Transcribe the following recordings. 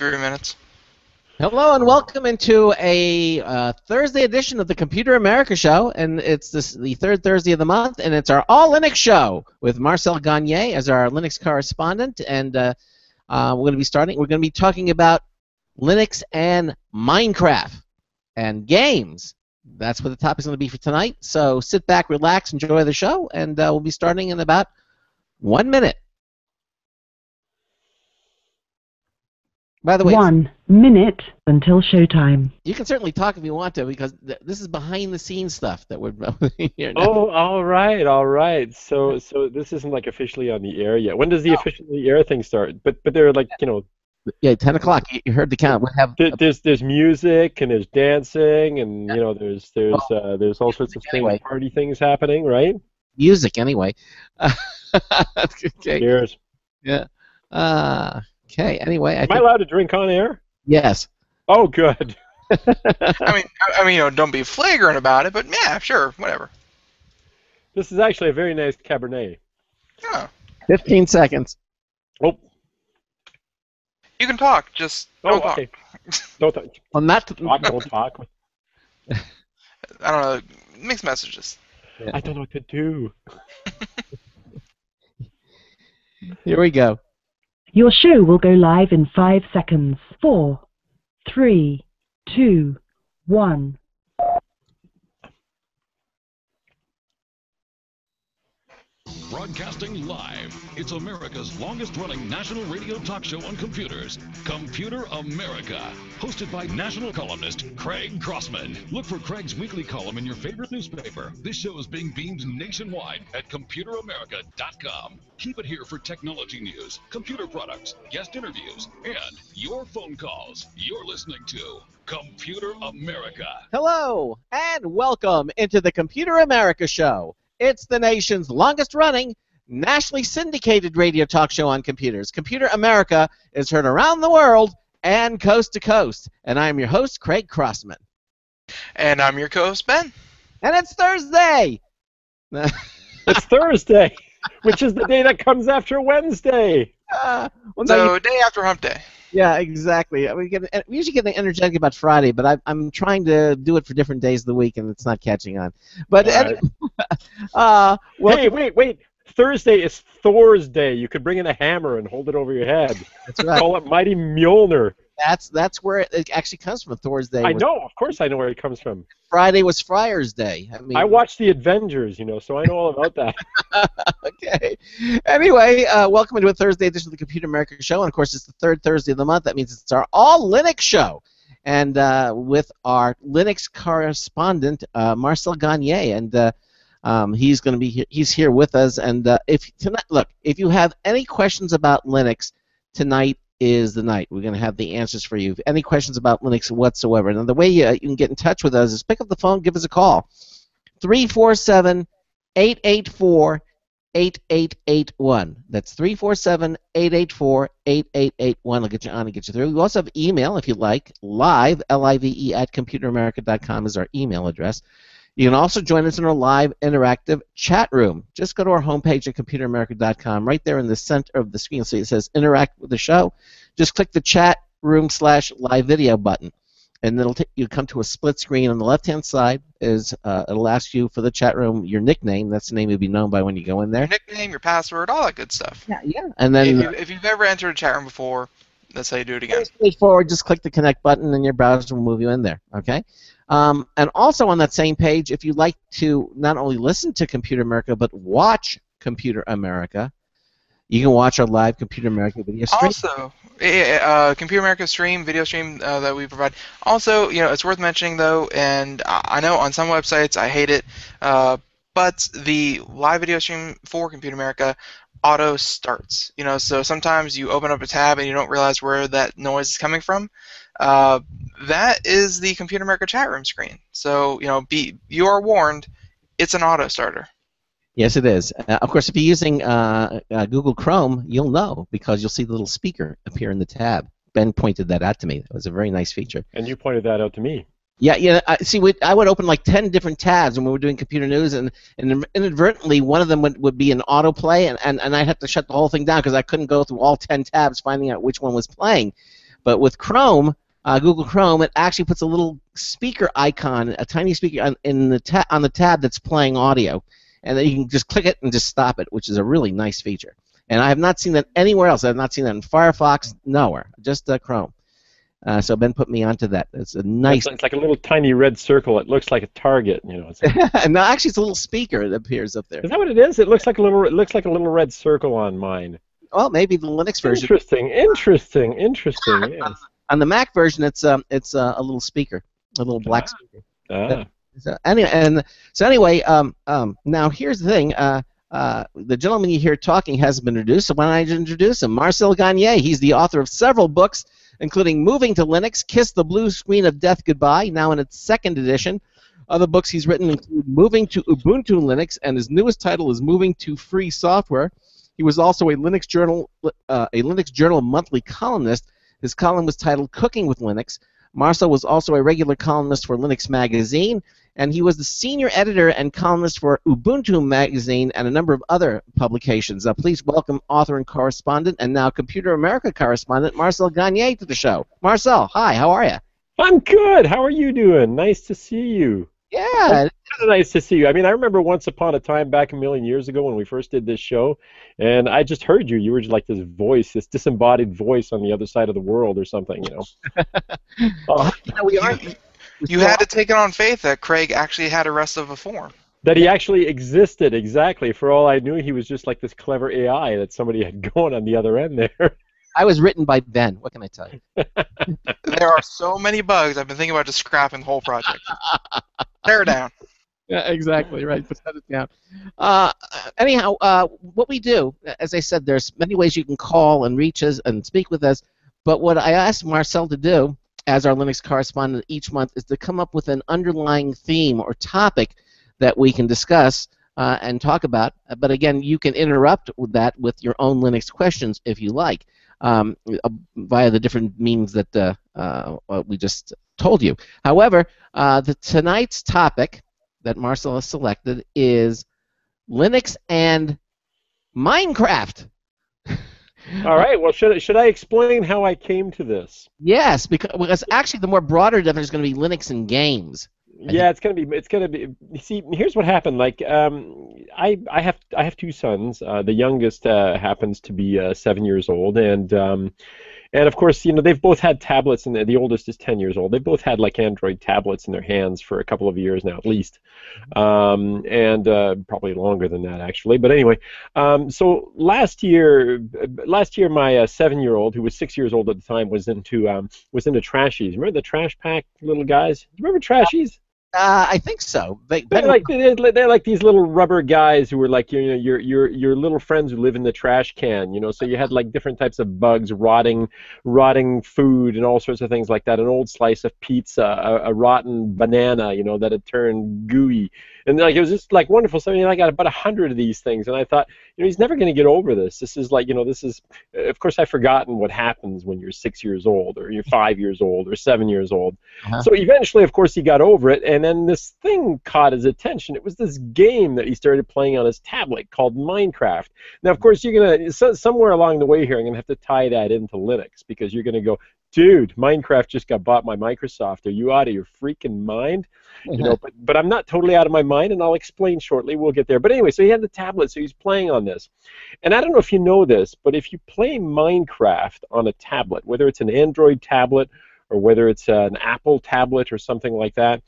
three minutes. Hello and welcome into a uh, Thursday edition of the Computer America Show, and it's this, the third Thursday of the month, and it's our All Linux Show with Marcel Gagne as our Linux correspondent, and uh, uh, we're going to be starting. We're going to be talking about Linux and Minecraft and games. That's what the topic's going to be for tonight. So sit back, relax, enjoy the show, and uh, we'll be starting in about one minute. By the way, One minute until showtime. you can certainly talk if you want to because th- this is behind the scenes stuff that we're here now. Oh, all right, all right. So, so this isn't like officially on the air yet. When does the No. officially air thing start? But, but they're like, you know, Yeah, 10 o'clock. You, you heard the count. We have there- there's there's music and there's dancing and you know there's there's uh, there's all sorts of things, Anyway. party things happening, right? music anyway. okay. Cheers. Yeah. Uh, okay. Anyway, I Am I allowed to drink on air? yes. Oh, good. I mean, I, I mean, you know, don't be flagrant about it, but yeah, sure, whatever. This is actually a very nice Cabernet. Yeah. 15 seconds. Oh, You can talk, just oh, don't talk. okay. Don't talk. Well, not Talk, don't talk. I don't know, mixed messages. I don't know what to do. Here we go. Your show will go live in five seconds. Four, three, two, one. Broadcasting live. It's America's longest running national radio talk show on computers. Computer America. Hosted by national columnist Craig Crossman. Look for Craig's weekly column in your favorite newspaper. This show is being beamed nationwide at ComputerAmerica.com. Keep it here for technology news, computer products, guest interviews, and your phone calls. You're listening to Computer America. Hello, and welcome into the Computer America Show. It's the nation's longest running, nationally syndicated radio talk show on computers. Computer America is heard around the world and coast to coast. And I'm your host, Craig Crossman. And I'm your co-host Ben. And it's Thursday! It's Thursday, which is the day that comes after Wednesday. Ah, well, no, you- So day after Hump Day. Yeah, exactly. We get we usually get energetic about Friday, but I, I'm trying to do it for different days of the week, and it's not catching on. But anyway, uh, well, hey, wait, wait. Thursday is Thor's Day. You could bring in a hammer and hold it over your head. that's right. Call it Mighty Mjolnir. That's that's where it, actually comes from. Thor's Day. I know, of course, I know where it comes from. Friday was Friar's Day. I mean, I watched the Avengers, you know, so I know all about that. okay. Anyway, uh, welcome to a Thursday edition of the Computer America Show. And of course, it's the third Thursday of the month. That means it's our all Linux show. And uh, with our Linux correspondent, uh, Marcel Gagne. And uh, um, he's going to be here. He's here with us. And uh, if tonight, look, if you have any questions about Linux, tonight is the night. We're going to have the answers for you. Any questions about Linux whatsoever. And the way you, you can get in touch with us is pick up the phone, give us a call. 347 884 8881. That's 347 884 8881. I'll get you on and get you through. We also have email if you like. Live, L I V E, at computeramerica.com is our email address. You can also join us in our live interactive chat room. Just go to our homepage at computeramerica.com. Right there in the center of the screen, so it says interact with the show. Just click the chat room slash live video button and it'll take you come to a split screen on the left hand side is uh, it'll ask you for the chat room your nickname that's the name you'll be known by when you go in Your there nickname, your password, all that good stuff. yeah yeah and If, then you, if you've ever entered a chat room before, that's how you do it again. very straightforward just click the connect button and your browser will move you in there okay um, and also on that same page if you'd like to not only listen to computer america but watch computer america you can watch our live computer america video stream Also, eh, eh, uh, Computer America stream, video stream uh, that we provide. Also, you know, it's worth mentioning though, and I I know on some websites I hate it, uh, but the live video stream for Computer America auto starts. You know, so sometimes you open up a tab and you don't realize where that noise is coming from. Uh, that is the Computer America chat room screen. So you know, be you are warned. It's an auto starter. Yes, it is. Uh, of course, if you're using uh, uh, Google Chrome, you'll know because you'll see the little speaker appear in the tab. Ben pointed that out to me. That was a very nice feature. And you pointed that out to me. Yeah, yeah. I, see, we, I would open like ten different tabs when we were doing computer news, and, and inadvertently one of them would, would be an autoplay, and, and, and I'd have to shut the whole thing down because I couldn't go through all ten tabs finding out which one was playing. But with Chrome, uh, Google Chrome, it actually puts a little speaker icon, a tiny speaker on, in the ta- on the tab that's playing audio, and then you can just click it and just stop it, which is a really nice feature. And I have not seen that anywhere else. I have not seen that in Firefox, nowhere, just uh, Chrome. Uh, so Ben put me onto that. It's a nice. It's, like a little tiny red circle. It looks like a target. You know. It's, no, actually, it's a little speaker that appears up there. is that what it is? It looks like a little. It looks like a little red circle on mine. Well, maybe the Linux version. Interesting. Interesting. Interesting. Yes. On the Mac version, it's um, it's uh, a little speaker, a little black Ah. speaker. Ah. So anyway, and so anyway, um, um, now here's the thing. Uh, uh, the gentleman you hear talking hasn't been introduced, so why don't I introduce him? Marcel Gagne. He's the author of several books, including Moving to Linux, Kiss the Blue Screen of Death Goodbye, now in its second edition. Other books he's written include Moving to Ubuntu Linux, and his newest title is Moving to Free Software. He was also a Linux Journal, uh, a Linux Journal monthly columnist. His column was titled Cooking with Linux. Marcel was also a regular columnist for Linux Magazine, and he was the senior editor and columnist for Ubuntu Magazine and a number of other publications. Uh, please welcome author and correspondent, and now Computer America correspondent, Marcel Gagne, to the show. Marcel, hi, how are you? I'm good. How are you doing? Nice to see you. Yeah, Kind of nice to see you. I mean, I remember once upon a time back a million years ago when we first did this show, and I just heard you. You were just like this voice, this disembodied voice on the other side of the world or something, you know. Oh, you we are. You, you had to take it on faith that Craig actually had a rest of a form. that he actually existed, exactly. For all I knew, he was just like this clever AI that somebody had going on the other end there. I was written by Ben. What can I tell you? There are so many bugs. I've been thinking about just scrapping the whole project. Tear it down. Yeah, exactly right. Put it down. Uh, anyhow, uh, what we do, as I said, there's many ways you can call and reach us and speak with us. But what I asked Marcel to do, as our Linux correspondent each month, is to come up with an underlying theme or topic that we can discuss uh, and talk about. But again, you can interrupt with that with your own Linux questions if you like, um, uh, via the different means that uh, uh, we just told you. However, uh, the tonight's topic that Marcel has selected is Linux and Minecraft. all right. Well, should I, should I explain how I came to this? Yes, because, because actually the more broader definition is going to be Linux and games. Yeah, it's gonna be. It's gonna be. See, here's what happened. Like, um, I I have I have two sons. Uh, the youngest uh, happens to be uh, seven years old, and um, and of course, you know, they've both had tablets, and the, oldest is ten years old. They've both had like Android tablets in their hands for a couple of years now, at least, um, and uh, probably longer than that actually. But anyway, um, so last year, last year, my uh, seven-year-old, who was six years old at the time, was into um, was into trashies. Remember the trash pack little guys? You remember trashies? Uh, I think so. They, They're like they're, like these little rubber guys who were like you know your your your little friends who live in the trash can, you know. So you had like different types of bugs, rotting rotting food, and all sorts of things like that. An old slice of pizza, a, a rotten banana, you know, that had turned gooey, and like it was just like wonderful. So you know, I got about a hundred of these things, and I thought, you know, he's never going to get over this. This is like you know, this is. Of course, I've forgotten what happens when you're six years old, or you're five years old, or seven years old. Uh-huh. So eventually, of course, he got over it, and then this thing caught his attention. It was this game that he started playing on his tablet called Minecraft. Now, of course, you're gonna so, somewhere along the way here, I'm gonna have to tie that into Linux because you're gonna go, dude, Minecraft just got bought by Microsoft. Are you out of your freaking mind? You know, but but I'm not totally out of my mind, and I'll explain shortly. We'll get there. But anyway, so he had the tablet, so he's playing on this. And I don't know if you know this, but if you play Minecraft on a tablet, whether it's an Android tablet or whether it's an Apple tablet or something like that,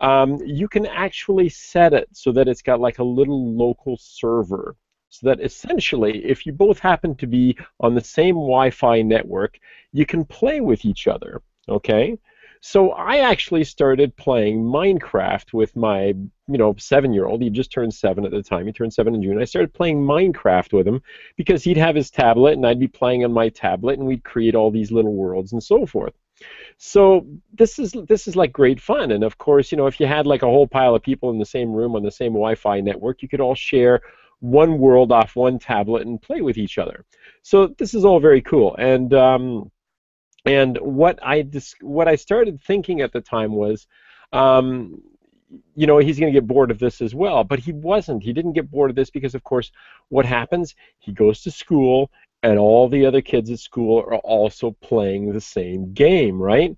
um, you can actually set it so that it's got like a little local server. So that essentially, if you both happen to be on the same Wi-Fi network, you can play with each other. Okay. So I actually started playing Minecraft with my, you know, seven-year-old. He just turned seven at the time. He turned seven in June. I started playing Minecraft with him because he'd have his tablet and I'd be playing on my tablet, and we'd create all these little worlds and so forth. So this is this is like great fun, and of course, you know, if you had like a whole pile of people in the same room on the same Wi-Fi network, you could all share one world off one tablet and play with each other. So this is all very cool, and um, and what I dis- what I started thinking at the time was, um, you know, he's going to get bored of this as well. But he wasn't. He didn't get bored of this because, of course, what happens? He goes to school and all the other kids at school are also playing the same game, right?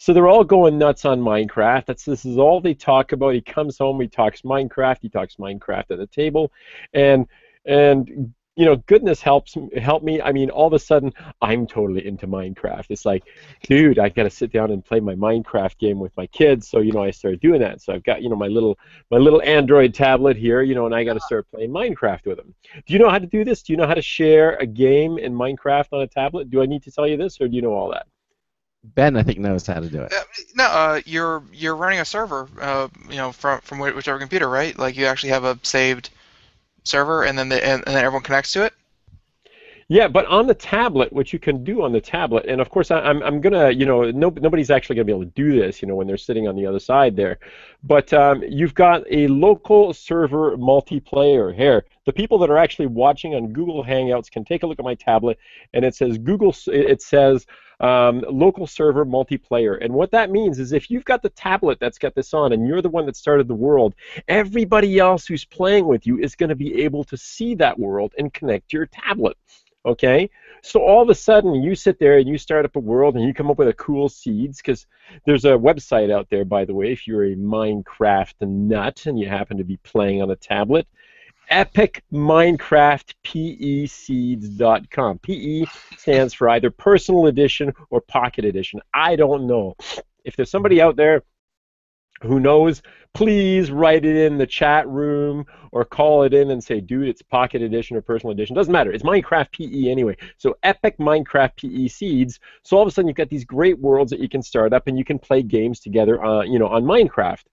So they're all going nuts on Minecraft. That's this is all they talk about. He comes home, he talks Minecraft, he talks Minecraft at the table, and and you know, goodness helps help me. I mean, all of a sudden, I'm totally into Minecraft. It's like, dude, I got to sit down and play my Minecraft game with my kids. So you know, I started doing that. So I've got you know my little my little Android tablet here, you know, and I got to start playing Minecraft with them. Do you know how to do this? Do you know how to share a game in Minecraft on a tablet? Do I need to tell you this, or do you know all that? Ben, I think knows how to do it. Uh, no, uh, you're you're running a server, uh, you know, from from whichever computer, right? Like you actually have a saved server, and then the, and, and then everyone connects to it. Yeah, but on the tablet, what you can do on the tablet, and of course I, I'm I'm gonna, you know, no, nobody's actually gonna be able to do this, you know, when they're sitting on the other side there, but um, you've got a local server multiplayer here. The people that are actually watching on Google Hangouts can take a look at my tablet, and it says Google, it says um, local server multiplayer. And what that means is if you've got the tablet that's got this on and you're the one that started the world, everybody else who's playing with you is going to be able to see that world and connect to your tablet. Okay? So all of a sudden you sit there and you start up a world and you come up with a cool seeds because there's a website out there, by the way, if you're a Minecraft nut and you happen to be playing on a tablet epicminecraftpeseeds.com. PE stands for either personal edition or pocket edition. I don't know. If there's somebody out there who knows, please write it in the chat room or call it in and say, dude, it's pocket edition or personal edition. Doesn't matter. It's Minecraft PE anyway. So Epic Minecraft PE seeds. So all of a sudden you've got these great worlds that you can start up and you can play games together, uh, you know, on Minecraft.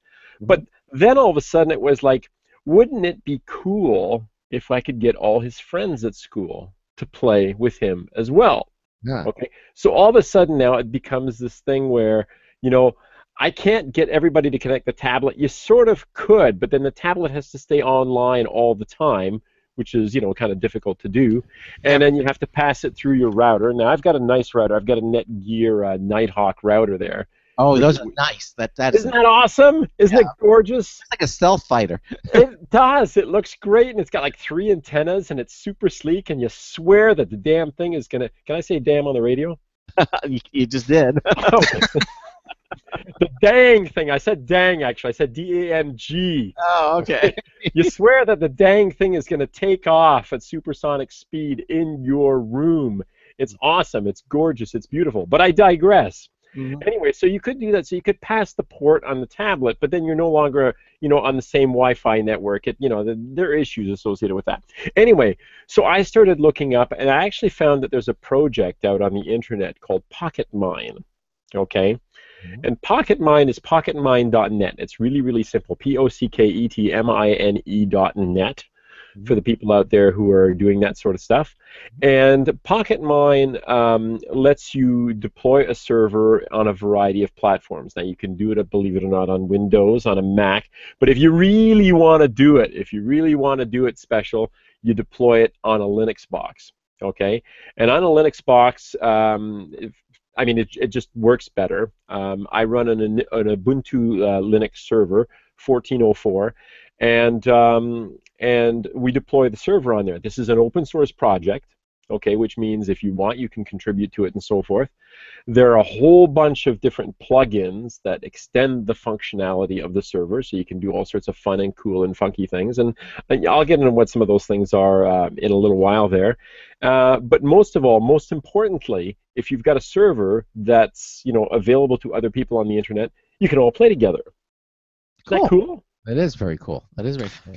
But then all of a sudden it was like, wouldn't it be cool if I could get all his friends at school to play with him as well? Yeah. Okay. So all of a sudden now it becomes this thing where, you know, I can't get everybody to connect the tablet. You sort of could, but then the tablet has to stay online all the time, which is, you know, kind of difficult to do. And then you have to pass it through your router. Now I've got a nice router. I've got a Netgear uh, Nighthawk router there. Oh, those are nice. That that is Isn't that awesome? Isn't it gorgeous? It's like a stealth fighter. it does. It looks great, and it's got like three antennas, and it's super sleek. And you swear that the damn thing is gonna. Can I say "damn" on the radio? you, you just did. Oh. the dang thing. I said dang. Actually, I said D-A-N-G. oh, okay. You swear that the dang thing is gonna take off at supersonic speed in your room. It's awesome. It's gorgeous. It's beautiful. But I digress. Mhm. Anyway, so you could do that. So you could pass the port on the tablet, but then you're no longer, you know, on the same Wi-Fi network. It, you know, the, there are issues associated with that. Anyway, so I started looking up, and I actually found that there's a project out on the internet called Pocket Mine. Okay. Mhm. And Pocket Mine is pocketmine.net. It's really, really simple. P O C K E T M I N E dot net for the people out there who are doing that sort of stuff. And Pocket Mine um, lets you deploy a server on a variety of platforms. Now, you can do it, believe it or not, on Windows, on a Mac. But if you really want to do it, if you really want to do it special, you deploy it on a Linux box. Okay? And on a Linux box, um, if, I mean, it, it just works better. Um, I run an, an Ubuntu uh, Linux server, 1404, and um, and we deploy the server on there. This is an open source project, okay, which means if you want, you can contribute to it and so forth. There are a whole bunch of different plugins that extend the functionality of the server, so you can do all sorts of fun and cool and funky things. And, and I'll get into what some of those things are uh, in a little while there. Uh, but most of all, most importantly, if you've got a server that's you know available to other people on the internet, you can all play together. Is that cool? That is very cool. That is very cool.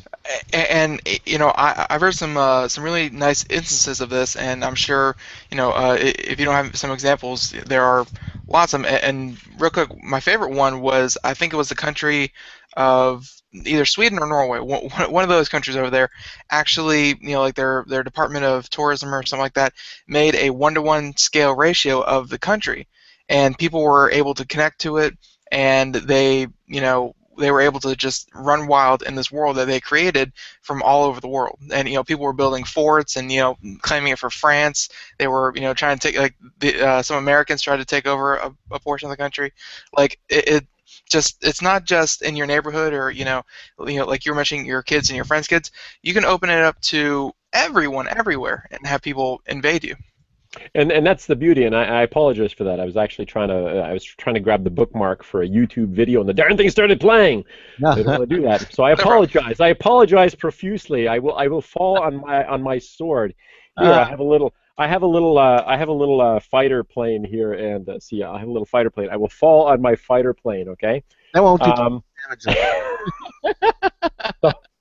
And you know I, I've heard some uh, some really nice instances of this, and I'm sure you know uh, if you don't have some examples, there are lots of them. And real quick, my favorite one was I think it was the country of either Sweden or Norway. One one of those countries over there actually, you know, like their their Department of Tourism or something like that, made a one-to-one scale ratio of the country, and people were able to connect to it, and they, you know, they were able to just run wild in this world that they created from all over the world. And you know, people were building forts and you know, claiming it for France. They were you know trying to take like the, uh, some Americans tried to take over a, a portion of the country. Like it, it just it's not just in your neighborhood or you know you know like you were mentioning your kids and your friends' kids. You can open it up to everyone everywhere and have people invade you. And and that's the beauty, and I, I apologize for that. I was actually trying to I was trying to grab the bookmark for a YouTube video, and the darn thing started playing. I didn't want to do that, so I apologize. I apologize profusely. I will I will fall on my on my sword. Here, I Uh. have a little. I have a little. Uh, I have a little uh, fighter plane here, and uh, see, I have a little fighter plane. I will fall on my fighter plane. Okay. That won't do Um, damage.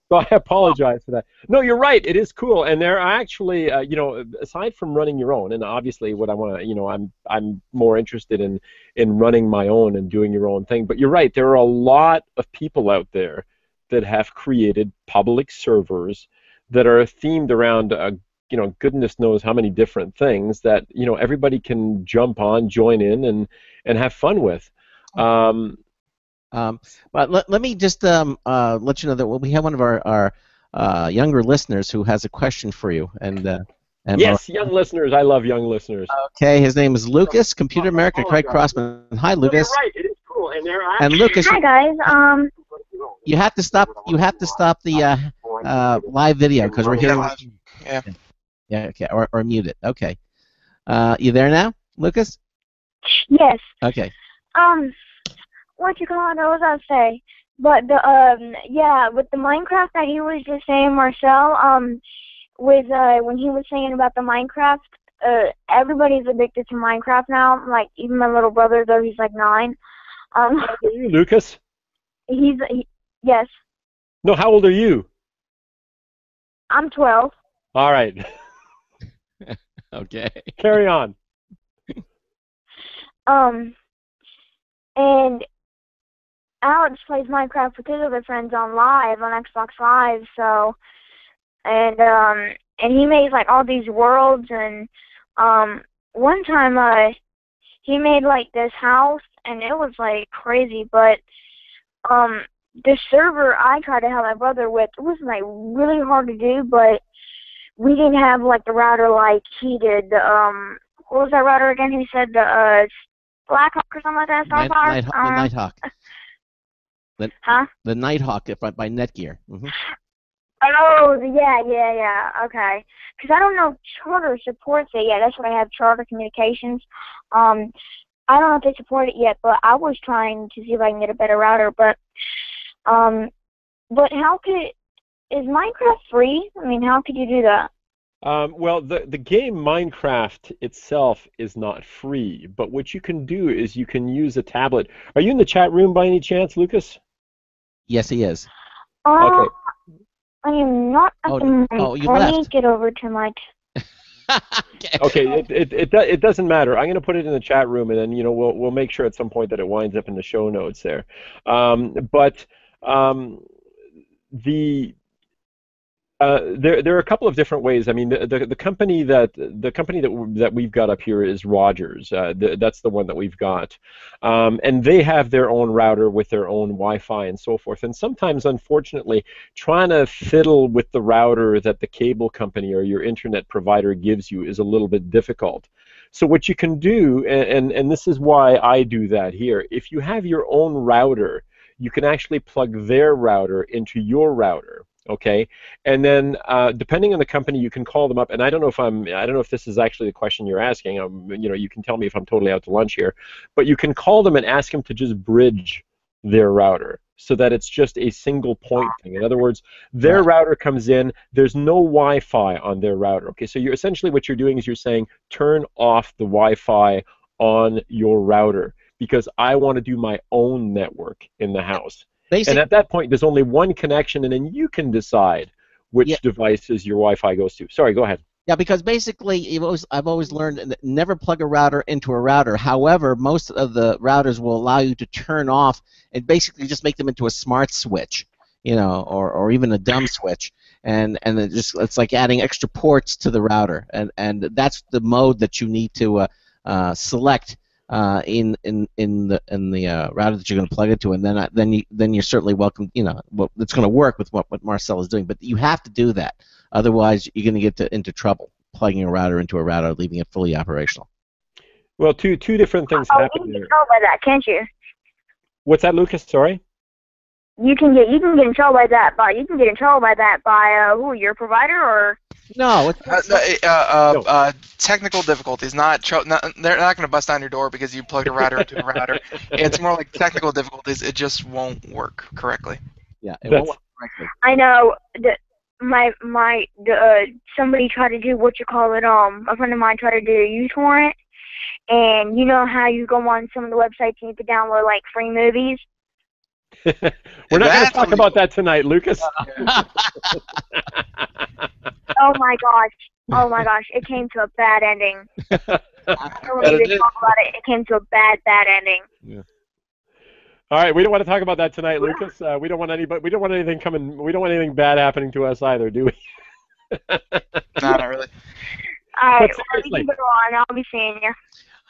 so, I apologize for that. No, you're right. It is cool, and there are actually, uh, you know, aside from running your own, and obviously, what I want to, you know, I'm I'm more interested in in running my own and doing your own thing. But you're right. There are a lot of people out there that have created public servers that are themed around. Uh, you know, goodness knows how many different things that you know everybody can jump on, join in, and and have fun with. Um, Um, but let, let me just um, uh, let you know that we have one of our, our uh, younger listeners who has a question for you. And, uh, and yes, young listeners, I love young listeners. Okay, his name is Lucas, Computer America, Craig Crossman. Hi, Lucas. right. It is cool, and there are And Lucas, Hi guys. Um, you have to stop. You have to stop the uh, uh, live video because we're hearing. live. Yeah. Yeah. Okay. Or, or mute it. Okay. Uh, you there now, Lucas? yes. Okay. Um, what you call it? What was I say? But the um, yeah, with the Minecraft that he was just saying, Marcel. Um, with uh, when he was saying about the Minecraft, uh, everybody's addicted to Minecraft now. Like even my little brother, though he's like nine. Um, How old are you, Lucas? he's he, yes. No, how old are you? I'm 12. All right, Okay. carry on. Um, and Alex plays Minecraft with his other friends on live on Xbox Live. So, and um, and he made like all these worlds. And um, one time, uh, he made like this house, and it was like crazy. But um, the server I tried to help my brother with it was like really hard to do, but we didn't have like the router like he did. Um, what was that router again? He said the uh, Blackhawk or something like that. Night, the Um, Nighthawk. The, Huh? the Nighthawk by, by Netgear. hmm Oh, yeah, yeah, yeah. Okay. Because I don't know if Charter supports it yet. That's what I have, Charter Communications. Um, I don't know if they support it yet, but I was trying to see if I can get a better router. But, um, but how could is Minecraft free? I mean, how could you do that? Um, well, the the game Minecraft itself is not free, but what you can do is you can use a tablet. Are you in the chat room by any chance, Lucas? Yes, he is. Uh, Okay. I am not at Oh, the moment. oh, you Let me get over to my. T- Okay, it it it, do, it doesn't matter. I'm going to put it in the chat room, and then you know we'll we'll make sure at some point that it winds up in the show notes there. Um, but um, the uh, there, there are a couple of different ways. I mean, the, the, the company that the company that that we've got up here is Rogers. Uh, the, that's the one that we've got, um, and they have their own router with their own Wi-Fi and so forth. And sometimes, unfortunately, trying to fiddle with the router that the cable company or your internet provider gives you is a little bit difficult. So what you can do, and, and, and this is why I do that here, if you have your own router, you can actually plug their router into your router okay? And then uh, depending on the company you can call them up and i don't know if i'm i don't know if this is actually the question you're asking um, you know you can tell me if i'm totally out to lunch here but you can call them and ask them to just bridge their router so that it's just a single point thing. In other words their router comes in there's no wi-fi on their router okay? So you're essentially what you're doing is you're saying turn off the wi-fi on your router because i want to do my own network in the house Basic, and at that point, there's only one connection, and then you can decide which Yeah. devices your Wi-Fi goes to. Sorry, go ahead. Yeah, because basically, you've always, I've always learned never plug a router into a router. However, most of the routers will allow you to turn off and basically just make them into a smart switch, you know, or, or even a dumb switch, and and it just it's like adding extra ports to the router, and and that's the mode that you need to uh, uh, select uh, in in in the in the uh, router that you're going to plug it to, and then uh, then you then you're certainly welcome. You know, well, it's going to work with what what Marcel is doing, but you have to do that. Otherwise, you're going to get into trouble plugging a router into a router, leaving it fully operational. Well, two two different things Oh, happen you there. can tell by that, can't you? What's that, Lucas? Sorry. You can get you can get in trouble by that by you can get in trouble by that by uh, who your provider or No, it's Uh, no, uh, uh, No. uh, technical difficulties, not, tro- not they're not going to bust down your door because you plugged a router into a router. It's more like technical difficulties. It just won't work correctly. yeah, it That's- won't work correctly. I know that my my the, uh, somebody tried to do what you call it um a friend of mine tried to do a uTorrent and you know how you go on some of the websites and you can download like free movies We're not going to talk about that tonight, Lucas. oh my gosh oh my gosh it came to a bad ending I don't But it even talk about it it came to a bad bad ending Yeah. All right, we don't want to talk about that tonight, Lucas. Uh, we don't want anybody. We don't want anything coming. We don't want anything bad happening to us either, do we? No, not really. alright But well, seriously. you can go on I'll be seeing you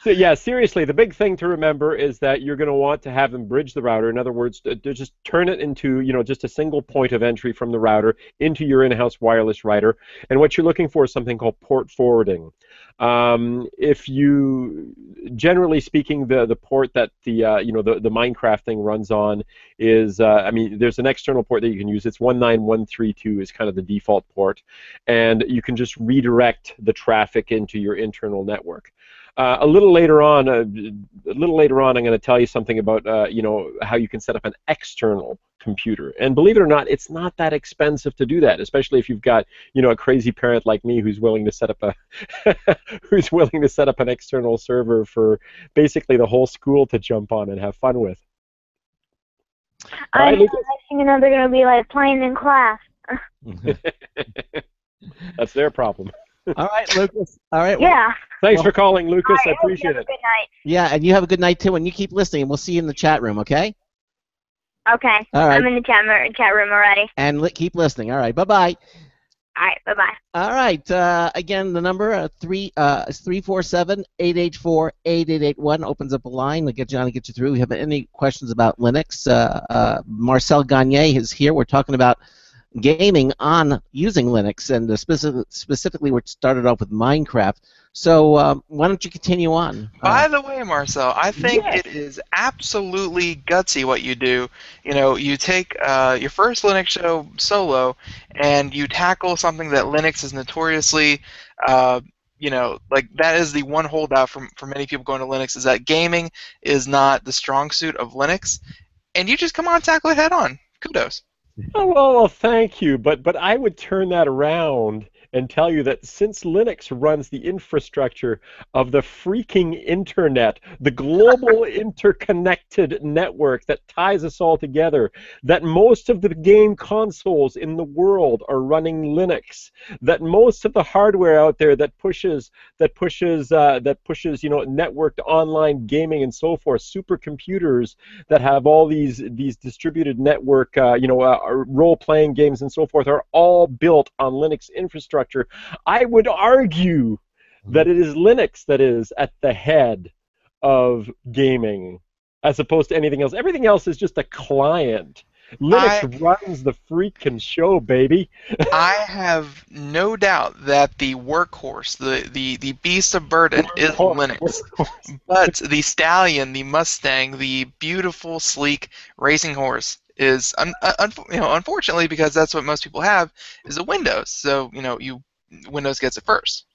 So yeah, seriously, the big thing to remember is that you're going to want to have them bridge the router. In other words, to, to just turn it into you know just a single point of entry from the router into your in-house wireless router. And what you're looking for is something called port forwarding. Um, if you, generally speaking, the the port that the uh, you know the, the Minecraft thing runs on is, uh, I mean, there's an external port that you can use. It's 19132 is kind of the default port, and you can just redirect the traffic into your internal network. Uh, a little later on, uh, a little later on, I'm going to tell you something about uh, you know how you can set up an external computer. And believe it or not, it's not that expensive to do that, especially if you've got you know a crazy parent like me who's willing to set up a who's willing to set up an external server for basically the whole school to jump on and have fun with. All I right, know Lucas. next thing you know they're gonna be like playing in class That's their problem. All right, Lucas. All right. well, yeah Thanks Well- for calling, Lucas. I Alright, you appreciate have a it. good night yeah, and you have a good night too, and you keep listening, and we'll see you in the chat room, okay? okay All right. I'm in the chat, chat room already And li- keep listening. All right. Bye bye. alright bye bye All right. Uh, again, the number uh, three uh, is three four seven eight eight four eight eight eight one opens up a line to get John to get you through. If you have any questions about Linux, uh, uh, Marcel Gagne is here. We're talking about gaming on using Linux, and uh, specific, specifically, we started off with Minecraft. So um, why don't you continue on? By Uh, the way, Marcel, I think Yes. it is absolutely gutsy what you do. You know, you take uh, your first Linux show solo, and you tackle something that Linux is notoriously, uh, you know, like that is the one holdout for for many people going to Linux is that gaming is not the strong suit of Linux, and you just come on and tackle it head on. Kudos. Oh well, thank you, but but I would turn that around and tell you that since Linux runs the infrastructure of the freaking internet, the global interconnected network that ties us all together, that most of the game consoles in the world are running Linux, that most of the hardware out there that pushes that pushes uh, that pushes you know networked online gaming and so forth, supercomputers that have all these these distributed network uh, you know uh, role playing games and so forth are all built on Linux infrastructure. I would argue hmm. that it is Linux that is at the head of gaming as opposed to anything else. Everything else is just a client. Linux runs the freaking show, baby. I have no doubt that the workhorse, the, the, the beast of burden, is Linux. But the stallion, the Mustang, the beautiful, sleek racing horse is, un, uh, un, you know, unfortunately, because that's what most people have, is a Windows. So you know, you Windows gets it first.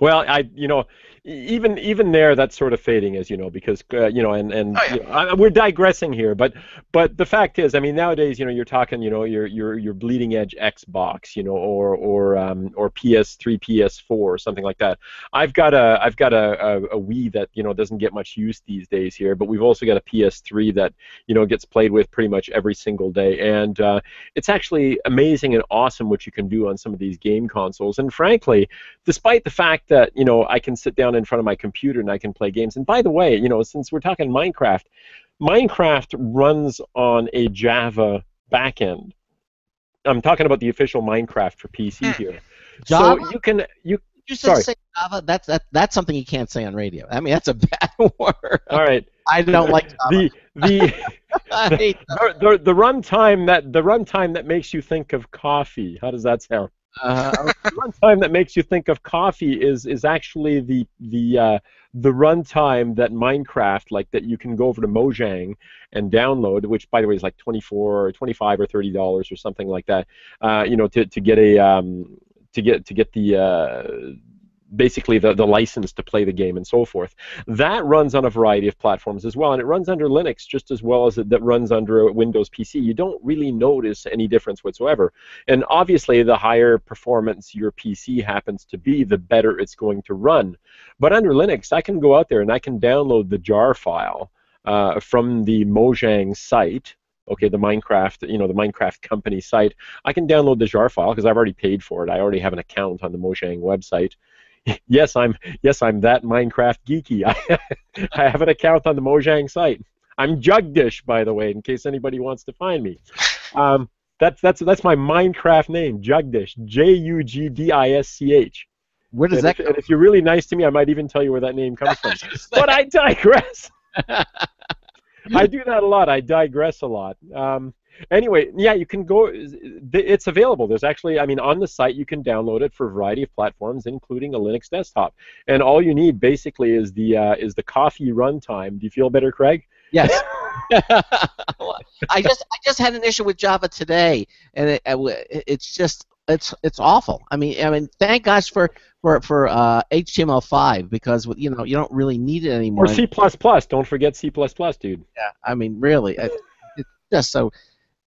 Well, I, you know, even even there, that's sort of fading, as you know, because uh, you know, and and Oh, yeah. you know, I, we're digressing here, but but the fact is, I mean, nowadays, you know, you're talking, you know, your your your bleeding edge Xbox, you know, or or um, or PS3, PS4, or something like that. I've got a I've got a, a, a Wii that you know doesn't get much use these days here, but we've also got a PS3 that you know gets played with pretty much every single day, and uh, it's actually amazing and awesome what you can do on some of these game consoles. And frankly, despite the fact that you know I can sit down in front of my computer and I can play games. And by the way, you know, since we're talking Minecraft, Minecraft runs on a Java backend. I'm talking about the official Minecraft for PC Hmm. here. Java? So you can you Did you say, sorry. say Java? That's that, that's something you can't say on radio. I mean, that's a bad word. all right. I don't like Java. The the I hate the, the, the runtime that the runtime that makes you think of coffee. How does that sound? Uh, the runtime that makes you think of coffee is is actually the the uh, the runtime that Minecraft, like that you can go over to Mojang and download, which by the way is like 24, 25 or 30 dollars or something like that. Uh, you know, to, to get a um, to get to get the uh, basically the, the license to play the game and so forth. That runs on a variety of platforms as well, and it runs under Linux just as well as it that runs under a Windows PC. You don't really notice any difference whatsoever. And obviously, the higher performance your PC happens to be, the better it's going to run. But under Linux, I can go out there and I can download the jar file uh, from the Mojang site okay, the Minecraft, you know, the Minecraft company site, I can download the jar file because I've already paid for it. I already have an account on the Mojang website. Yes, I'm yes, I'm that Minecraft geeky. I, I have an account on the Mojang site. I'm Jugdish, by the way, in case anybody wants to find me. Um, that's that's that's my Minecraft name, Jugdish. J U G D I S C H. Where does And that if, and if you're really nice to me, I might even tell you where that name comes from. but I digress. I do that a lot. I digress a lot. Um, anyway, yeah, you can go. It's available. There's actually, I mean, on the site you can download it for a variety of platforms, including a Linux desktop. And all you need basically is the uh, is the coffee runtime. Do you feel better, Craig? Yes. I just I just had an issue with Java today, and it, it- it's just it's it's awful. I mean I mean thank gosh for for for uh, HTML5 because you know you don't really need it anymore. Or C++. Don't forget C++, dude. Yeah, I mean really, it, it's just so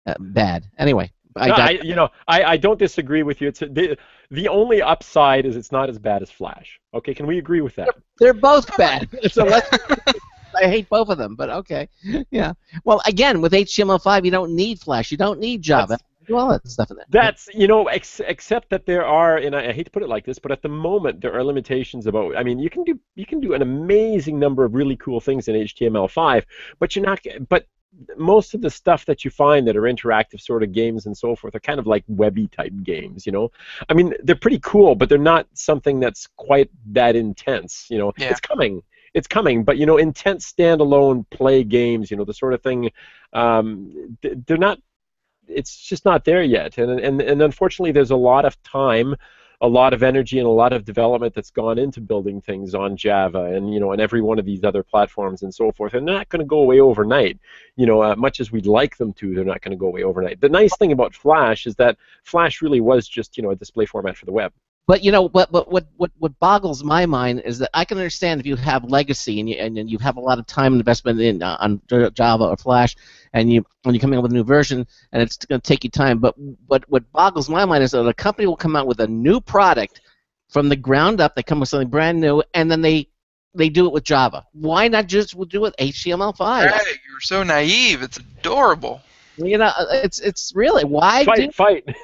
uh, bad. Anyway, I got, I, you know, I, I don't disagree with you. It's the, the only upside is it's not as bad as Flash. Okay, can we agree with that? they're both bad. so let's. I hate both of them, but okay. Yeah. Well, again, with HTML5, you don't need Flash. You don't need Java. That's- Do all that stuff in there. That's you know, ex- except that there are, and I, I hate to put it like this, but at the moment there are limitations about. I mean, you can do you can do an amazing number of really cool things in HTML5, but you're not. But most of the stuff that you find that are interactive sort of games and so forth are kind of like webby type games. You know, I mean, they're pretty cool, but they're not something that's quite that intense. You know, Yeah. it's coming. It's coming, but you know, intense standalone play games, you know, the sort of thing, um, they're not it's just not there yet. And, and, and unfortunately, there's a lot of time, a lot of energy, and a lot of development that's gone into building things on Java and you know and every one of these other platforms and so forth. And they're not going to go away overnight. You know, uh, much as we'd like them to, they're not going to go away overnight. The nice thing about Flash is that Flash really was just you know a display format for the web. But you know what, what what what what boggles my mind is that I can understand if you have legacy and you and you have a lot of time investment in uh, on Java or Flash, and you when you're coming up with a new version, and it's going to take you time. But but what boggles my mind is that a company will come out with a new product from the ground up. They come with something brand new, and then they they do it with Java. Why not just do it with HTML5? Greg, you're so naive. It's adorable. You know, uh, it's it's really why Fight, fight.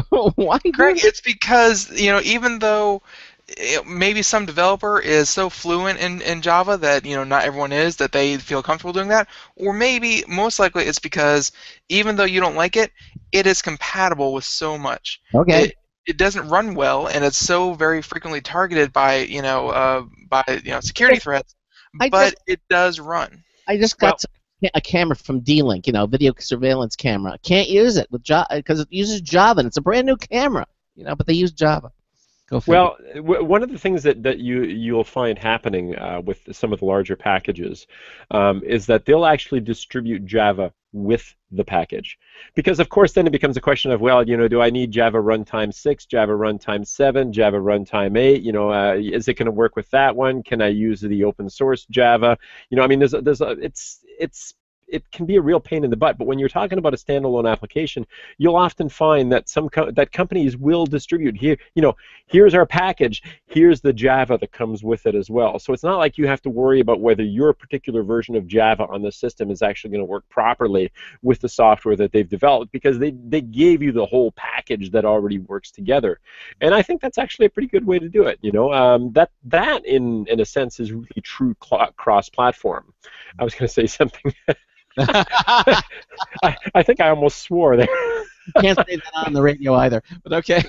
why Greg, it's because you know even though it, maybe some developer is so fluent in, in Java that you know not everyone is that they feel comfortable doing that, or maybe most likely it's because even though you don't like it, it is compatible with so much. okay? It, it doesn't run well, and it's so very frequently targeted by you know uh, by you know security threats, I but just- it does run. I just got some- a camera from D-Link, you know, video surveillance camera. Can't use it with Java because it uses Java and it's a brand new camera, you know, but they use Java. Well, w- one of the things that, that you you'll find happening uh, with some of the larger packages um, is that they'll actually distribute Java with the package, because of course then it becomes a question of well, you know, do I need Java runtime six, Java runtime seven, Java runtime eight? You know, uh, is it going to work with that one? Can I use the open source Java? You know, I mean, there's there's a, it's it's it can be a real pain in the butt. But when you're talking about a standalone application, you'll often find that some co- that companies will distribute here. You know, here's our package. Here's the Java that comes with it as well. So it's not like you have to worry about whether your particular version of Java on the system is actually going to work properly with the software that they've developed because they they gave you the whole package that already works together. And I think that's actually a pretty good way to do it. You know, um, that that in in a sense is really true cl- cross-platform. I was going to say something. I, I think I almost swore there. can't say that on the radio either. But okay.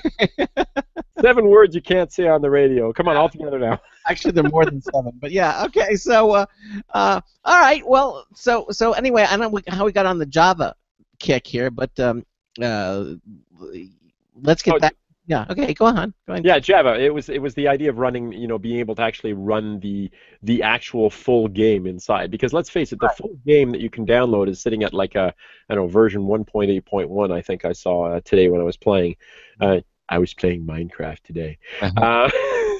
Seven words you can't say on the radio. Come on, all together now. Actually, they're more than seven. But yeah, okay. So, uh, uh, all right. Well, so so anyway, I don't know how we got on the Java kick here, but um, uh, let's get Oh, back. Yeah. Okay. Go on. Go ahead. Yeah, Java. It was it was the idea of running, you know, being able to actually run the the actual full game inside. Because let's face it, the full game that you can download is sitting at like a I don't know version 1.8.1. I think I saw uh, today when I was playing. Uh, I was playing Minecraft today. Uh-huh. Uh,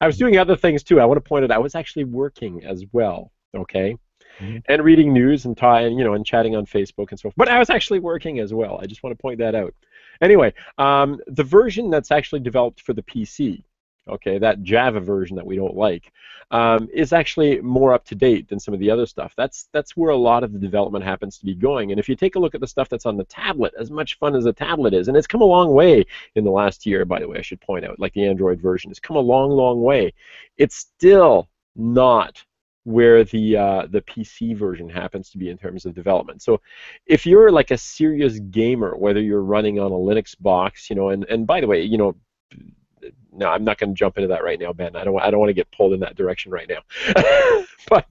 I was doing other things too. I want to point out I was actually working as well. Okay. Mhm. And reading news and, ta- and you know and chatting on Facebook and so forth. But I was actually working as well. I just want to point that out. Anyway, um, the version that's actually developed for the PC, okay, that Java version that we don't like, um, is actually more up to date than some of the other stuff. That's that's where a lot of the development happens to be going. And if you take a look at the stuff that's on the tablet, as much fun as a tablet is, and it's come a long way in the last year, by the way, I should point out, like the Android version has come a long, long way. It's still not where the uh, the PC version happens to be in terms of development. So if you're like a serious gamer, whether you're running on a Linux box, you know, and, and by the way, you know, no, I'm not going to jump into that right now, Ben. I don't I don't want to get pulled in that direction right now. but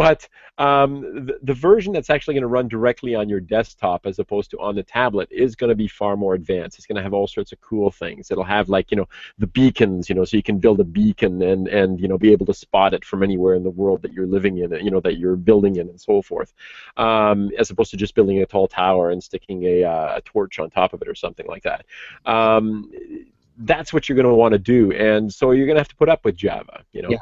but um, the, the version that's actually going to run directly on your desktop as opposed to on the tablet is going to be far more advanced. It's going to have all sorts of cool things. It'll have like you know the beacons, you know, so you can build a beacon and and you know be able to spot it from anywhere in the world that you're living in, you know, that you're building in and so forth, um, as opposed to just building a tall tower and sticking a, uh, a torch on top of it or something like that. Um, that's what you're going to want to do, and so you're going to have to put up with Java, you know. Yeah.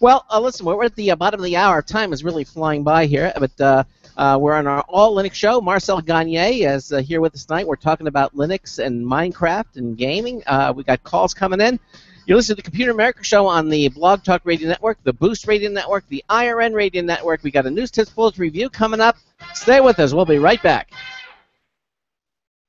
Well, uh, listen, we're at the uh, bottom of the hour. Time is really flying by here, but uh, uh, we're on our All Linux show. Marcel Gagne is uh, here with us tonight. We're talking about Linux and Minecraft and gaming. Uh, we got calls coming in. You listen to the Computer America show on the Blog Talk Radio Network, the Boost Radio Network, the IRN Radio Network. We got a news tips bulletin review coming up. Stay with us. We'll be right back.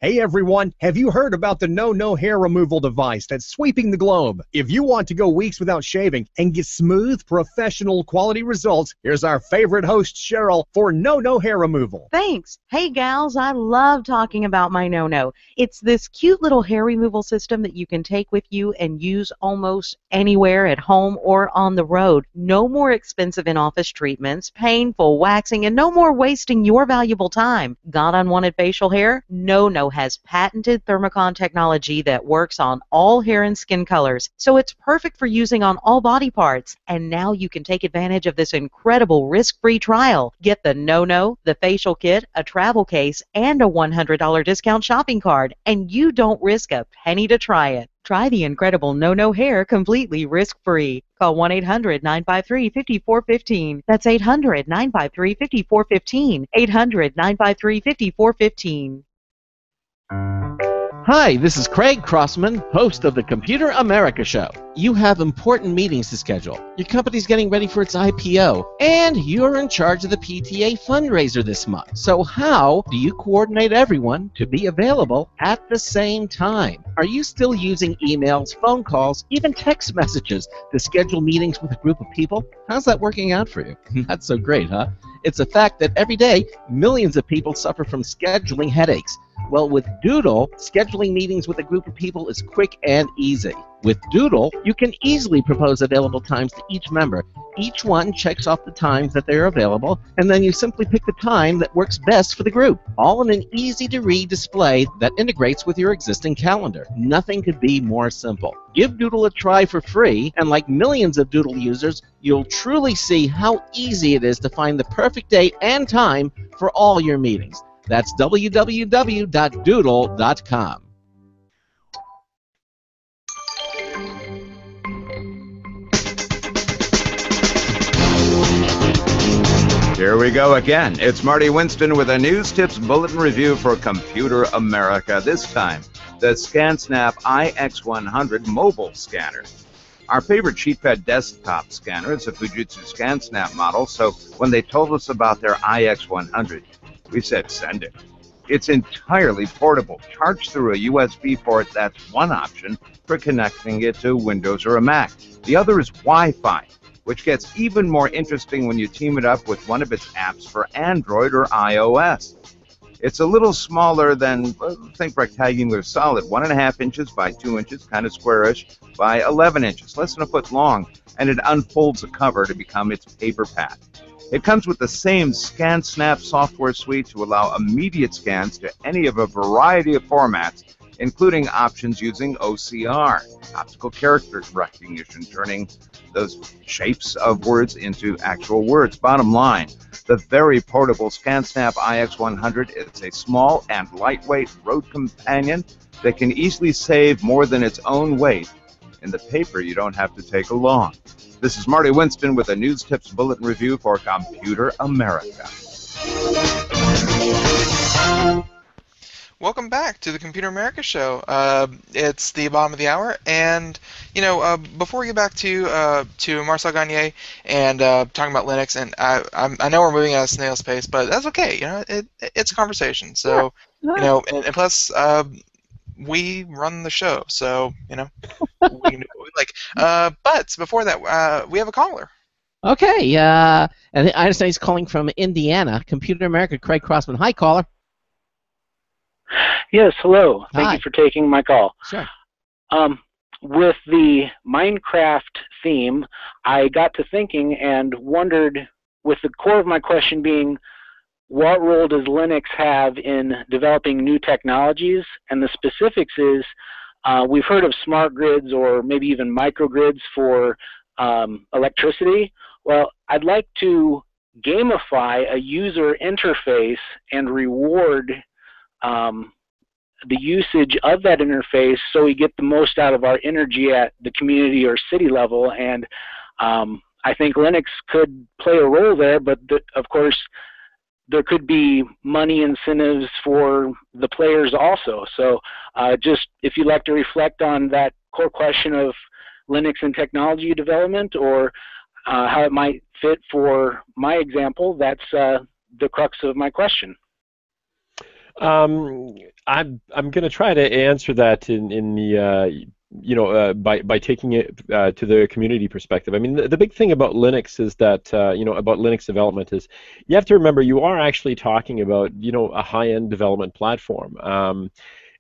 Hey everyone, have you heard about the No No hair removal device that's sweeping the globe? If you want to go weeks without shaving and get smooth, professional quality results, here's our favorite host Cheryl for No No hair removal. Thanks. Hey, gals, I love talking about my no no. It's this cute little hair removal system that you can take with you and use almost anywhere at home or on the road. No more expensive in office treatments, painful waxing, and no more wasting your valuable time. Got unwanted facial hair? No No has patented Thermicon technology that works on all hair and skin colors, so it's perfect for using on all body parts. And now you can take advantage of this incredible risk-free trial. Get the No No, the facial kit, a travel case, and a $100 discount shopping card, and you don't risk a penny to try it. Try the incredible No No hair completely risk-free. Call 1-800-953-5415. That's 800-953-5415. 800-953-5415. Hi, this is Craig Crossman, host of the Computer America Show. You have important meetings to schedule. Your company's getting ready for its IPO, and you're in charge of the PTA fundraiser this month. So, how do you coordinate everyone to be available at the same time? Are you still using emails, phone calls, even text messages to schedule meetings with a group of people? How's that working out for you? Not so great, huh? It's a fact that every day millions of people suffer from scheduling headaches. Well, with Doodle, scheduling meetings with a group of people is quick and easy. With Doodle, you can easily propose available times to each member. Each one checks off the times that they're available, and then you simply pick the time that works best for the group, all in an easy to read display that integrates with your existing calendar. Nothing could be more simple. Give Doodle a try for free, and like millions of Doodle users, you'll truly see how easy it is to find the perfect date and time for all your meetings. That's www.doodle.com. Here we go again. It's Marty Winston with a news tips bulletin review for Computer America. This time, the ScanSnap iX100 mobile scanner. Our favorite sheetfed desktop scanner is a Fujitsu ScanSnap model, so when they told us about their iX100, we said send it. It's entirely portable. Charged through a USB port, that's one option for connecting it to Windows or a Mac. The other is Wi Fi, which gets even more interesting when you team it up with one of its apps for Android or iOS. It's a little smaller than, think rectangular solid, one and a half inches by two inches, kind of squarish, by 11 inches, less than a foot long, and it unfolds the cover to become its paper pad. It comes with the same ScanSnap software suite to allow immediate scans to any of a variety of formats, including options using OCR, optical character recognition, turning those shapes of words into actual words. Bottom line, the very portable ScanSnap IX100 is a small and lightweight road companion that can easily save more than its own weight in the paper you don't have to take along. This is Marty Winston with a News Tips Bulletin Review for Computer America. Welcome back to the Computer America Show. Uh, it's the bottom of the hour, and you know, uh, before we get back to uh, to Marcel Gagne and uh, talking about Linux, and I, I'm, I know we're moving at a snail's pace, but that's okay. You know, it, it's a conversation. So you know, and, and plus, uh, we run the show, so you know, we can what we like. Uh, but before that, uh, we have a caller. Okay, uh, and I understand he's calling from Indiana. Computer America, Craig Crossman. Hi, caller. Yes, hello. Thank Hi. you for taking my call. Sure. Um, with the Minecraft theme, I got to thinking and wondered, with the core of my question being, what role does Linux have in developing new technologies? And the specifics is, uh, we've heard of smart grids or maybe even microgrids for um, electricity. Well, I'd like to gamify a user interface and reward um, the usage of that interface so we get the most out of our energy at the community or city level. And um, I think Linux could play a role there, but th- of course, there could be money incentives for the players also. So, uh, just if you'd like to reflect on that core question of Linux and technology development or uh, how it might fit for my example, that's uh, the crux of my question. Um, I'm I'm going to try to answer that in in the uh, you know uh, by by taking it uh, to the community perspective. I mean, the, the big thing about Linux is that uh, you know about Linux development is you have to remember you are actually talking about you know a high-end development platform. Um,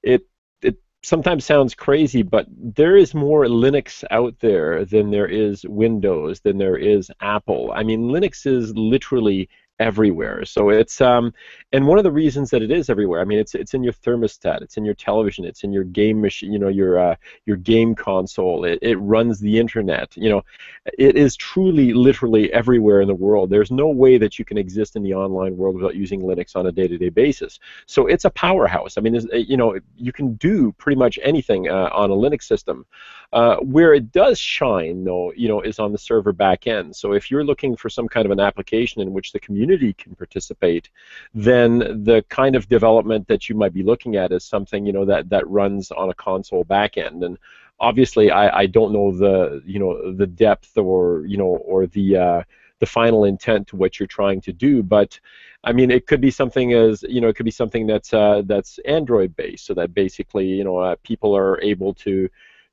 it it sometimes sounds crazy, but there is more Linux out there than there is Windows, than there is Apple. I mean, Linux is literally everywhere. So it's um, and one of the reasons that it is everywhere. I mean, it's it's in your thermostat, it's in your television, it's in your game machine, you know, your uh, your game console. It, it runs the internet. You know, it is truly, literally everywhere in the world. There's no way that you can exist in the online world without using Linux on a day-to-day basis. So it's a powerhouse. I mean, you know, you can do pretty much anything uh, on a Linux system. Uh, where it does shine, though, you know, is on the server back end. So if you're looking for some kind of an application in which the community can participate, then the kind of development that you might be looking at is something, you know, that that runs on a console back end. And obviously, I, I don't know the, you know, the depth or, you know, or the uh, the final intent to what you're trying to do, but I mean, it could be something as you know, it could be something that's uh, that's Android based, so that basically, you know, uh, people are able to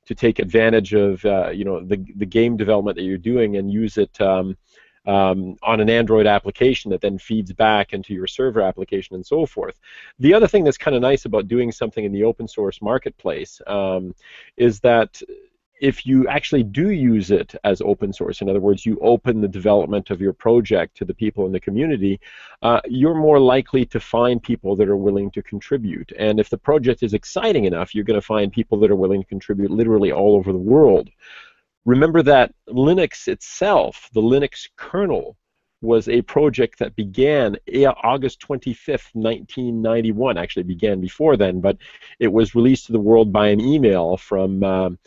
to take advantage of uh, you know the the game development that you're doing and use it um, um, on an Android application that then feeds back into your server application and so forth. The other thing that's kind of nice about doing something in the open source marketplace um, is that if you actually do use it as open source, in other words, you open the development of your project to the people in the community, uh, you're more likely to find people that are willing to contribute. And if the project is exciting enough, you're going to find people that are willing to contribute literally all over the world. Remember that Linux itself, the Linux kernel, was a project that began August 25th, 1991. Actually, began before then, but it was released to the world by an email from um,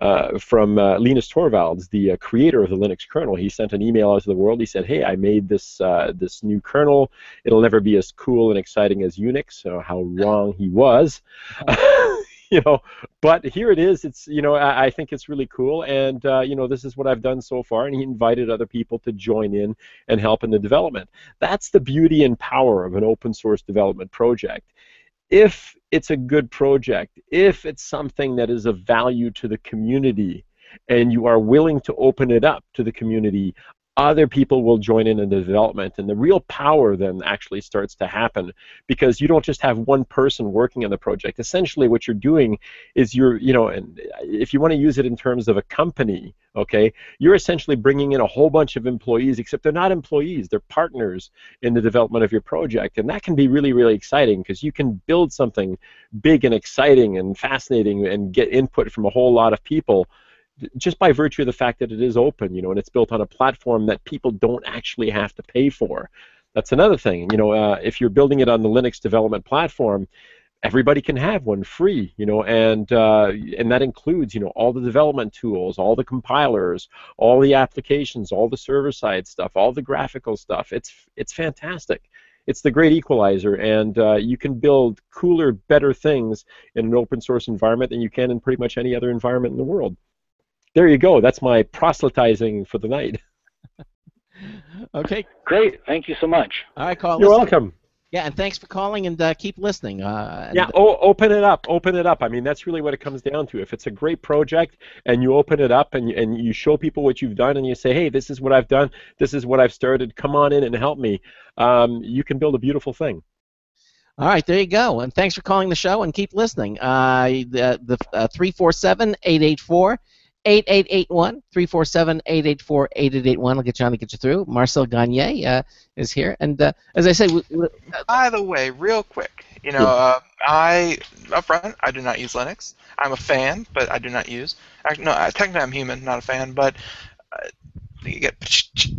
uh, from uh, Linus Torvalds, the uh, creator of the Linux kernel. He sent an email out to the world. He said, "Hey, I made this uh, this new kernel. It'll never be as cool and exciting as Unix." So how wrong he was. you know, but here it is. It's you know I, I think it's really cool, and uh, you know this is what I've done so far. And he invited other people to join in and help in the development. That's the beauty and power of an open source development project if it's a good project, if it's something that is of value to the community, and you are willing to open it up to the community, other people will join in in the development, and the real power then actually starts to happen because you don't just have one person working on the project. Essentially, what you're doing is you're, you know, and if you want to use it in terms of a company, okay, you're essentially bringing in a whole bunch of employees, except they're not employees, they're partners in the development of your project, and that can be really, really exciting because you can build something big and exciting and fascinating and get input from a whole lot of people just by virtue of the fact that it is open, you know, and it's built on a platform that people don't actually have to pay for. That's another thing. You know, uh, if you're building it on the Linux development platform, everybody can have one free. You know, and uh, and that includes you know all the development tools, all the compilers, all the applications, all the server-side stuff, all the graphical stuff. It's it's fantastic. It's the great equalizer, and uh, you can build cooler, better things in an open source environment than you can in pretty much any other environment in the world there you go. That's my proselytizing for the night. okay. Great. Thank you so much. All right, Carl. You're listen. welcome. Yeah, and thanks for calling and uh, keep listening. Uh, Yeah, and- o- open it up. Open it up. I mean, that's really what it comes down to. If it's a great project and you open it up and, and you show people what you've done and you say, hey, this is what I've done, this is what I've started, come on in and help me, um, you can build a beautiful thing. All right, there you go. And thanks for calling the show and keep listening. Uh, the the uh, 347 884 8881 347 884 8881 will get you on to get you through. Marcel Gagne uh, is here. And uh, as I say, we, By the way, real quick, you know, uh, I up front, I do not use Linux. I'm a fan, but I do not use. Actually, no, I- technically I'm human, not a fan, but uh, you get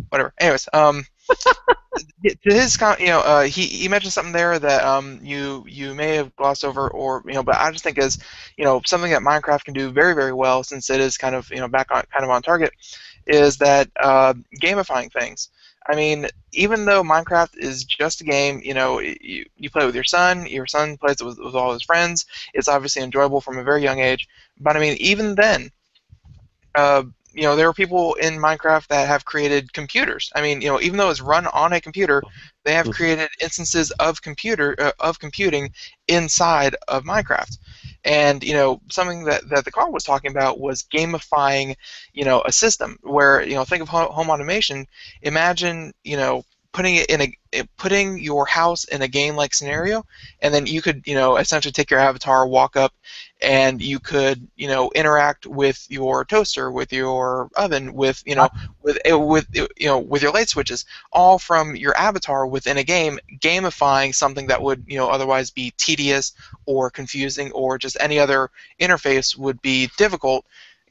whatever. Anyways, um, to his you know, uh, he he mentioned something there that um you you may have glossed over, or you know, but I just think is you know something that Minecraft can do very very well since it is kind of you know back on kind of on target, is that uh, gamifying things. I mean, even though Minecraft is just a game, you know, you, you play with your son, your son plays it with, with all his friends. It's obviously enjoyable from a very young age. But I mean, even then, uh, you know, there are people in Minecraft that have created computers. I mean, you know, even though it's run on a computer, they have created instances of computer uh, of computing inside of Minecraft. And you know, something that, that the call was talking about was gamifying, you know, a system where you know, think of ho- home automation. Imagine, you know, putting it in a putting your house in a game-like scenario, and then you could, you know, essentially take your avatar, walk up, and you could, you know, interact with your toaster, with your oven, with, you know, with eh, with you know, with your light switches, all from your avatar within a game, gamifying something that would, you know, otherwise be tedious or confusing or just any other interface would be difficult.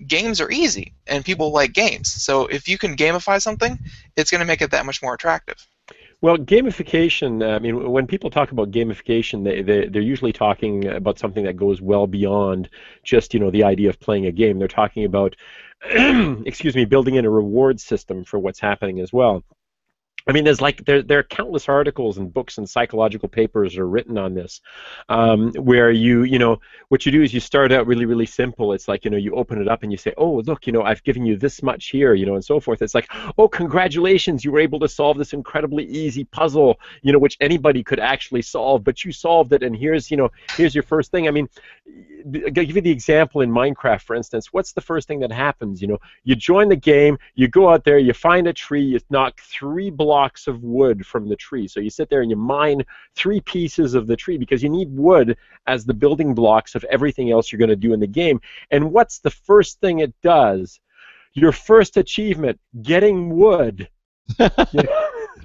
Games are easy, and people like games. So if you can gamify something, it's going to make it that much more attractive. Well, gamification. I mean, when people talk about gamification, they, they they're usually talking about something that goes well beyond just you know the idea of playing a game. They're talking about, excuse me, building in a reward system for what's happening as well. I mean, there's like there there are countless articles and books and psychological papers are written on this, um, where you you know what you do is you start out really really simple. It's like you know you open it up and you say, oh look, you know I've given you this much here, you know, and so forth. It's like, oh congratulations, you were able to solve this incredibly easy puzzle, you know, which anybody could actually solve, but you solved it, and here's you know here's your first thing. I mean, I'll give you the example in Minecraft, for instance. What's the first thing that happens? You know, you join the game, you go out there, you find a tree, you knock three blocks of wood from the tree. So you sit there and you mine three pieces of the tree because you need wood as the building blocks of everything else you're going to do in the game. And what's the first thing it does? Your first achievement, getting wood.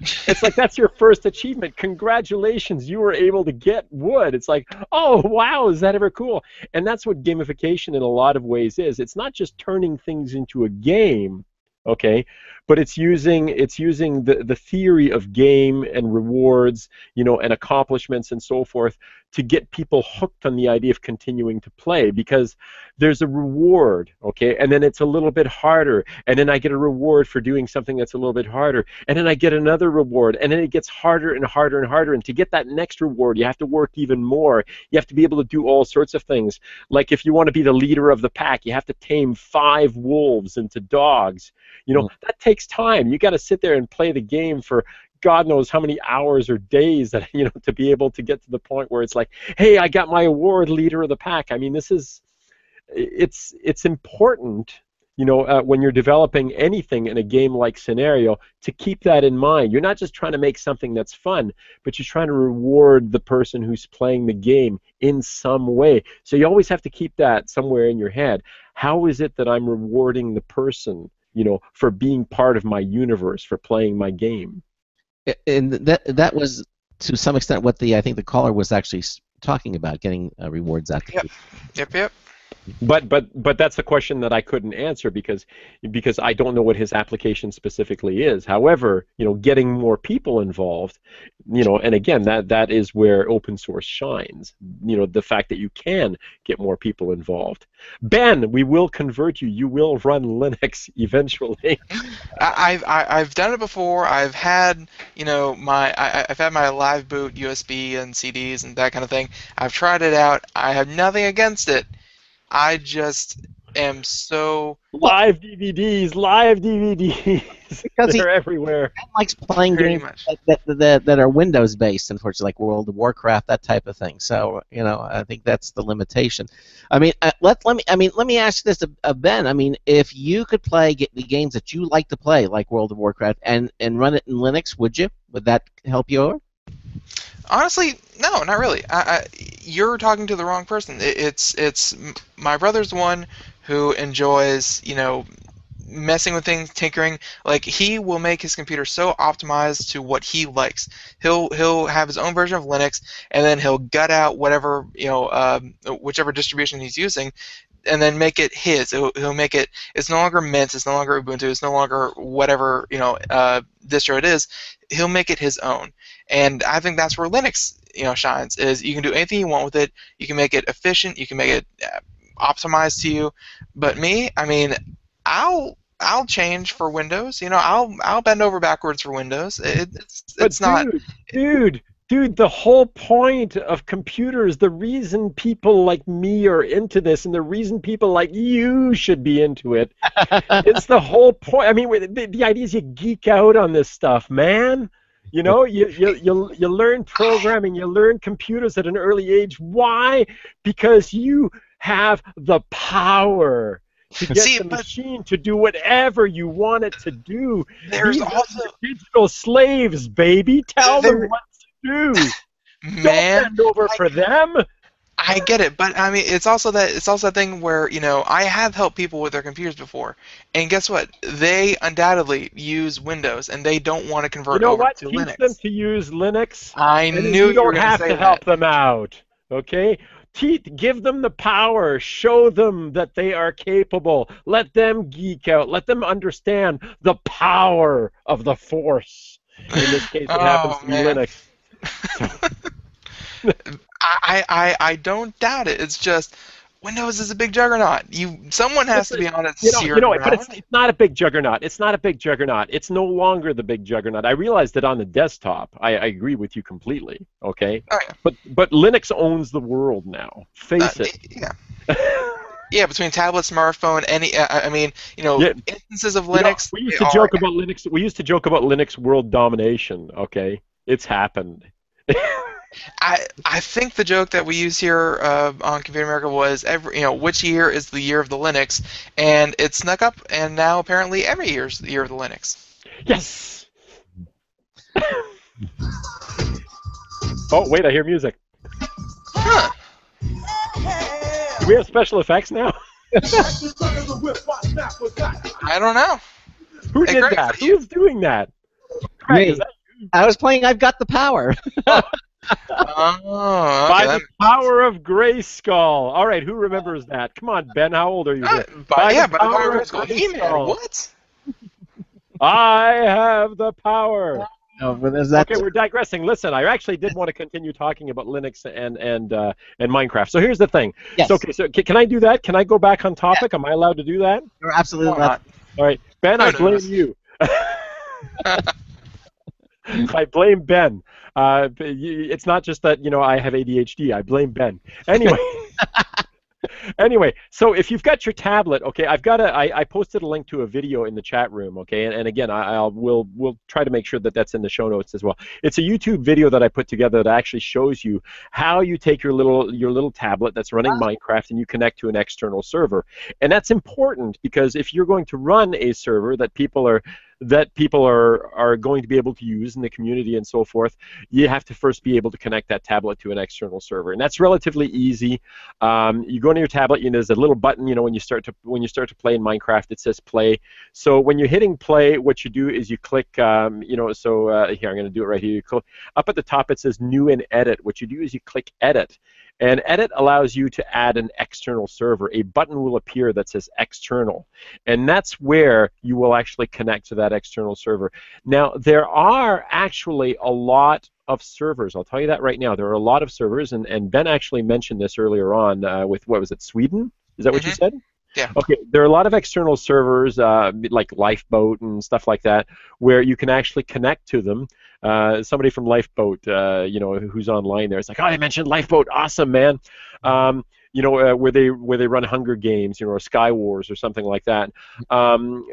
It's like that's your first achievement. Congratulations, you were able to get wood. It's like, oh wow, is that ever cool? And that's what gamification in a lot of ways is. It's not just turning things into a game, okay, but it's using it's using the, the theory of game and rewards, you know, and accomplishments and so forth to get people hooked on the idea of continuing to play because there's a reward, okay, and then it's a little bit harder, and then I get a reward for doing something that's a little bit harder, and then I get another reward, and then it gets harder and harder and harder, and to get that next reward, you have to work even more. You have to be able to do all sorts of things. Like if you want to be the leader of the pack, you have to tame five wolves into dogs. You know, mm. that takes time. You got to sit there and play the game for God knows how many hours or days that you know to be able to get to the point where it's like, hey, I got my award, leader of the pack. I mean, this is it's it's important you know, uh, when you're developing anything in a game-like scenario, to keep that in mind. You're not just trying to make something that's fun, but you're trying to reward the person who's playing the game in some way. So you always have to keep that somewhere in your head. How is it that I'm rewarding the person, you know, for being part of my universe, for playing my game? and that that was to some extent what the I think the caller was actually talking about, getting uh, rewards out. to Yep. Yep, yep. But but but that's the question that I couldn't answer because because I don't know what his application specifically is. However, you know, getting more people involved, you know, and again that that is where open source shines. You know, the fact that you can get more people involved. Ben, we will convert you. You will run Linux eventually. I've I, I've done it before. I've had you know my I, I've had my live boot USB and CDs and that kind of thing. I've tried it out. I have nothing against it. I just am so live DVDs, live DVDs. Because They're everywhere. Ben likes playing Pretty games that, that, that, that are Windows based, unfortunately, like World of Warcraft, that type of thing. So you know, I think that's the limitation. I mean, uh, let let me I mean let me ask this, uh, uh, Ben. I mean, if you could play get the games that you like to play, like World of Warcraft, and and run it in Linux, would you? Would that help you over? Honestly, no, not really. I, I, you're talking to the wrong person. It, it's it's my brother's one who enjoys you know messing with things, tinkering. Like he will make his computer so optimized to what he likes. He'll he'll have his own version of Linux, and then he'll gut out whatever you know um, whichever distribution he's using. And then make it his. He'll, he'll make it. It's no longer Mint. It's no longer Ubuntu. It's no longer whatever you know uh, distro it is. He'll make it his own. And I think that's where Linux, you know, shines. Is you can do anything you want with it. You can make it efficient. You can make it uh, optimized to you. But me, I mean, I'll I'll change for Windows. You know, I'll I'll bend over backwards for Windows. It, it's But it's not. dude, dude, dude, the whole point of computers, the reason people like me are into this, and the reason people like you should be into it, it's the whole point. I mean, the, the idea is you geek out on this stuff, man. You know, you, you, you, you learn programming, you learn computers at an early age. Why? Because you have the power to get See, the machine to do whatever you want it to do. There's These also digital slaves, baby. Tell them what to do. man. Don't bend over for them. I get it, but I mean, it's also that it's also that thing where you know I have helped people with their computers before, and guess what? They undoubtedly use Windows, and they don't want to convert You know over what? to Teach Linux. them to use Linux. I knew you you don't have say to help them out. Okay? Te- give them the power. Show them that they are capable. Let them geek out. Let them understand the power of the Force. In this case, it oh, happens Oh, to be. Linux. I, I I don't doubt it. It's just Windows is a big juggernaut. You someone has to be on it You know, you know, but it's, it's not a big juggernaut. It's not a big juggernaut. It's no longer the big juggernaut. I realized that on the desktop. I, I agree with you completely. Okay. Oh, yeah. But but Linux owns the world now. Face Uh, it. yeah. Yeah, between tablet, smartphone, any, uh, I mean, you know, Yeah. instances of You know, Linux. we used to joke are- about Linux. We used to joke about Linux world domination. Okay, it's happened. I I think the joke that we use here uh, on Computer America was every, you know, which year is the year of the Linux, and it snuck up, and now apparently every year is the year of the Linux. Yes. oh wait, I hear music. Huh. Do we have special effects now? I don't know. Who Hey, did Greg, that? Who's doing that? Craig, Me. is that I was playing. I've got the power. Oh, by okay. the power of Grayskull. All right, who remembers that? Come on, Ben. How old are you? uh, by, by yeah, the by the power power of of Grayskull. Grayskull. He-Man, What? I have the power. No, but there's that. Okay, we're digressing. Listen, I actually did want to continue talking about Linux and and uh, and Minecraft. So here's the thing. Yes. So, okay, so ca- can I do that? Can I go back on topic? Am I allowed to do that? You're absolutely Why not. not? All right, Ben, No, I no, blame no. you. I blame Ben. Uh, it's not just that you know I have ADHD. I blame Ben. Anyway, anyway, so if you've got your tablet, okay, I've got a, I, I posted a link to a video in the chat room, okay, and, and again, I, I'll we'll we'll try to make sure that that's in the show notes as well. It's a YouTube video that I put together that actually shows you how you take your little your little tablet that's running Minecraft and you connect to an external server, and that's important because if you're going to run a server that people are that people are are going to be able to use in the community and so forth, you have to first be able to connect that tablet to an external server, and that's relatively easy. Um, you go into your tablet, you know, there's a little button, you know, when you start to when you start to play in Minecraft, it says play. So when you're hitting play, what you do is you click, um, you know, so uh, here I'm going to do it right here. You click up at the top, it says new and edit. What you do is you click edit, and edit allows you to add an external server. A button will appear that says external, and that's where you will actually connect to that external server. Now, there are actually a lot of servers. I'll tell you that right now. There are a lot of servers, and, and Ben actually mentioned this earlier on uh, with, what was it, Sweden? Is that what you Mhm. said? Yeah. Okay, there are a lot of external servers uh, like Lifeboat and stuff like that where you can actually connect to them. Uh, somebody from Lifeboat, uh, you know, who's online there, it's like, oh, I mentioned Lifeboat, awesome, man. Um, you know, uh, where they where they run Hunger Games, you know, or Sky Wars or something like that. Um,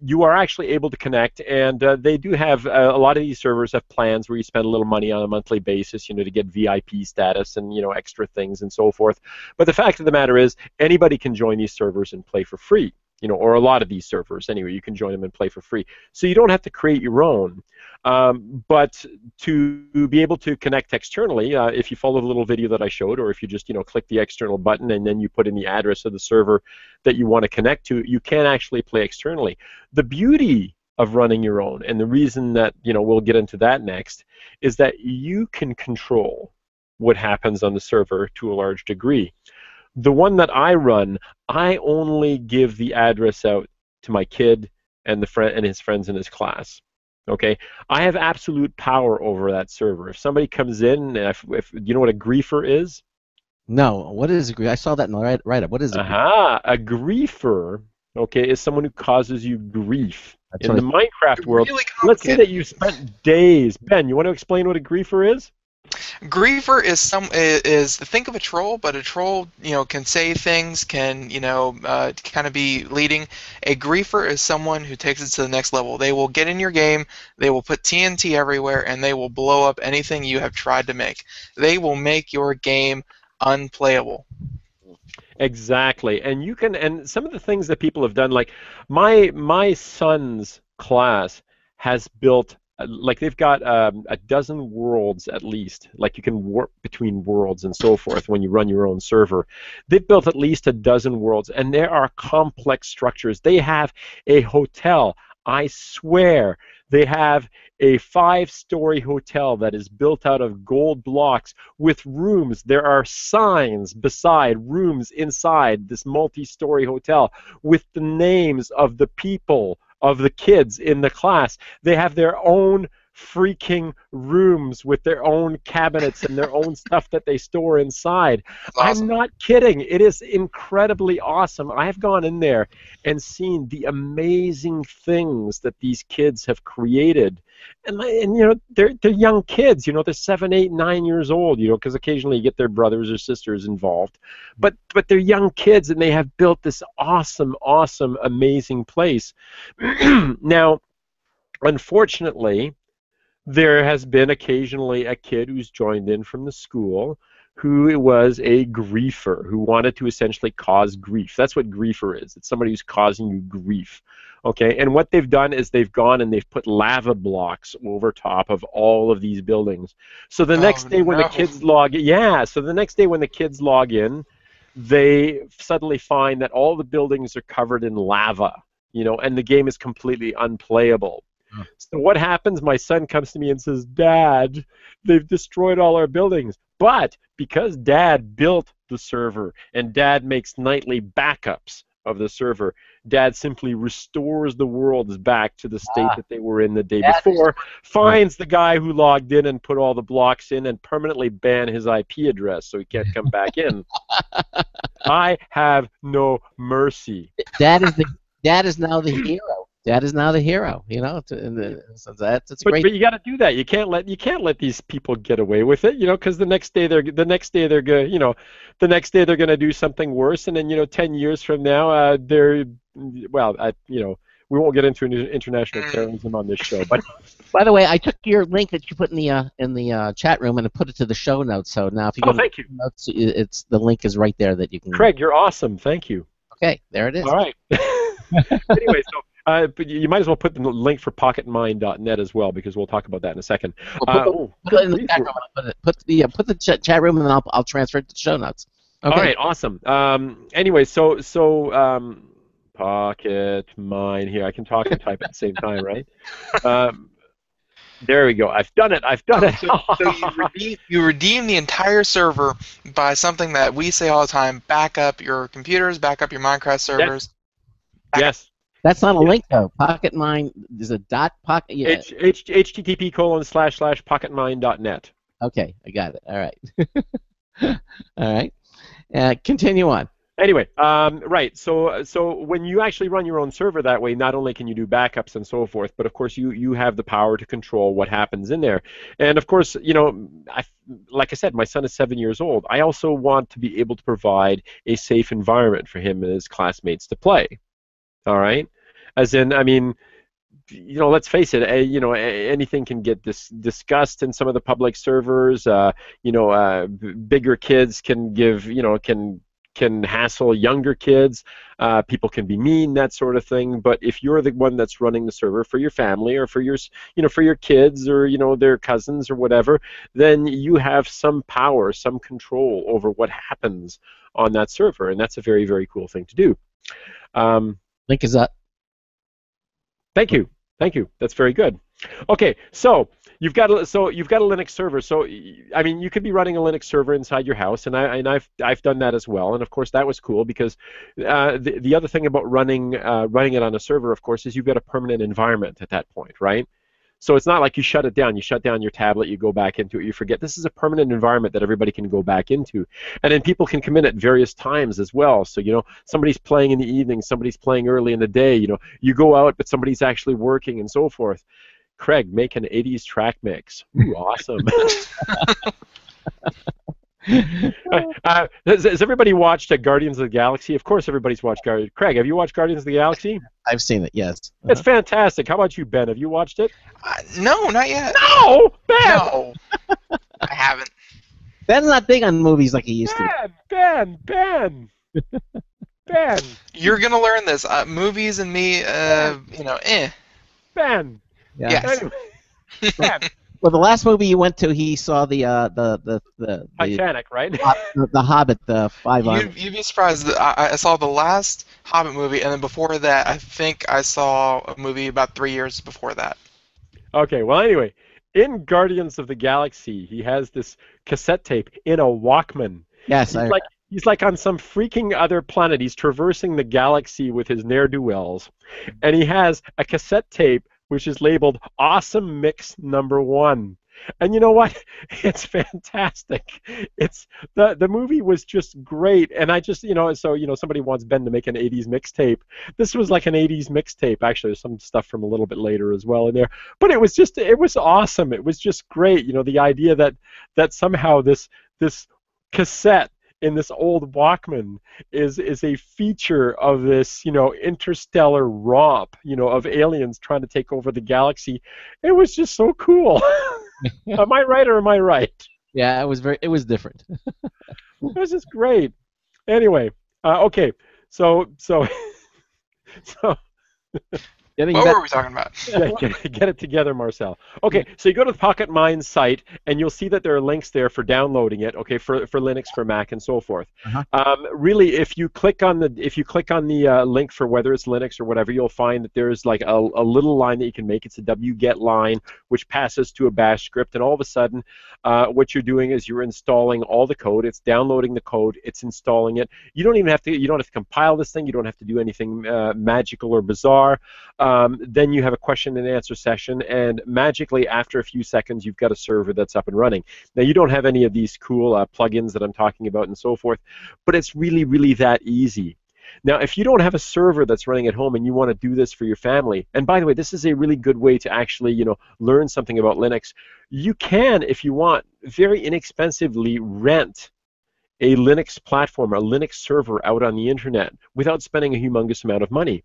you are actually able to connect, and uh, they do have uh, a lot of these servers have plans where you spend a little money on a monthly basis, you know, to get VIP status and you know extra things and so forth. But the fact of the matter is, anybody can join these servers and play for free. You know, or a lot of these servers anyway, you can join them and play for free. So you don't have to create your own. Um, but to be able to connect externally, uh, if you follow the little video that I showed, or if you just you know click the external button and then you put in the address of the server that you want to connect to, you can actually play externally. The beauty of running your own, and the reason that you know we'll get into that next, is that you can control what happens on the server to a large degree. The one that I run, I only give the address out to my kid and the friend and his friends in his class. Okay, I have absolute power over that server. If somebody comes in, if, if you know what a griefer is, No, what is a grief? I saw that in the write, write up. What is a grief? aha, a griefer, okay, is someone who causes you grief. That's in the Minecraft world, Really let's say that you spent days. Ben, you want to explain what a griefer is? Griefer is some is think of a troll, but a troll you know can say things, can you know uh, kind of be leading. A griefer is someone who takes it to the next level. They will get in your game, they will put TNT everywhere, and they will blow up anything you have tried to make. They will make your game unplayable. Exactly, and you can, and some of the things that people have done, like my my son's class has built, like they've got um, a dozen worlds at least, like you can warp between worlds and so forth when you run your own server. They've built at least a dozen worlds, and there are complex structures. They have a hotel. I swear, they have a five-story hotel that is built out of gold blocks with rooms. There are signs beside rooms inside this multi-story hotel with the names of the people of the kids in the class. They have their own freaking rooms with their own cabinets and their own stuff that they store inside. Awesome. I'm not kidding. It is incredibly awesome. I have gone in there and seen the amazing things that these kids have created. And, and you know, they're, they're young kids. You know, they're seven, eight, nine years old. You know, because occasionally you get their brothers or sisters involved. But but they're young kids, and they have built this awesome, awesome, amazing place. now, unfortunately, there has been occasionally a kid who's joined in from the school who was a griefer who wanted to essentially cause grief. That's what griefer is. It's somebody who's causing you grief. Okay, and what they've done is they've gone and they've put lava blocks over top of all of these buildings. So the Oh, next day when the kids log yeah, so the next day when the kids log in, they suddenly find that all the buildings are covered in lava, you know, and the game is completely unplayable. So what happens? My son comes to me and says, "Dad, they've destroyed all our buildings." But because Dad built the server and Dad makes nightly backups of the server, Dad simply restores the worlds back to the state Ah. that they were in the day That before, finds the guy who logged in and put all the blocks in, and permanently ban his IP address so he can't come back in. I have no mercy. Dad is the Dad is now the hero. Dad is now the hero. You know, to, the, so that's it's But, great. but you got to do that. You can't let you can't let these people get away with it, you know, because the next day they're the next day they're gonna you know, the next day they're going to do something worse, and then you know, ten years from now, uh, they're well, I, you know, we won't get into inter- international terrorism on this show, but By the way, I took your link that you put in the uh, in the uh, chat room and I put it to the show notes. So now if you go oh, to thank you, notes, it's the link is right there that you can. Craig. You're awesome. Thank you. Okay, there it is. All right. anyway, so. Uh, but you you might as well put the link for pocketmine.net as well because we'll talk about that in a second. Well, put, Uh, the- put in the good chat room. and Put, it, put the put the ch- chat room and then I'll I'll transfer it to the show notes. Okay. All right, awesome. Um, anyway, so so um, pocket mine here. I can talk and type at the same time, right? Um, there we go. I've done it. I've done it. So, so you, redeem, you redeem the entire server by something that we say all the time: back up your computers, back up your Minecraft servers. yes. That's not a link though. Pocket Mine is a dot pocket. Yeah. H, H, HTTP colon slash slash pocketmine.net. Okay, I got it. All right. All right. Uh, continue on. Anyway, um, right. So so when you actually run your own server that way, not only can you do backups and so forth, but of course you you have the power to control what happens in there. And of course, you know, I, like I said, my son is seven years old. I also want to be able to provide a safe environment for him and his classmates to play. All right. As in, I mean, you know, let's face it. Uh, you know, anything can get dis- discussed in some of the public servers. Uh, you know, uh, b- bigger kids can give, you know, can can hassle younger kids. Uh, people can be mean, that sort of thing. But if you're the one that's running the server for your family or for your, you know, for your kids or you know their cousins or whatever, then you have some power, some control over what happens on that server, and that's a very, very cool thing to do. Um, Link is up. Thank you. Thank you. That's very good. Okay, so you've got a, so you've got a Linux server. So I mean, you could be running a Linux server inside your house, and I and I've I've done that as well. And of course, that was cool because uh, the the other thing about running uh, running it on a server, of course, is you've got a permanent environment at that point, right? So it's not like you shut it down. You shut down your tablet, you go back into it, you forget. This is a permanent environment that everybody can go back into, and then people can come in at various times as well. So you know, somebody's playing in the evening, somebody's playing early in the day. You know, you go out, but somebody's actually working and so forth. Craig, make an 80s track mix. Ooh, awesome. uh, has, has everybody watched uh, Guardians of the Galaxy? Of course, everybody's watched Guardians. Craig, have you watched Guardians of the Galaxy? I've seen it. Yes. It's fantastic. How about you, Ben? Have you watched it? Uh, no, not yet. No, Ben. No, I haven't. Ben's not big on movies like he used to. Ben, Ben, Ben, Ben, You're gonna learn this. Uh, movies and me, uh, you know, eh. Ben. Yeah. Yes. Anyway, Ben. Well, the last movie you went to, he saw the uh, the the the the, Titanic, right? the, the Hobbit, the five You, arms. you'd be surprised. I, I saw the last Hobbit movie, and then before that, I think I saw a movie about three years before that. Okay, well, anyway, in Guardians of the Galaxy, he has this cassette tape in a Walkman. Yes, He's I, like he's like on some freaking other planet. He's traversing the galaxy with his ne'er do wells, and he has a cassette tape which is labeled "Awesome Mix Number One." And you know what? It's fantastic. It's the the movie was just great, and I just you know so you know somebody wants Ben to make an '80s mixtape. This was like an '80s mixtape. Actually, there's some stuff from a little bit later as well in there, but it was just it was awesome. It was just great. You know the idea that that somehow this this cassette in this old Walkman is is a feature of this, you know, interstellar romp, you know, of aliens trying to take over the galaxy. It was just so cool. am I right or am I right? yeah, it was very, it was different. It was just great. Anyway, uh, okay, so so so Getting What better. were we talking about? get, get, get it together, Marcel. Okay, so you go to the Pocket Mine site, and you'll see that there are links there for downloading it. Okay, for, for Linux, for Mac, and so forth. Uh-huh. Um, really, if you click on the if you click on the uh, link for whether it's Linux or whatever, you'll find that there's like a, a little line that you can make. It's a wget line, which passes to a Bash script, and all of a sudden, uh, what you're doing is you're installing all the code. It's downloading the code. It's installing it. You don't even have to. You don't have to compile this thing. You don't have to do anything uh, magical or bizarre. Um, then you have a question and answer session, and magically, after a few seconds, you've got a server that's up and running. Now, you don't have any of these cool uh, plugins that I'm talking about and so forth, but it's really, really that easy. Now, if you don't have a server that's running at home and you want to do this for your family, and by the way, this is a really good way to actually, you know, learn something about Linux. You can, if you want, very inexpensively rent a Linux platform, a Linux server out on the internet without spending a humongous amount of money.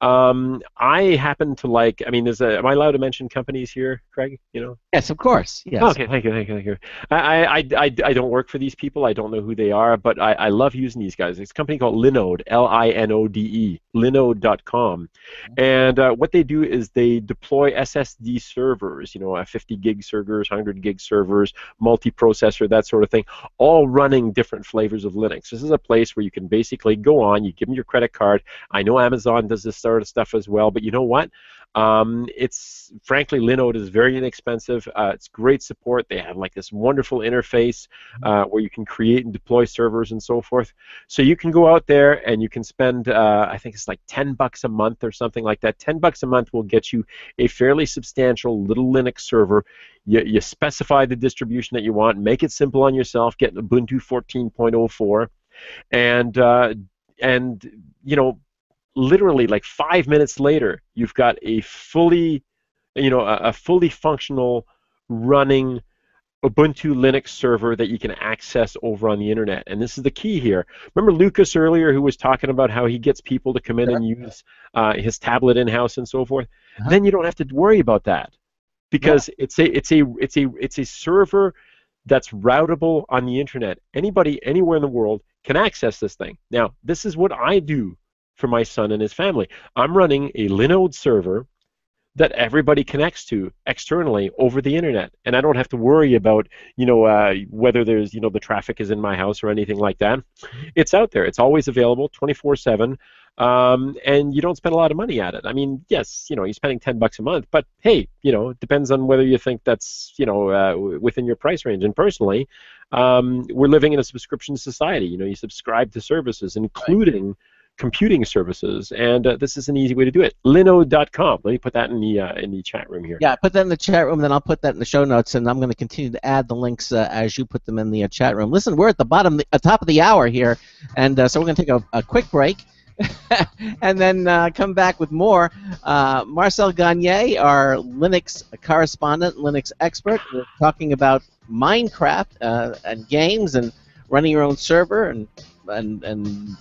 Um, I happen to like. I mean, is a, am I allowed to mention companies here, Craig? You know. Yes, of course. Yes. Okay, thank you, thank you, thank you. I, I, I, I don't work for these people. I don't know who they are, but I, I love using these guys. It's a company called Linode, L-I-N-O-D-E, Linode.com, and uh, what they do is they deploy SSD servers. You know, 50 gig servers, 100 gig servers, multi-processor, that sort of thing, all running different flavors of Linux. This is a place where you can basically go on. You give them your credit card. I know Amazon does this sort of stuff as well, but you know what? Um, it's frankly Linode is very inexpensive. Uh, it's great support. They have like this wonderful interface uh, where you can create and deploy servers and so forth. So you can go out there and you can spend uh, I think it's like 10 bucks a month or something like that. 10 bucks a month will get you a fairly substantial little Linux server. You, you specify the distribution that you want, make it simple on yourself, get Ubuntu 14.04, and uh, and you know literally like five minutes later, you've got a fully, you know, a, a fully functional running Ubuntu Linux server that you can access over on the internet. And this is the key here. Remember Lucas earlier who was talking about how he gets people to come in and use uh, his tablet in house and so forth? Uh-huh. Then you don't have to worry about that because yeah. it's a it's a it's a it's a server that's routable on the internet. Anybody anywhere in the world can access this thing. Now, this is what I do for my son and his family. I'm running a Linode server that everybody connects to externally over the internet, and I don't have to worry about you know uh, whether there's you know the traffic is in my house or anything like that. It's out there. It's always available, 24/7, um, and you don't spend a lot of money at it. I mean, yes, you know you're spending 10 bucks a month, but hey, you know it depends on whether you think that's you know uh, within your price range. And personally, um, we're living in a subscription society. You know, you subscribe to services, including right computing services, and uh, this is an easy way to do it. Linode.com. Let me put that in the uh, in the chat room here. Yeah, put that in the chat room, then I'll put that in the show notes, and I'm going to continue to add the links uh, as you put them in the uh, chat room. Listen, we're at the bottom, the uh, top of the hour here, and uh, so we're going to take a, a, quick break. and then come back with more. Marcel Gagne, our Linux correspondent, Linux expert, we're talking about Minecraft and games and running your own server and and and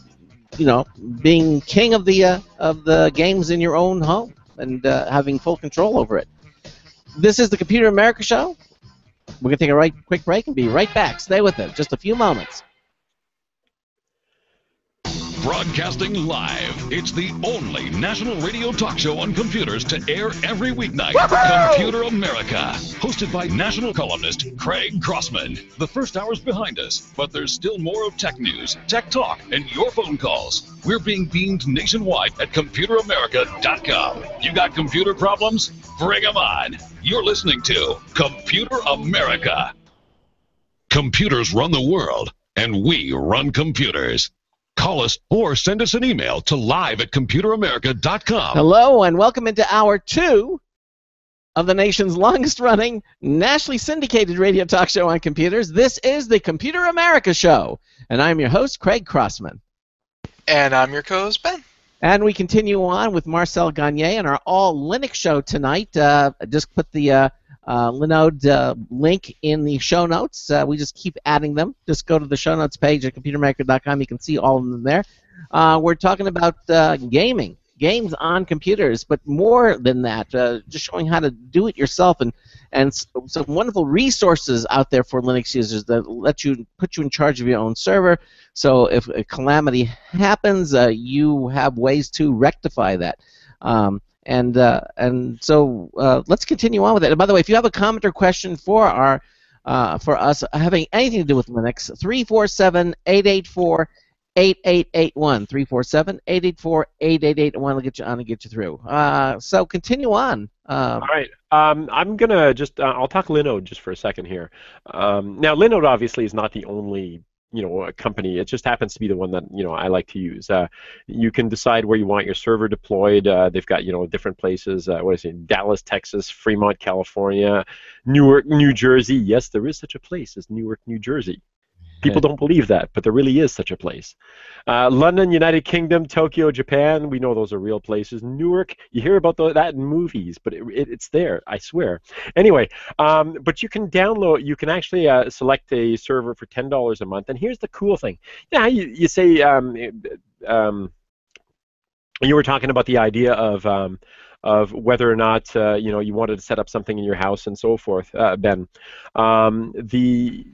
you know, being king of the uh, of the games in your own home and uh, having full control over it. This is the Computer America Show. We're gonna take a right quick break and be right back. Stay with us, just a few moments. Broadcasting live. It's the only national radio talk show on computers to air every weeknight. Computer America. Hosted by national columnist Craig Crossman. The first hour's behind us, but there's still more of tech news, tech talk, and your phone calls. We're being beamed nationwide at ComputerAmerica.com. You got computer problems? Bring them on. You're listening to Computer America. Computers run the world, and we run computers. Call us or send us an email to live at computeramerica.com. Hello, and welcome into hour two of the nation's longest running, nationally syndicated radio talk show on computers. This is the Computer America Show, and I'm your host, Craig Crossman. And I'm your co host, Ben. And we continue on with Marcel Gagne and our all Linux show tonight. Uh, just put the uh, uh, Linode uh, link in the show notes. Uh, we just keep adding them. Just go to the show notes page at computeramerica.com. You can see all of them there. Uh, we're talking about uh, gaming, games on computers, but more than that, uh, just showing how to do it yourself and and some wonderful resources out there for Linux users that let you put you in charge of your own server. So if a calamity happens, you have ways to rectify that. Um, and uh, and so uh, let's continue on with it. And by the way, if you have a comment or question for our uh, for us having anything to do with Linux, 347-884 8881 347 884 8881 will get you on and get you through. Uh, so continue on. Um, All right. Um, I'm going to just, uh, I'll talk Linode just for a second here. Um, now, Linode obviously is not the only you know a company. It just happens to be the one that you know I like to use. Uh, you can decide where you want your server deployed. Uh, they've got you know different places. Uh, what is it? Dallas, Texas, Fremont, California, Newark, New Jersey. Yes, there is such a place as Newark, New Jersey. People don't believe that, but there really is such a place. Uh, London, United Kingdom, Tokyo, Japan. We know those are real places. Newark. You hear about the, that in movies, but it, it, it's there. I swear. Anyway, um, but you can download. You can actually uh, select a server for ten dollars a month. And here's the cool thing. Yeah, you, you say. Um, um, you were talking about the idea of um, of whether or not uh, you know you wanted to set up something in your house and so forth, uh, Ben. Um, the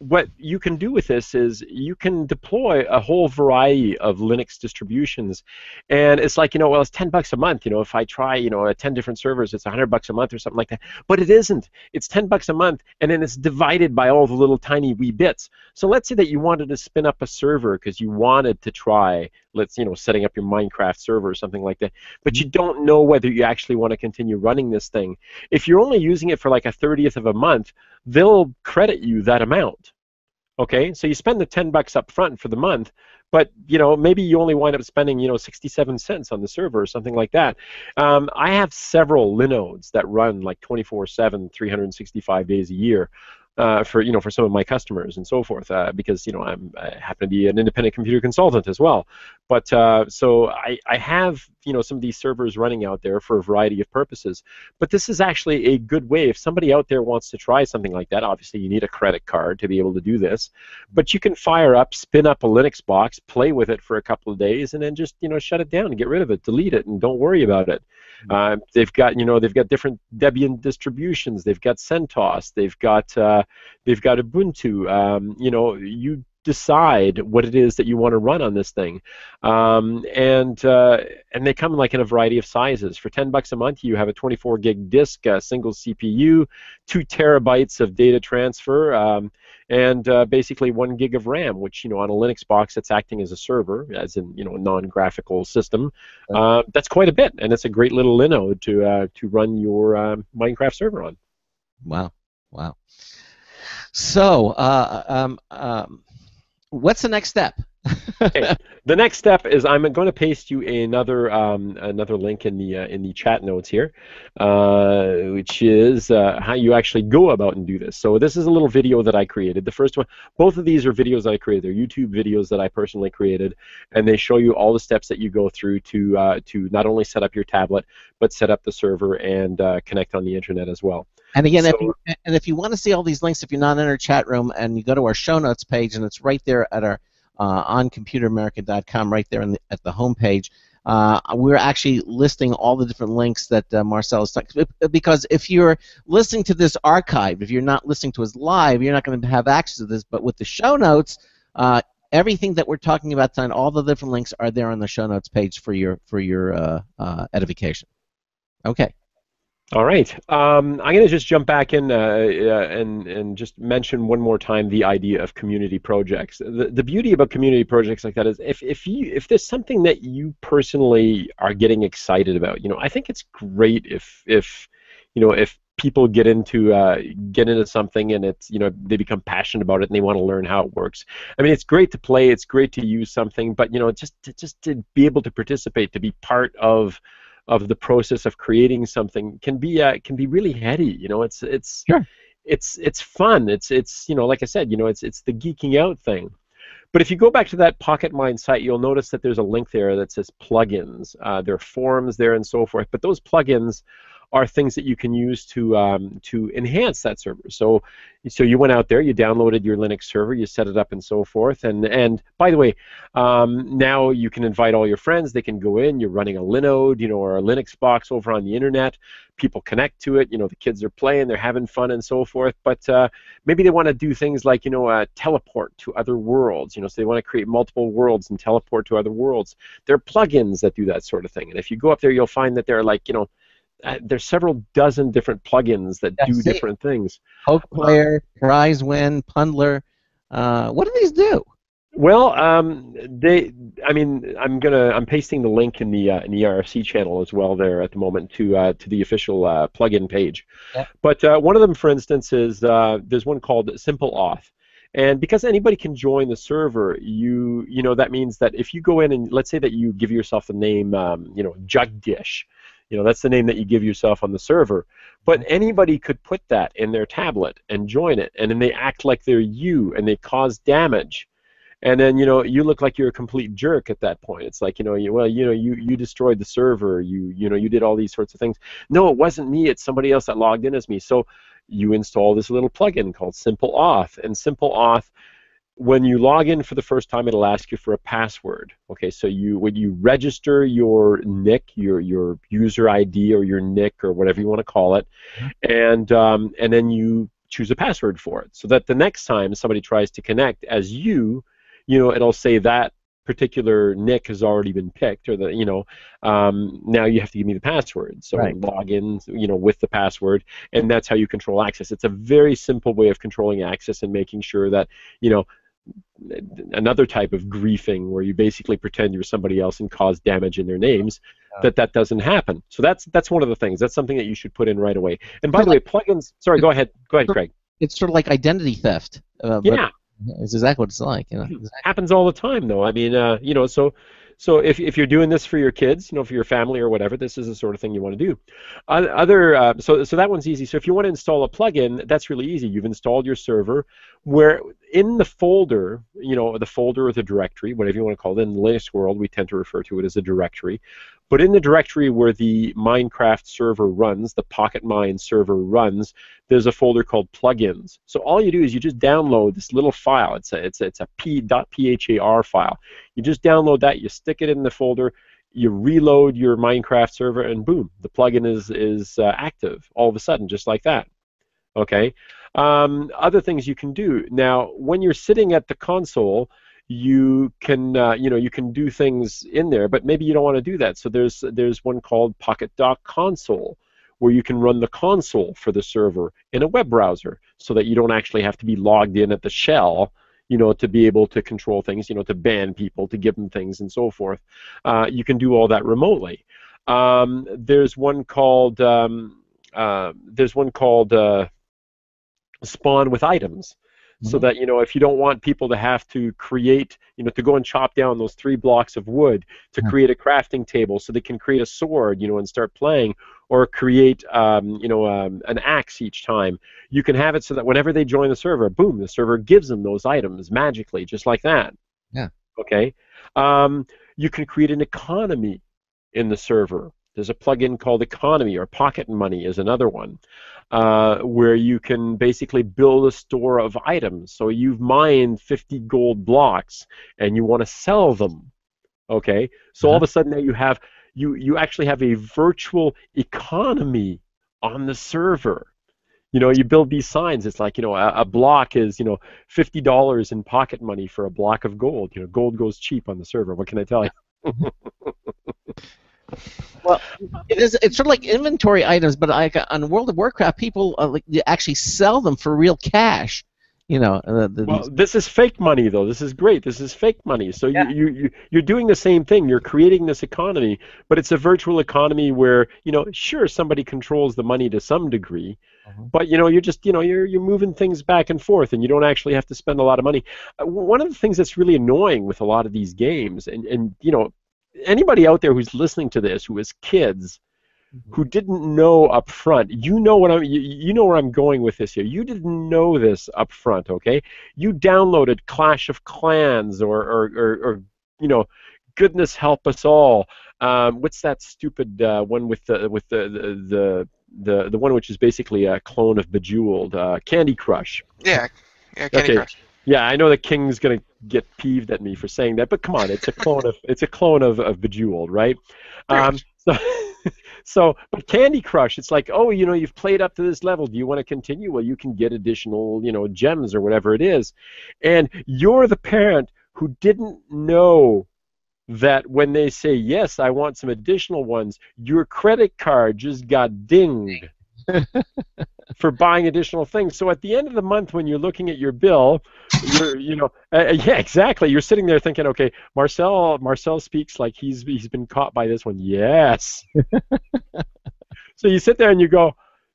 what you can do with this is you can deploy a whole variety of Linux distributions, and it's like you know, well, it's ten bucks a month. You know, if I try, you know, ten different servers, it's hundred bucks a month or something like that. But it isn't. It's ten bucks a month, and then it's divided by all the little tiny wee bits. So let's say that you wanted to spin up a server because you wanted to try, let's you know, setting up your Minecraft server or something like that, but you mm-hmm. don't know whether you actually want to continue running this thing. If you're only using it for like a thirtieth of a month, they'll credit you that amount. Okay, so you spend the 10 bucks up front for the month, but you know maybe you only wind up spending you know 67 cents on the server or something like that. Um, I have several Linodes that run like 24/7, 365 days a year uh, for you know for some of my customers and so forth uh, because you know I'm, I happen to be an independent computer consultant as well. But uh, so I, I have you know some of these servers running out there for a variety of purposes. But this is actually a good way if somebody out there wants to try something like that. Obviously, you need a credit card to be able to do this, but you can fire up, spin up a Linux box, play with it for a couple of days, and then just you know shut it down and get rid of it, delete it, and don't worry about it. Uh, they've got you know they've got different Debian distributions. They've got CentOS. They've got uh, they've got Ubuntu. Um, you know you decide what it is that you want to run on this thing, um, and uh, and they come like in a variety of sizes. For 10 bucks a month, you have a 24 gig disk, a single CPU, two terabytes of data transfer. Um, and uh, basically one gig of RAM, which you know on a Linux box that's acting as a server, as in you know a non-graphical system. Uh, that's quite a bit, and it's a great little Linode to uh, to run your um, Minecraft server on. Wow, wow. So, uh, um, um, what's the next step? okay. The next step is I'm going to paste you another um, another link in the uh, in the chat notes here, uh, which is uh, how you actually go about and do this. So this is a little video that I created. The first one, both of these are videos that I created. They're YouTube videos that I personally created, and they show you all the steps that you go through to uh, to not only set up your tablet but set up the server and uh, connect on the internet as well. And again, so, if you, and if you want to see all these links, if you're not in our chat room, and you go to our show notes page, and it's right there at our uh, on ComputerAmerica.com, right there the, at the home page. Uh, we're actually listing all the different links that uh, Marcel is talking because if you're listening to this archive, if you're not listening to us live, you're not going to have access to this. But with the show notes, uh, everything that we're talking about tonight, all the different links are there on the show notes page for your for your uh, uh, edification. Okay. All right. Um, I'm going to just jump back in uh, uh, and and just mention one more time the idea of community projects. The, the beauty about community projects like that is if, if you if there's something that you personally are getting excited about, you know, I think it's great if if you know if people get into uh, get into something and it's you know they become passionate about it and they want to learn how it works. I mean, it's great to play, it's great to use something, but you know, just to, just to be able to participate, to be part of of the process of creating something can be uh, can be really heady. You know, it's it's sure. it's it's fun. It's it's you know, like I said, you know, it's it's the geeking out thing. But if you go back to that PocketMine site, you'll notice that there's a link there that says plugins. Uh, there are forums there and so forth. But those plugins are things that you can use to um, to enhance that server. So so you went out there, you downloaded your Linux server, you set it up and so forth. And and by the way, um, now you can invite all your friends. They can go in. You're running a Linode, you know, or a Linux box over on the internet. People connect to it. You know, the kids are playing, they're having fun and so forth. But uh, maybe they want to do things like you know uh, teleport to other worlds. You know, so they want to create multiple worlds and teleport to other worlds. There are plugins that do that sort of thing. And if you go up there, you'll find that there are like you know uh, there's several dozen different plugins that do different things. Poke Player, Prize Win, Pundler. Uh, what do these do? Well, um, they. I mean, I'm gonna. I'm pasting the link in the uh, in the IRC channel as well there at the moment to uh, to the official uh, plugin page. Yeah. But uh, one of them, for instance, is uh, there's one called Simple Auth. And because anybody can join the server, you you know that means that if you go in and let's say that you give yourself the name um, you know Jugdish, You know, that's the name that you give yourself on the server. But anybody could put that in their tablet and join it, and then they act like they're you, and they cause damage. And then you know you look like you're a complete jerk at that point. It's like you know you well you know you you destroyed the server. You you know you did all these sorts of things. No, it wasn't me. It's somebody else that logged in as me. So you install this little plugin called Simple Auth, and Simple Auth when you log in for the first time, it'll ask you for a password. Okay, so you when you register your nick, your your user ID or your nick or whatever you want to call it, and um, and then you choose a password for it, so that the next time somebody tries to connect as you, you know, it'll say that particular nick has already been picked or the you know um, now you have to give me the password so Right. log in you know with the password and that's how you control access it's a very simple way of controlling access and making sure that you know another type of griefing where you basically pretend you're somebody else and cause damage in their names that that doesn't happen. So that's that's one of the things. That's something that you should put in right away. And by the way plugins sorry go ahead. Go ahead craig. It's sort of like identity theft. Uh, yeah. It's exactly what it's like. You know. happens all the time though. I mean uh, you know so so if, if you're doing this for your kids you know for your family or whatever this is the sort of thing you want to do. Other uh, so so that one's easy. So if you want to install a plugin that's really easy. You've installed your server where in the folder you know the folder or the directory whatever you want to call it in the linux world we tend to refer to it as a directory but in the directory where the minecraft server runs the pocket mine server runs there's a folder called plugins. So all you do is you just download this little file. It's a it's a, it's a p .phar file. You just download that you stick it in the folder you reload your minecraft server and boom the plugin is is uh, active all of a sudden just like that. Okay? Um, other things you can do. Now when you're sitting at the console you can uh, you know you can do things in there but maybe you don't want to do that. So there's there's one called pocket dock console where you can run the console for the server in a web browser so that you don't actually have to be logged in at the shell you know to be able to control things you know to ban people to give them things and so forth. Uh, you can do all that remotely. Um, there's one called um, uh, there's one called uh, spawn with items so that you know if you don't want people to have to create you know to go and chop down those three blocks of wood to create a crafting table so they can create a sword you know and start playing or create um, you know um, an axe each time you can have it so that whenever they join the server boom the server gives them those items magically just like that. Yeah. okay? Um, you can create an economy in the server there's a plugin called economy or pocket money is another one uh, where you can basically build a store of items. So you've mined 50 gold blocks and you want to sell them okay? So all of a sudden now you have you you actually have a virtual economy on the server. You know you build these signs it's like you know a, a block is you know $50 in pocket money for a block of gold. You know gold goes cheap on the server what can i tell you Well, it is. It's sort of like inventory items, but like on World of Warcraft, people uh, like actually sell them for real cash. You know, uh, the, Well, this is fake money, though. This is great. This is fake money. So you, you, you, you're doing the same thing. You're creating this economy, but it's a virtual economy where, you know, sure, somebody controls the money to some degree, but, you know, you're just, you know, you're, you're moving things back and forth, and you don't actually have to spend a lot of money. Uh, one of the things that's really annoying with a lot of these games, and, and you know, anybody out there who's listening to this who has kids, who didn't know up front. You know what I'm you, you know where I'm going with this here. You didn't know this up front, okay? You downloaded Clash of Clans or or, or, or you know, goodness help us all. Um, what's that stupid uh, one with the with the the, the the the one which is basically a clone of Bejeweled, uh, Candy Crush. Yeah, yeah, Candy okay. Crush. Yeah, I know the King's gonna get peeved at me for saying that, but come on, it's a clone of it's a clone of, of Bejeweled, right? Um, so, so, but Candy Crush, it's like, oh, you know, you've played up to this level. Do you want to continue? Well, you can get additional, you know, gems or whatever it is, and you're the parent who didn't know that when they say yes, I want some additional ones, your credit card just got dinged for buying additional things. So at the end of the month, when you're looking at your bill, you're, you know, uh, yeah, exactly. You're sitting there thinking, okay, Marcel, Marcel speaks like he's he's been caught by this one. Yes. so you sit there and you go,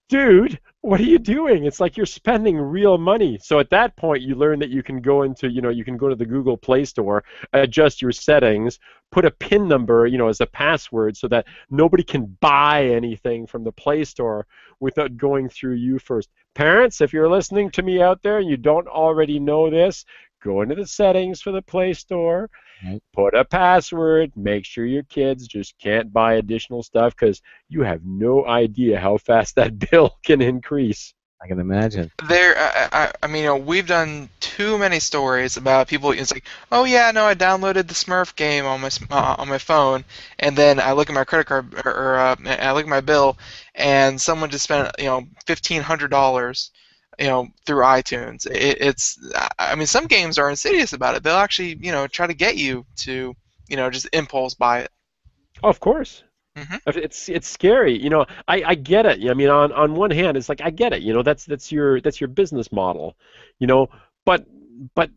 dude, what are you doing? It's like you're spending real money. So at that point, you learn that you can go into, you know, you can go to the Google Play Store, adjust your settings, put a PIN number, you know, as a password, so that nobody can buy anything from the Play Store without going through you first. Parents, if you're listening to me out there and you don't already know this, go into the settings for the Play Store, Right. put a password, make sure your kids just can't buy additional stuff because you have no idea how fast that bill can increase. I can imagine. There, I, I, I mean, you know, we've done too many stories about people. It's like, oh yeah, no, I downloaded the Smurf game on my uh, on my phone, and then I look at my credit card or, or uh, I look at my bill, and someone just spent you know fifteen hundred dollars, you know, through iTunes. It, it's, I- mean, some games are insidious about it. They'll actually, you know, try to get you to, you know, just impulse buy it. Oh, of course. Mhm. It's it's scary, you know. I, I get it. I mean, on, on one hand, it's like I get it. You know, that's that's your that's your business model, you know. But but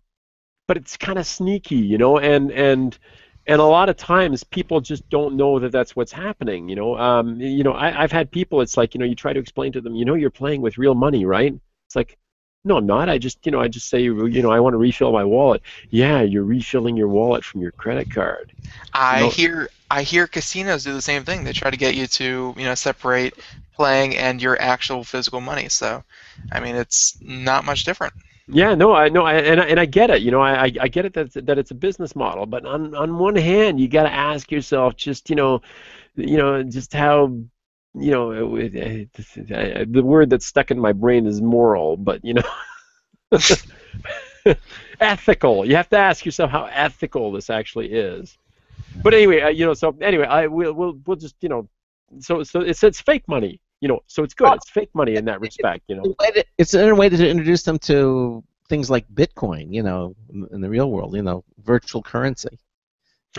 but it's kind of sneaky, you know. And and and a lot of times people just don't know that that's what's happening. You know. Um. You know, I, I've had people. It's like you know, you try to explain to them. You know, you're playing with real money, right? It's like. No, I'm not. I just, you know, I just say, you know, I want to refill my wallet. Yeah, you're refilling your wallet from your credit card. I No. hear I hear casinos do the same thing. They try to get you to you know separate playing and your actual physical money. So, I mean, it's not much different. Yeah, no, I know, I, and I, and I get it. You know, I I get it that it's, that it's a business model, but on on one hand, you got to ask yourself, just you know, you know, just how, you know, it, it, it, the word that's stuck in my brain is moral, but you know, ethical. You have to ask yourself how ethical this actually is. But anyway, uh, you know, so anyway, I we'll we'll we'll just you know, so so it's it's fake money, you know, so it's good. It's fake money in that respect, you know. It's a way to introduce them to things like Bitcoin, you know, in the real world, you know, virtual currency.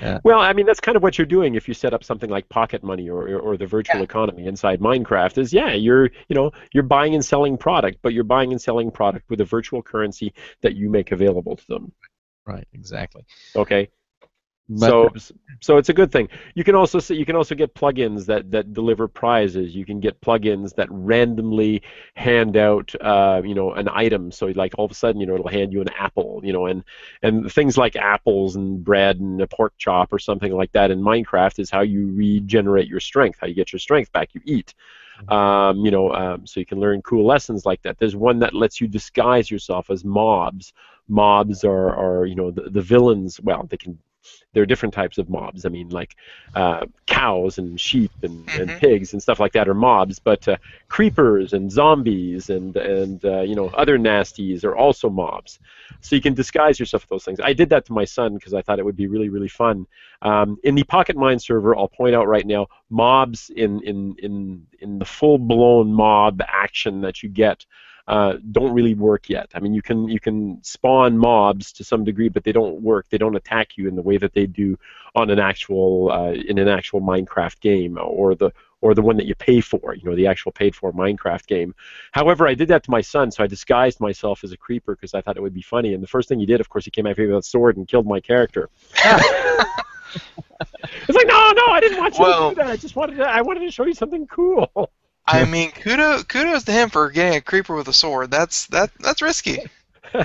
Yeah. Well, I mean, that's kind of what you're doing if you set up something like Pocket Money or, or, or the virtual economy inside Minecraft. Is yeah, you're you know you're buying and selling product, but you're buying and selling product with a virtual currency that you make available to them. Right, exactly. Okay. So so it's a good thing. You can also see, you can also get plugins that, that deliver prizes. You can get plugins that randomly hand out uh, you know an item. So like all of a sudden you know it'll hand you an apple. You know and and things like apples and bread and a pork chop or something like that in Minecraft is how you regenerate your strength. How you get your strength back. You eat. Um, you know, um, so you can learn cool lessons like that. There's one that lets you disguise yourself as mobs. Mobs are, are you know, the, the villains. Well, they can. There are different types of mobs. I mean, like uh, cows and sheep and, and Mhm. pigs and stuff like that are mobs. But uh, creepers and zombies and and uh, you know other nasties are also mobs. So you can disguise yourself with those things. I did that to my son because I thought it would be really really fun. Um, in the Pocket Mine server, I'll point out right now, mobs in in in in the full-blown mob action that you get uh, don't really work yet. I mean, you can you can spawn mobs to some degree, but they don't work. They don't attack you in the way that they do on an actual uh, in an actual Minecraft game or the or the one that you pay for. You know, the actual paid for Minecraft game. However, I did that to my son, so I disguised myself as a creeper because I thought it would be funny. And the first thing he did, of course, he came after me with a sword and killed my character. It's like, no, no, I didn't want you Well- to do that. I just wanted to, I wanted to show you something cool. I mean, kudos kudos to him for getting a creeper with a sword. That's that that's risky.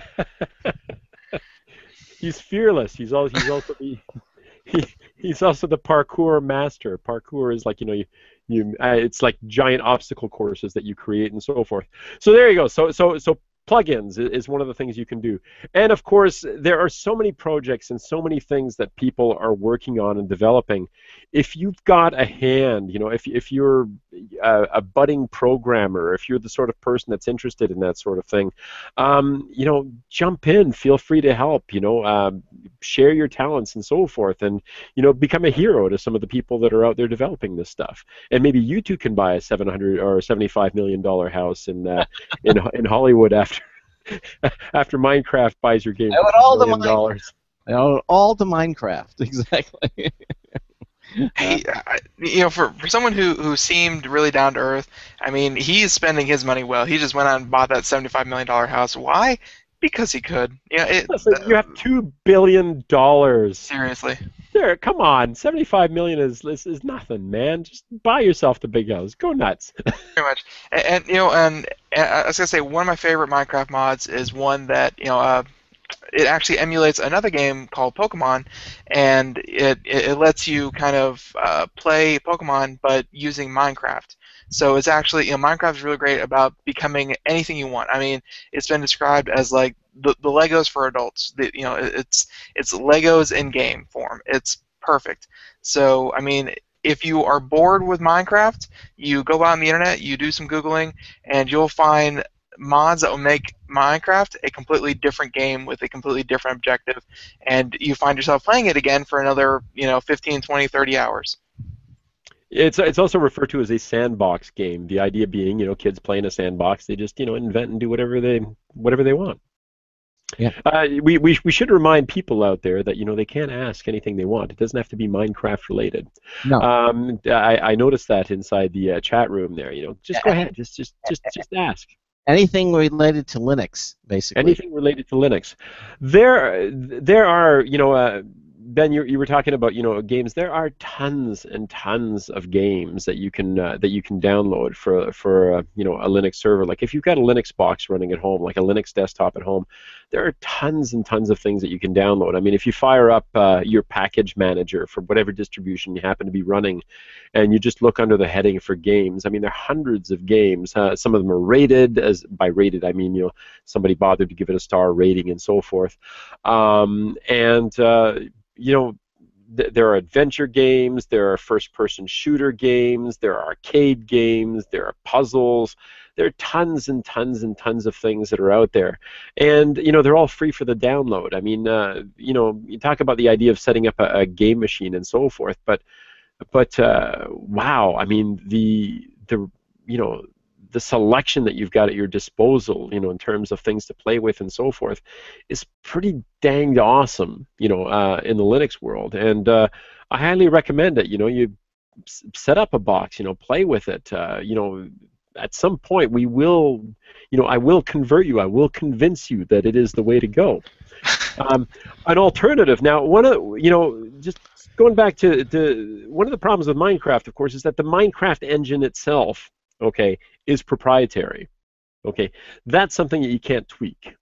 he's fearless. He's also he's also the he, he's also the parkour master. Parkour is like you know you you uh, it's like giant obstacle courses that you create and so forth. So there you go. So so so plugins is one of the things you can do. And of course, there are so many projects and so many things that people are working on and developing. If you've got a hand, you know, if, if you're a, a budding programmer, if you're the sort of person that's interested in that sort of thing, um, you know, jump in. Feel free to help. You know, um, share your talents and so forth, and you know, become a hero to some of the people that are out there developing this stuff. And maybe you too can buy a 700 or 75 million dollar house in uh, in in Hollywood after after Minecraft buys your game I for would all $10 the million dollars. You know, all to Minecraft, exactly. He, I, you know, for, for someone who, who seemed really down to earth, I mean, he's spending his money well. He just went out and bought that seventy-five million dollar house. Why? Because he could. Yeah, it, Listen, you have two billion dollars. seriously. There. Come on, 75 million is, is is nothing, man. Just buy yourself the big house. Go nuts. Very much. And, and you know, and, and I was gonna say one of my favorite Minecraft mods is one that you know. Uh, it actually emulates another game called Pokemon, and it, it, it lets you kind of uh, play Pokemon but using Minecraft. So it's actually, you know, Minecraft is really great about becoming anything you want. I mean, it's been described as like the, the Legos for adults. The, you know, it's it's Legos in game form. It's perfect. So I mean, if you are bored with Minecraft, you go out on the internet, you do some googling, and you'll find mods that will make Minecraft a completely different game with a completely different objective, and you find yourself playing it again for another, you know, 15, 20, 30 hours. It's it's also referred to as a sandbox game. The idea being, you know, kids play in a sandbox. They just you know invent and do whatever they whatever they want. Yeah. Uh, we, we we should remind people out there that you know they can't ask anything they want. It doesn't have to be Minecraft related. No. Um, I, I noticed that inside the uh, chat room there. You know, just go ahead. Just just just just ask. Anything related to Linux, basically. Anything related to Linux. There there are you know. Uh, Ben, you, you were talking about you know games. There are tons and tons of games that you can uh, that you can download for for uh, you know a Linux server. Like if you've got a Linux box running at home, like a Linux desktop at home, there are tons and tons of things that you can download. I mean, if you fire up uh, your package manager for whatever distribution you happen to be running, and you just look under the heading for games, I mean, there are hundreds of games. Uh, some of them are rated. As by rated, I mean you know somebody bothered to give it a star rating and so forth. Um, and uh, you know, th- there are adventure games, there are first-person shooter games, there are arcade games, there are puzzles. There are tons and tons and tons of things that are out there, and you know they're all free for the download. I mean, uh, you know, you talk about the idea of setting up a, a game machine and so forth, but but uh, wow, I mean the the you know the selection that you've got at your disposal, you know, in terms of things to play with and so forth, is pretty danged awesome, you know, uh, in the Linux world. And uh, I highly recommend it. You know, you s- set up a box, you know, play with it. Uh, you know, at some point we will, you know, I will convert you. I will convince you that it is the way to go. Um, an alternative. Now, one of you know, just going back to, to one of the problems with Minecraft, of course, is that the Minecraft engine itself okay, is proprietary. Okay, that's something that you can't tweak.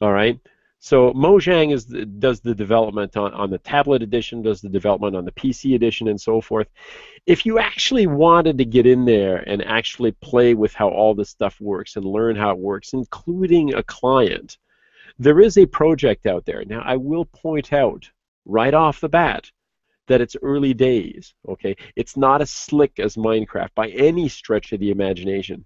All right. So Mojang is does the development on, on the tablet edition, does the development on the PC edition, and so forth. If you actually wanted to get in there and actually play with how all this stuff works and learn how it works, including a client, there is a project out there. Now, I will point out right off the bat that it's early days. Okay, it's not as slick as Minecraft by any stretch of the imagination.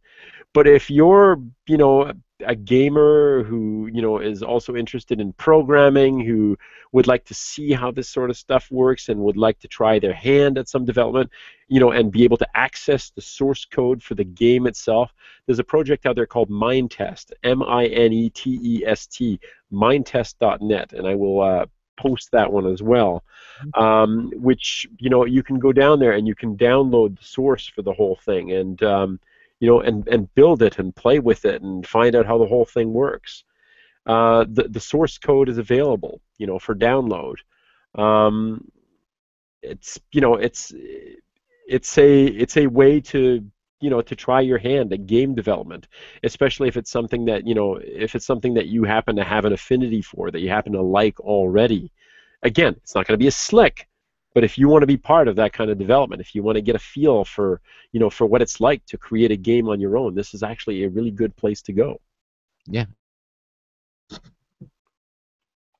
But if you're, you know, a gamer who, you know, is also interested in programming, who would like to see how this sort of stuff works and would like to try their hand at some development, you know, and be able to access the source code for the game itself, there's a project out there called Minetest, M-I-N-E-T-E-S-T, Minetest.net, and I will uh, post that one as well. Um, which you know you can go down there and you can download the source for the whole thing and um, you know and and build it and play with it and find out how the whole thing works. Uh, the the source code is available you know for download. Um, it's you know it's it's a it's a way to you know to try your hand at game development especially if it's something that you know if it's something that you happen to have an affinity for that you happen to like already again it's not going to be as slick but if you want to be part of that kind of development if you want to get a feel for you know for what it's like to create a game on your own this is actually a really good place to go Yeah.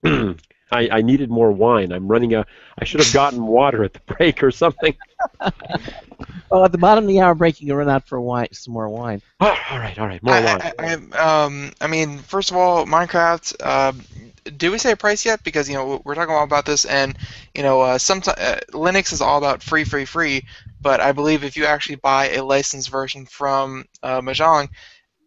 I, I needed more wine. I'm running a. I should have gotten water at the break or something. Well, at the bottom of the hour break, you can run out for wine, some more wine. all right, all right, more I, wine. I, I, um, I mean, first of all, Minecraft. Uh, do we say a price yet? Because you know we're talking all about this, and you know, uh, sometimes uh, Linux is all about free, free, free. But I believe if you actually buy a licensed version from uh, Mojang,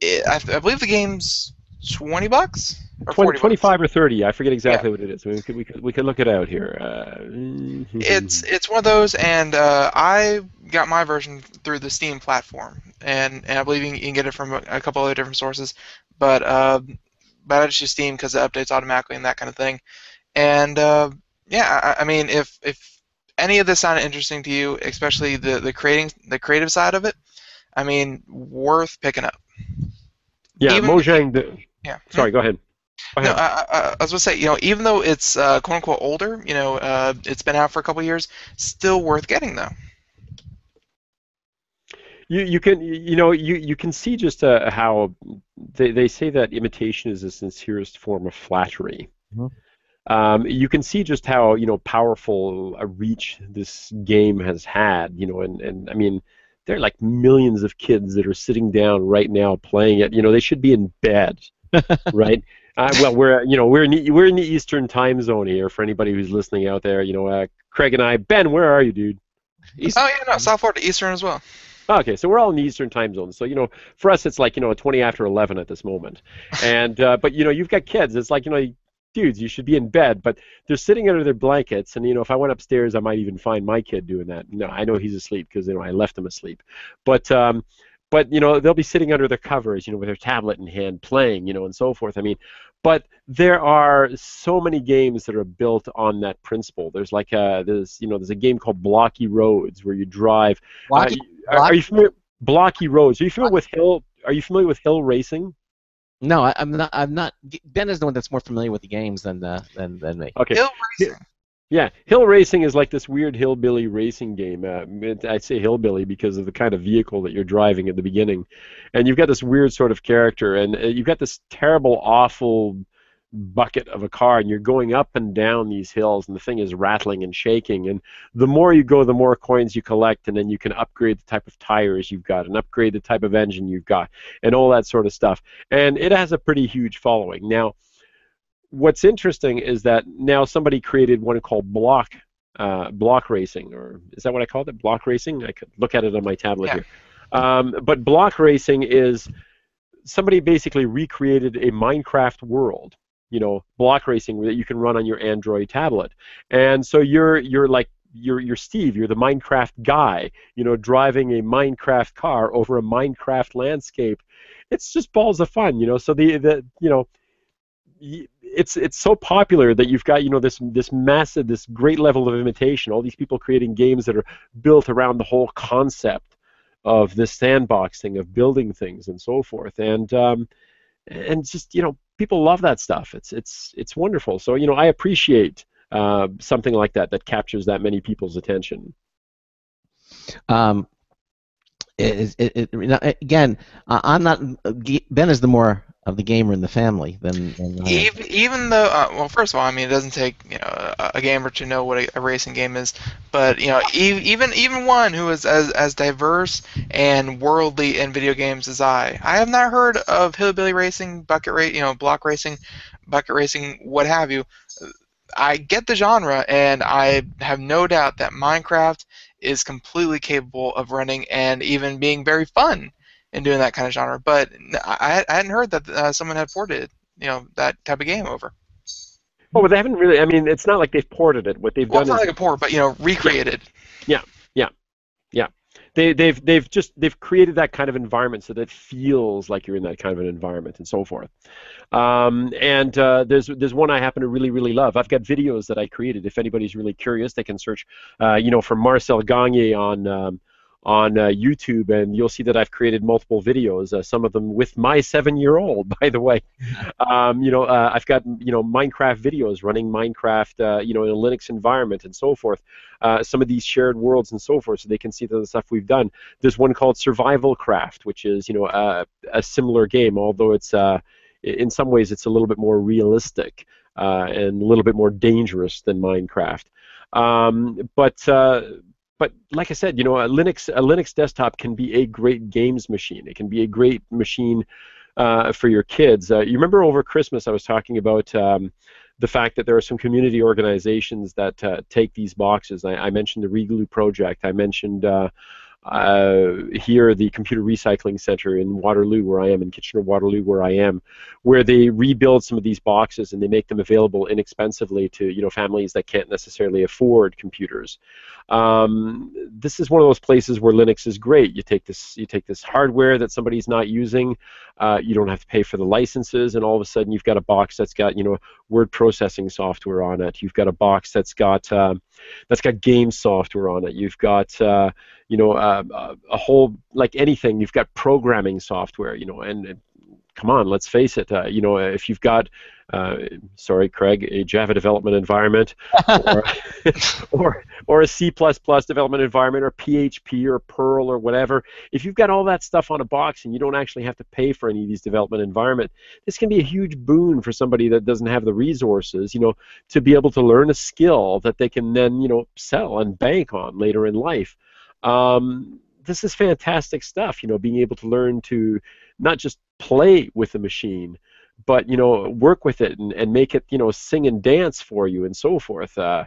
it, I, I believe the game's twenty bucks or 20, 40 bucks. 25 or 30. I forget exactly what it is. We could, we could, we could look it out here. Uh, It's it's one of those, and uh, I got my version through the Steam platform, and, and I believe you can, get it from a, a couple other different sources, but uh, but I just use Steam because it updates automatically and that kind of thing, and uh, yeah, I, I mean if if any of this sounded interesting to you, especially the the creating the creative side of it, I mean, worth picking up. Yeah, Even- Mojang. The, Yeah. sorry, go ahead. Go No. I, I, I was gonna say, you know, even though it's uh, quote unquote older, you know, uh, it's been out for a couple years, still worth getting though. You you can you know you you can see just uh, how they they say that imitation is the sincerest form of flattery. Mhm. Um, you can see just how you know powerful a reach this game has had. You know, and and I mean, there are like millions of kids that are sitting down right now playing it. You know, they should be in bed, right? Uh, well, we're you know we're in the, we're in the Eastern time zone here. For anybody who's listening out there, you know, uh, Craig and I, Ben, where are you, dude? He's- Oh yeah, no, South Florida Eastern as well. Okay, so we're all in the Eastern time zone. So you know, for us, it's like you know, 20 after 11 at this moment. And uh, but you know, you've got kids. It's like you know, dudes, you should be in bed, but they're sitting under their blankets. And you know, if I went upstairs, I might even find my kid doing that. No, I know he's asleep because you know I left him asleep. But um, but you know, they'll be sitting under their covers, you know, with their tablet in hand, playing, you know, and so forth. I mean, but there are so many games that are built on that principle. There's like a there's you know there's a game called Blocky Roads where you drive. uh, Blocky- are, are you familiar? Blocky Roads. Are you familiar with hill? Are you familiar with hill racing? No, I, I'm not. I'm not. Ben is the one that's more familiar with the games than uh, than than me. Okay. Hill racing. Yeah, hill racing is like this weird hillbilly racing game. Uh, I say hillbilly because of the kind of vehicle that you're driving at the beginning, and you've got this weird sort of character, and uh, you've got this terrible, awful bucket of a car, and you're going up and down these hills, and the thing is rattling and shaking. And the more you go, the more coins you collect, and then you can upgrade the type of tires you've got, and upgrade the type of engine you've got, and all that sort of stuff. And it has a pretty huge following now what's interesting is that now somebody created one called block uh, block racing or is that what I called it block racing I could look at it on my tablet Yeah. here um, but block racing is somebody basically recreated a Minecraft world you know block racing that you can run on your Android tablet and so you're you're like you're, you're Steve, you're the Minecraft guy, you know, driving a Minecraft car over a Minecraft landscape. It's just balls of fun, you know. So the, the you know, it's it's so popular that you've got you know this this massive this great level of imitation all these people creating games that are built around the whole concept of this sandboxing of building things and so forth. And um, and just you know people love that stuff. It's it's it's wonderful. So you know I appreciate uh, something like that that captures that many people's attention. Um, it, it, it, again, uh, I'm not. Ben is the more of the gamer in the family than. than Even, even though, uh, well, first of all, I mean, it doesn't take you know a, a gamer to know what a, a racing game is, but you know, e- even even one who is as as diverse and worldly in video games as I, I have not heard of hillbilly racing, bucket race, you know, block racing, bucket racing, what have you. I get the genre, and I have no doubt that Minecraft is completely capable of running and even being very fun in doing that kind of genre. But I, I hadn't heard that uh, someone had ported, you know, that type of game over. oh but they haven't really I mean it's not like they've ported it what they've Well, done it's not is like a port, but you know, recreated. Yeah, yeah, yeah. They, they've they've just they've created that kind of environment so that it feels like you're in that kind of an environment and so forth. Um, and uh, there's there's one I happen to really really love. I've got videos that I created. If anybody's really curious, they can search, uh, you know, for Marcel Gagne on. Um, on uh, YouTube, and you'll see that I've created multiple videos. Uh, some of them with my seven-year-old, by the way. Um, you know, uh, I've got you know Minecraft videos running Minecraft, uh, you know, in a Linux environment and so forth uh, some of these shared worlds and so forth, so they can see the stuff we've done. There's one called Survival Craft, which is you know a, a similar game, although it's uh, in some ways it's a little bit more realistic uh, and a little bit more dangerous than Minecraft. Um, but uh, but like I said, you know, a Linux a Linux desktop can be a great games machine. It can be a great machine uh, for your kids. Uh, you remember over Christmas I was talking about. Um, the fact that there are some community organizations that uh, take these boxes. I, I mentioned the Reglue project. I mentioned uh, here, the Computer Recycling Center in Waterloo, where I am, in Kitchener Waterloo, where I am, where they rebuild some of these boxes and they make them available inexpensively to you know families that can't necessarily afford computers. Um, this is one of those places where Linux is great. You take this you take this hardware that somebody's not using, uh, you don't have to pay for the licenses, and all of a sudden you've got a box that's got you know word processing software on it. You've got a box that's got uh, that's got game software on it. You've got uh, you know uh, a whole like anything. You've got programming software. You know, and, and come on, let's face it. Uh, you know, if you've got uh, sorry, Craig, a Java development environment, or, or, or a C++ development environment, or PHP, or Perl, or whatever. If you've got all that stuff on a box and you don't actually have to pay for any of these development environment, this can be a huge boon for somebody that doesn't have the resources, you know, to be able to learn a skill that they can then, you know, sell and bank on later in life. Um, this is fantastic stuff, you know, being able to learn to not just play with the machine, but you know work with it and, and make it you know sing and dance for you and so forth. Uh,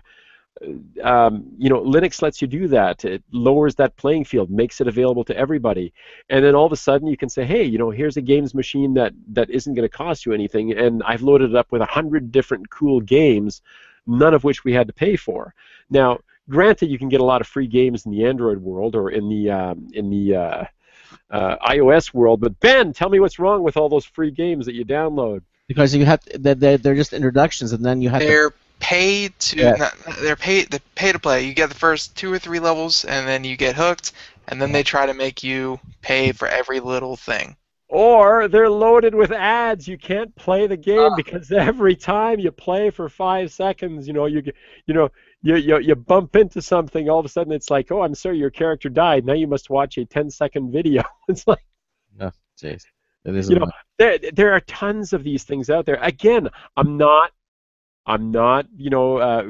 um, you know linux lets you do that. It lowers that playing field makes it available to everybody. And then all of a sudden you can say hey you know here's a games machine that that isn't going to cost you anything. And i've loaded it up with a hundred different cool games none of which we had to pay for. Now granted you can get a lot of free games in the android world or in the um, in the uh, uh, iOS world. But Ben, tell me what's wrong with all those free games that you download? Because you have to, they're, they're just introductions, and then you have they're to. paid to Yeah. not, they're paid the pay to play. You get the first two or three levels, and then you get hooked, and then they try to make you pay for every little thing. Or they're loaded with ads. You can't play the game because every time you play for five seconds, you know you get- you know you, you you bump into something. All of a sudden, it's like, oh, I'm sorry, your character died. Now you must watch a 10 second video. it's like Oh, jeez. You know there there are tons of these things out there. Again, I'm not. I'm not, you know, uh,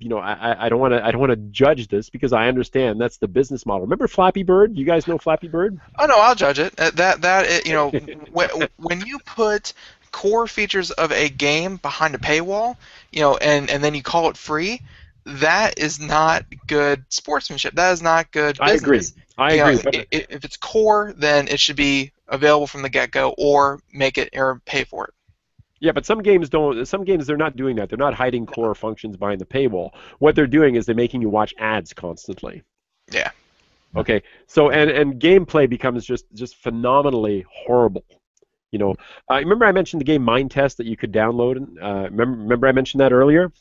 you know, I, I- I don't want to, I don't want to judge this because I understand that's the business model. Remember Flappy Bird? You guys know Flappy Bird? Oh no, I'll judge it. Uh, That that it, you know, when when you put core features of a game behind a paywall, you know, and and then you call it free, that is not good sportsmanship. That is not good I agree. I You agree. but- i- i- if it's core, then it should be available from the get-go, or make it or pay for it. Yeah, but some games don't. Some games they're not doing that. They're not hiding core functions behind the paywall. What they're doing is they're making you watch ads constantly. Yeah. Okay. So and and gameplay becomes just just phenomenally horrible. You know, uh, remember I mentioned the game Minetest that you could download. Uh, remember, remember I mentioned that earlier.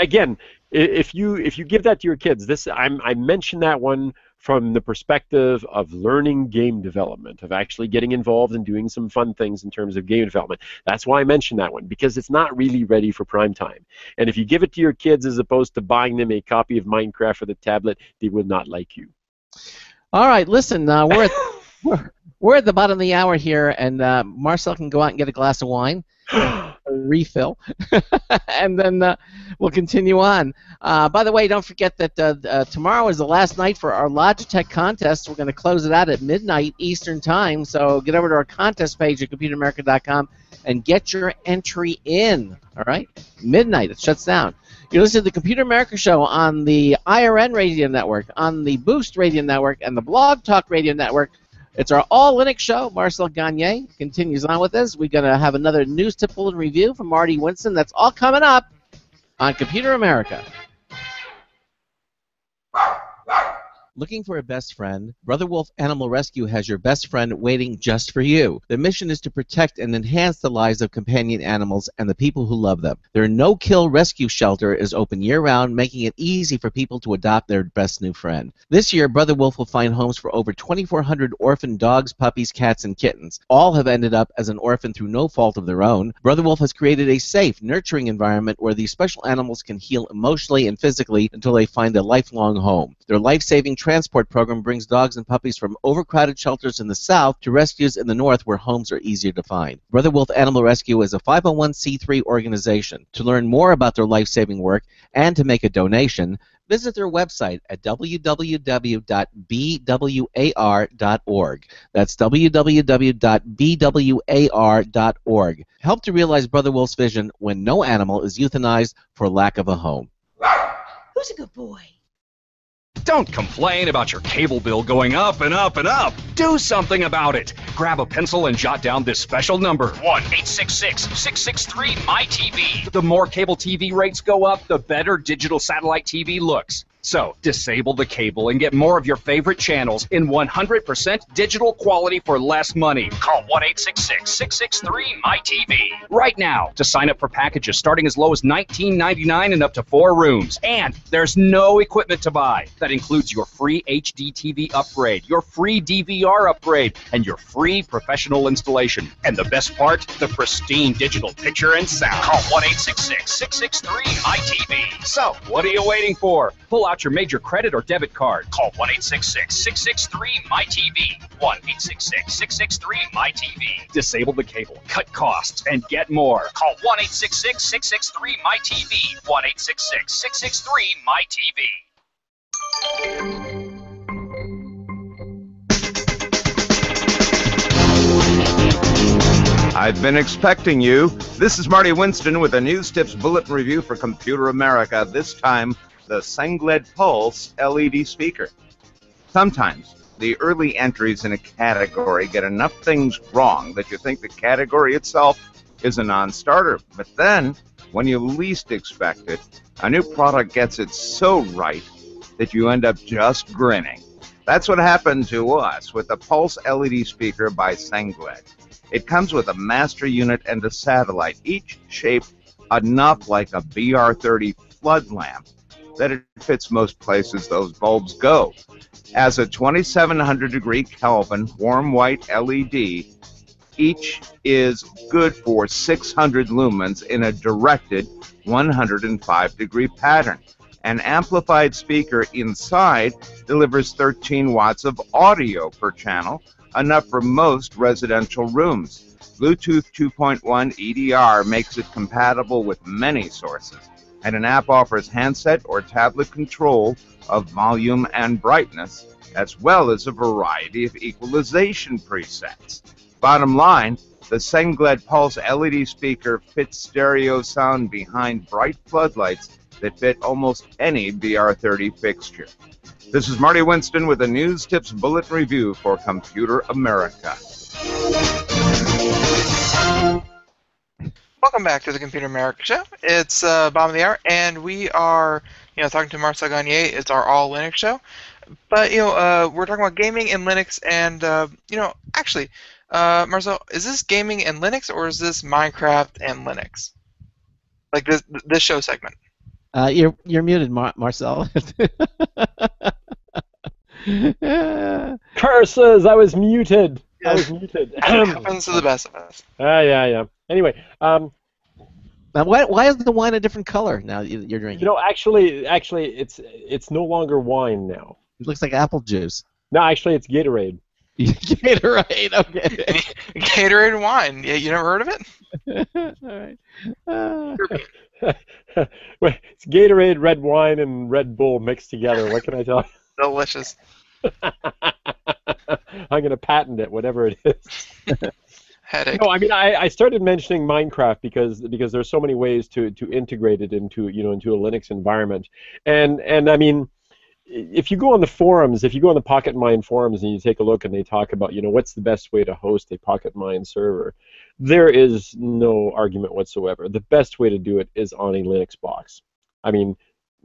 Again, i- if you if you give that to your kids, this I'm I mentioned that one from the perspective of learning game development, of actually getting involved and doing some fun things in terms of game development. That's why I mentioned that one because it's not really ready for prime time. And if you give it to your kids as opposed to buying them a copy of Minecraft for the tablet, they will not like you. All right, listen, uh, we're, at, we're we're at the bottom of the hour here, and uh, Marcel can go out and get a glass of wine, refill, and then uh, we'll continue on. Uh, by the way, don't forget that uh, uh, tomorrow is the last night for our Logitech contest. We're going to close it out at midnight Eastern Time, so get over to our contest page at ComputerAmerica.com and get your entry in. All right, midnight it shuts down. You're listening to the Computer America Show on the IRN Radio Network, on the Boost Radio Network, and the Blog Talk Radio Network. It's our all Linux show. Marcel Gagne continues on with us. We're going to have another news tip and review from Marty Winston. That's all coming up on Computer America. Looking for a best friend? Brother Wolf Animal Rescue has your best friend waiting just for you. The mission is to protect and enhance the lives of companion animals and the people who love them. Their no kill rescue shelter is open year round, making it easy for people to adopt their best new friend. This year, Brother Wolf will find homes for over 2,400 orphan dogs, puppies, cats, and kittens. All have ended up as an orphan through no fault of their own. Brother Wolf has created a safe, nurturing environment where these special animals can heal emotionally and physically until they find a lifelong home. Their life saving transport program brings dogs and puppies from overcrowded shelters in the south to rescues in the north where homes are easier to find. Brother Wolf Animal Rescue is a 501c3 organization. To learn more about their life saving work and to make a donation, visit their website at www.bwar.org. That's www.bwar.org. Help to realize Brother Wolf's vision when no animal is euthanized for lack of a home. Who's a good boy? Don't complain about your cable bill going up and up and up. Do something about it. Grab a pencil and jot down this special number 1 866 663 MyTV. The more cable TV rates go up, the better digital satellite TV looks. So, disable the cable and get more of your favorite channels in 100% digital quality for less money. Call 1 866 663 MyTV right now to sign up for packages starting as low as $19.99 and up to four rooms. And there's no equipment to buy. That includes your free HD TV upgrade, your free DVR upgrade, and your free professional installation. And the best part, the pristine digital picture and sound. Call 1 866 663 MyTV. So, what are you waiting for? Pull out your major credit or debit card. Call 1 866 663 MyTV. 1 866 663 MyTV. Disable the cable, cut costs, and get more. Call 1 866 663 MyTV. 1 866 663 MyTV. I've been expecting you. This is Marty Winston with a News Tips Bulletin Review for Computer America. This time, the Sengled Pulse LED speaker. Sometimes the early entries in a category get enough things wrong that you think the category itself is a non starter. But then, when you least expect it, a new product gets it so right that you end up just grinning. That's what happened to us with the Pulse LED speaker by Sengled. It comes with a master unit and a satellite, each shaped enough like a BR30 flood lamp that it fits most places those bulbs go. As a 2700 degree Kelvin warm white LED, each is good for 600 lumens in a directed 105 degree pattern. An amplified speaker inside delivers 13 watts of audio per channel, enough for most residential rooms. Bluetooth 2.1 EDR makes it compatible with many sources, and an app offers handset or tablet control of volume and brightness, as well as a variety of equalization presets. Bottom line, the Sengled Pulse LED speaker fits stereo sound behind bright floodlights that fit almost any BR30 fixture. This is Marty Winston with a News Tips Bulletin Review for Computer America. Welcome back to the Computer America Show. It's uh, bottom of the hour, and we are, you know, talking to Marcel Gagne. It's our all Linux show, but you know, uh, we're talking about gaming and Linux, and uh, you know, actually, uh, Marcel, is this gaming and Linux, or is this Minecraft and Linux? Like this this show segment? Uh, you're you're muted, Mar- Marcel. Curses! I was muted. I was muted. Happens to the best of us. Ah, yeah, yeah. Anyway, um, now, why, why is the wine a different color now that you- you're drinking? you know, actually, actually, it's it's no longer wine now. it looks like apple juice. No, actually, it's Gatorade. Gatorade. Okay. Gatorade wine. Yeah, you never heard of it? All right. Uh, it's Gatorade, red wine, and Red Bull mixed together. What can I tell you? Delicious. I'm going to patent it, whatever it is. Headache. No, I mean I, I started mentioning Minecraft because because there's so many ways to, to integrate it into you know into a Linux environment, and and I mean if you go on the forums, if you go on the PocketMine forums and you take a look and they talk about you know what's the best way to host a PocketMine server, there is no argument whatsoever. The best way to do it is on a Linux box. I mean,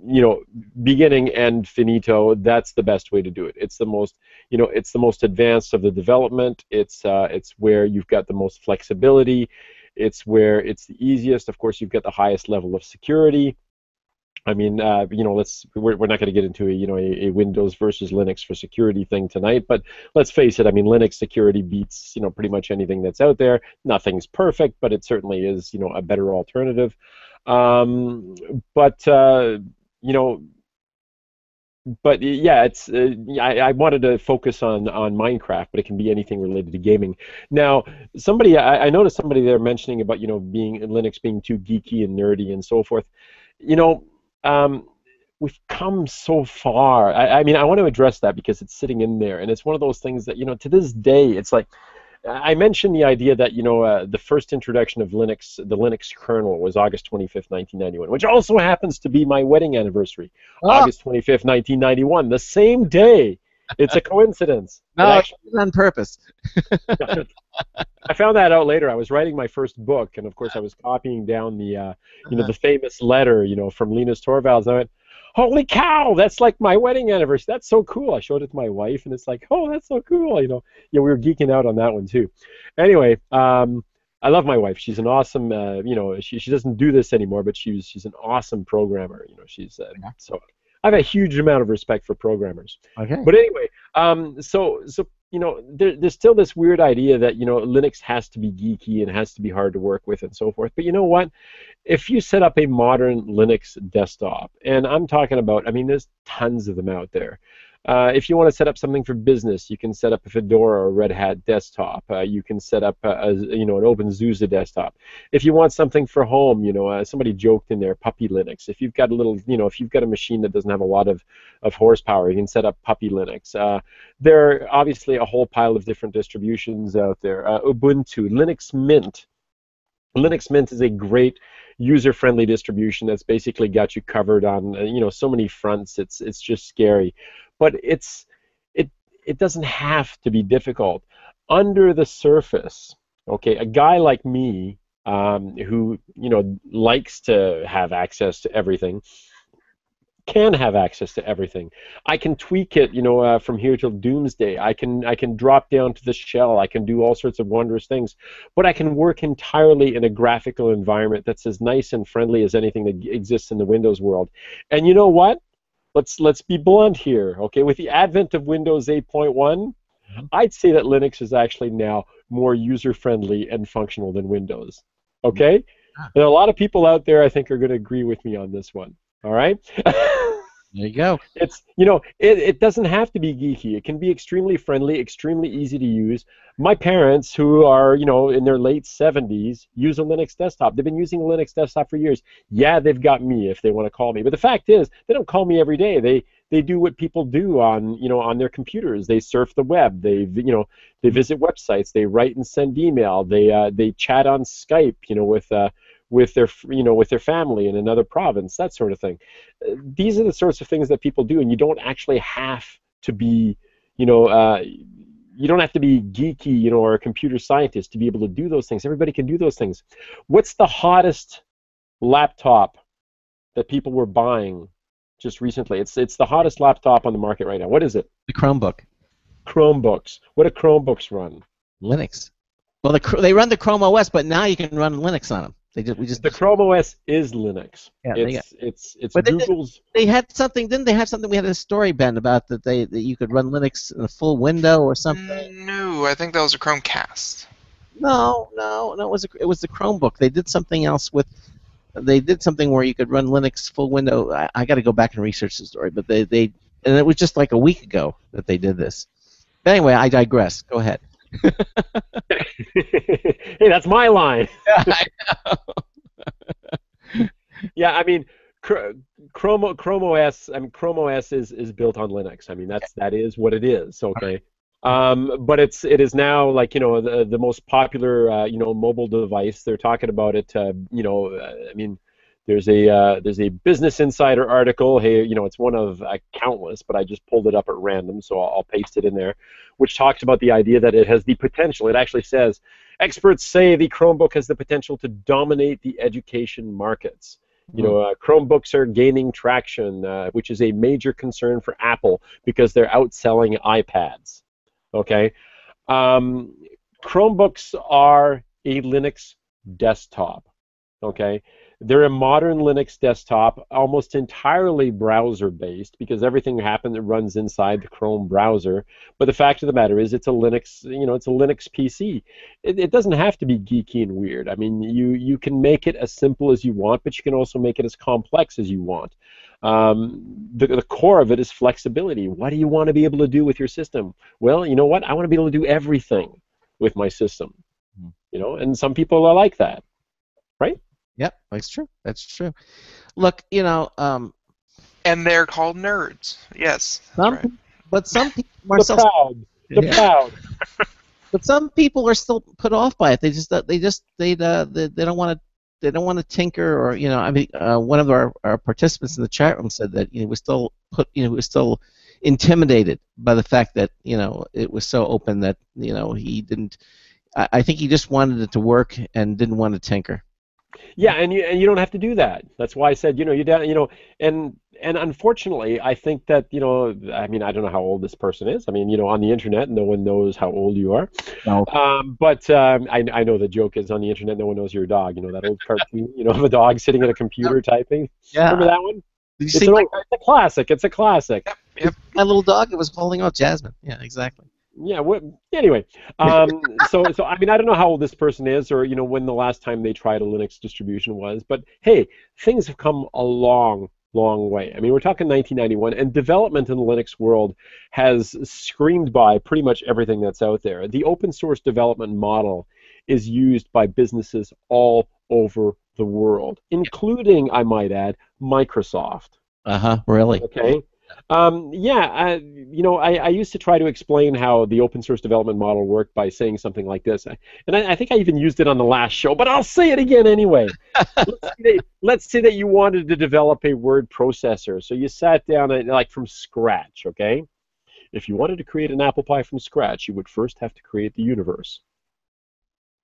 you know, beginning and finito, that's the best way to do it. It's the most, you know, it's the most advanced of the development. It's uh, it's where you've got the most flexibility. It's where it's the easiest. Of course, you've got the highest level of security. I mean, uh, you know, let's we're, we're not going to get into a you know a, a Windows versus Linux for security thing tonight, but let's face it. I mean, Linux security beats you know pretty much anything that's out there. Nothing's perfect, but it certainly is you know a better alternative. Um, but uh, you know, but yeah, it's uh, I, I wanted to focus on on Minecraft, but it can be anything related to gaming. Now, somebody I, I noticed somebody there mentioning about you know being Linux being too geeky and nerdy and so forth. You know, um, we've come so far. I, I mean, I want to address that because it's sitting in there, and it's one of those things that you know to this day, it's like I mentioned the idea that you know uh, the first introduction of Linux, the Linux kernel, was August 25th, 1991, which also happens to be my wedding anniversary, Ah. August 25th, 1991, the same day. It's a coincidence. It No, actually- on purpose. I found that out later. I was writing my first book, and of course, I was copying down the, uh, you know, the famous letter, you know, from Linus Torvalds. I went, "Holy cow! That's like my wedding anniversary. That's so cool." I showed it to my wife, and it's like, "Oh, that's so cool!" You know, yeah, we were geeking out on that one too. Anyway, um, I love my wife. She's an awesome, uh, you know, she she doesn't do this anymore, but she's she's an awesome programmer. You know, she's uh, so. I have a huge amount of respect for programmers. Okay. But anyway, um, so so you know, there, there's still this weird idea that you know Linux has to be geeky and has to be hard to work with and so forth. But you know what? If you set up a modern Linux desktop, and I'm talking about, I mean, there's tons of them out there. Uh, if you want to set up something for business, you can set up a Fedora or Red Hat desktop. Uh, you can set up a, a, you know an OpenSUSE desktop. If you want something for home, you know uh, somebody joked in there Puppy Linux. If you've got a little, you know, if you've got a machine that doesn't have a lot of, of horsepower, you can set up Puppy Linux. Uh, there are obviously a whole pile of different distributions out there. Uh, Ubuntu, Linux Mint. Linux Mint is a great user-friendly distribution that's basically got you covered on uh, you know so many fronts. It's it's just scary, but it's it it doesn't have to be difficult. Under the surface, okay, a guy like me um, who you know likes to have access to everything can have access to everything. I can tweak it, you know, uh, from here till doomsday. I can I can drop down to the shell. I can do all sorts of wondrous things, but I can work entirely in a graphical environment that's as nice and friendly as anything that exists in the Windows world. And you know what? Let's let's be blunt here, okay? With the advent of Windows 8.1, mm-hmm. I'd say that Linux is actually now more user-friendly and functional than Windows. Okay? Mm-hmm. And a lot of people out there, I think, are going to agree with me on this one. All right? There you go. It's you know it, it doesn't have to be geeky. It can be extremely friendly, extremely easy to use. My parents, who are you know in their late 70s, use a Linux desktop. They've been using a Linux desktop for years. Yeah, they've got me if they want to call me, but the fact is they don't call me every day. They they do what people do on you know on their computers. They surf the web. They you know they visit websites. They write and send email. They uh, they chat on Skype. You know with uh, with their you know with their family in another province. That sort of thing these are the sorts of things that people do, and you don't actually have to be, you know, uh, you don't have to be geeky, you know, or a computer scientist to be able to do those things. Everybody can do those things. What's the hottest laptop that people were buying just recently? It's it's the hottest laptop on the market right now. What is it? The Chromebook. Chromebooks. What do Chromebooks run? Linux. Well, the, they run the Chrome OS, but now you can run Linux on them. They just, we just The Chrome OS is Linux. Yeah, they it's it's it's But they Google's. they had something. Didn't they have something? We had a story, Ben, about that they that you could run Linux in a full window or something. No, I think that was a Chromecast. No, no, no. It was a, it was the Chromebook. They did something else with. They did something where you could run Linux full window. I, I got to go back and research the story, but they they and it was just like a week ago that they did this. But anyway, I digress. Go ahead. hey, that's my line. yeah, I mean, Chr- Chrome Chrome OS. I mean, Chrome OS is, is built on Linux. I mean, that's that is what it is. Okay. Um, but it's it is now like you know the the most popular uh, you know mobile device. They're talking about it. Uh, you know, uh, I mean, there's a uh, there's a Business Insider article. Hey, you know, it's one of uh, countless, but I just pulled it up at random, so I'll, I'll paste it in there, which talks about the idea that it has the potential. It actually says experts say the Chromebook has the potential to dominate the education markets. You know, uh, Chromebooks are gaining traction, uh, which is a major concern for Apple because they're outselling iPads. Okay, um, Chromebooks are a Linux desktop. Okay, they're a modern Linux desktop, almost entirely browser-based because everything happens that runs inside the Chrome browser. But the fact of the matter is, it's a Linux, you know, it's a Linux PC. It, it doesn't have to be geeky and weird. I mean, you you can make it as simple as you want, but you can also make it as complex as you want. Um, the, the core of it is flexibility. What do you want to be able to do with your system? Well, you know what? I want to be able to do everything with my system. You know, and some people are like that? Yep, that's true. That's true. Look, you know, um, And they're called nerds. Yes. some, right. but some people, The Marcel, proud, the Yeah. proud. But some people are still put off by it. They just they just they uh, they, they don't want to they don't want to tinker or you know I mean uh, one of our, our participants in the chat room said that you know was still put you know he was still intimidated by the fact that you know it was so open that you know he didn't I, I think he just wanted it to work and didn't want to tinker. Yeah, and you and you don't have to do that. That's why I said, you know, you down, you know, and and unfortunately, I think that you know, I mean, I don't know how old this person is. I mean, you know, on the internet, no one knows how old you are. No. Um, but um, I, I know the joke is on the internet, no one knows your dog. You know that old cartoon, you know, of a dog sitting at a computer typing. Yeah. Remember that one? Did you It's, see an my, old- it's a classic. It's a classic. Yep, yep. my little dog? It was holding out Jasmine. Yeah, exactly. Yeah. What, anyway, um, so so I mean I don't know how old this person is or you know when the last time they tried a Linux distribution was, but hey, things have come a long long way. I mean we're talking 1991, and development in the Linux world has screamed by pretty much everything that's out there. The open source development model is used by businesses all over the world, including I might add Microsoft. Uh huh. Really. Okay. Um, yeah, I, you know, I, I used to try to explain how the open source development model worked by saying something like this, and I, I think I even used it on the last show, but I'll say it again anyway. let's, say that, let's say that you wanted to develop a word processor, so you sat down and, like from scratch, okay? If you wanted to create an apple pie from scratch, you would first have to create the universe.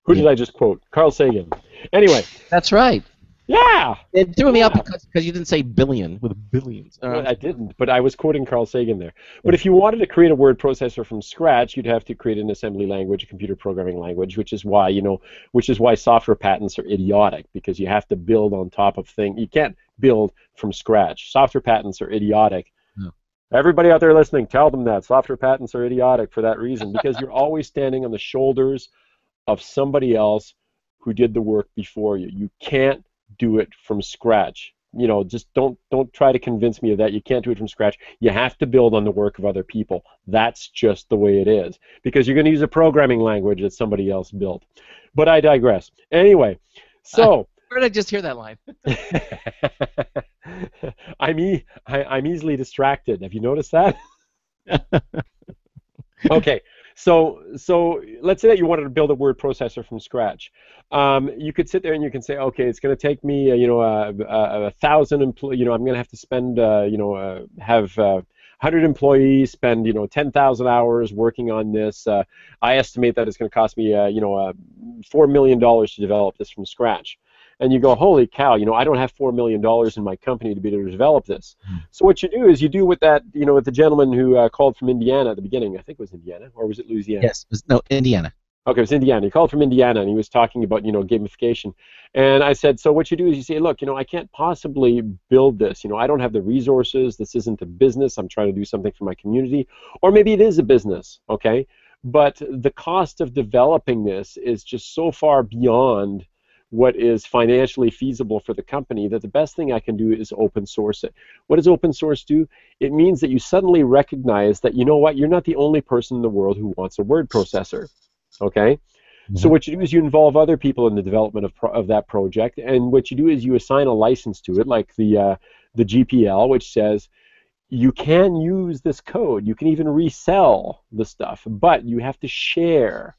Who did I just quote? Carl Sagan. Anyway, That's right. Yeah. It threw me up because, because you didn't say billion with billions. Uh, Well, I didn't, but I was quoting Carl Sagan there. But if you wanted to create a word processor from scratch, you'd have to create an assembly language, a computer programming language, which is why you know, which is why software patents are idiotic because you have to build on top of thing. You can't build from scratch. Software patents are idiotic. No. Everybody out there listening, tell them that software patents are idiotic for that reason because you're always standing on the shoulders of somebody else who did the work before you. You can't do it from scratch. You know, just don't don't try to convince me of that. You can't do it from scratch. You have to build on the work of other people. That's just the way it is. Because you're going to use a programming language that somebody else built. But I digress. Anyway, so Where did I just hear that line? I'm e- I, I'm easily distracted. Have you noticed that? okay, so so let's say that you wanted to build a word processor from scratch. Um, you could sit there and you can say, okay, it's going to take me, uh, you know, a, a, a thousand, employees. you know, I'm going to have to spend, uh, you know, uh, have. Uh, 100 employees spend you know 10,000 hours working on this. Uh, I estimate that it's going to cost me uh, you know uh, four million dollars to develop this from scratch. And you go, holy cow! You know I don't have four million dollars in my company to be able to develop this. So what you do is you do with that you know with the gentleman who uh, called from Indiana at the beginning. I think it was Indiana or was it Louisiana? Yes. it was- No, Indiana. Okay, it was Indiana. He called from Indiana and he was talking about, you know, gamification. And I said, so what you do is you say, look, you know, I can't possibly build this. You know, I don't have the resources. This isn't a business. I'm trying to do something for my community. Or maybe it is a business, okay? But the cost of developing this is just so far beyond what is financially feasible for the company that the best thing I can do is open source it. What does open source do? It means that you suddenly recognize that, you know what, you're not the only person in the world who wants a word processor. Okay? So what you do is you involve other people in the development of, pro- of that project, and what you do is you assign a license to it, like the uh, the GPL, which says you can use this code, you can even resell the stuff, but you have to share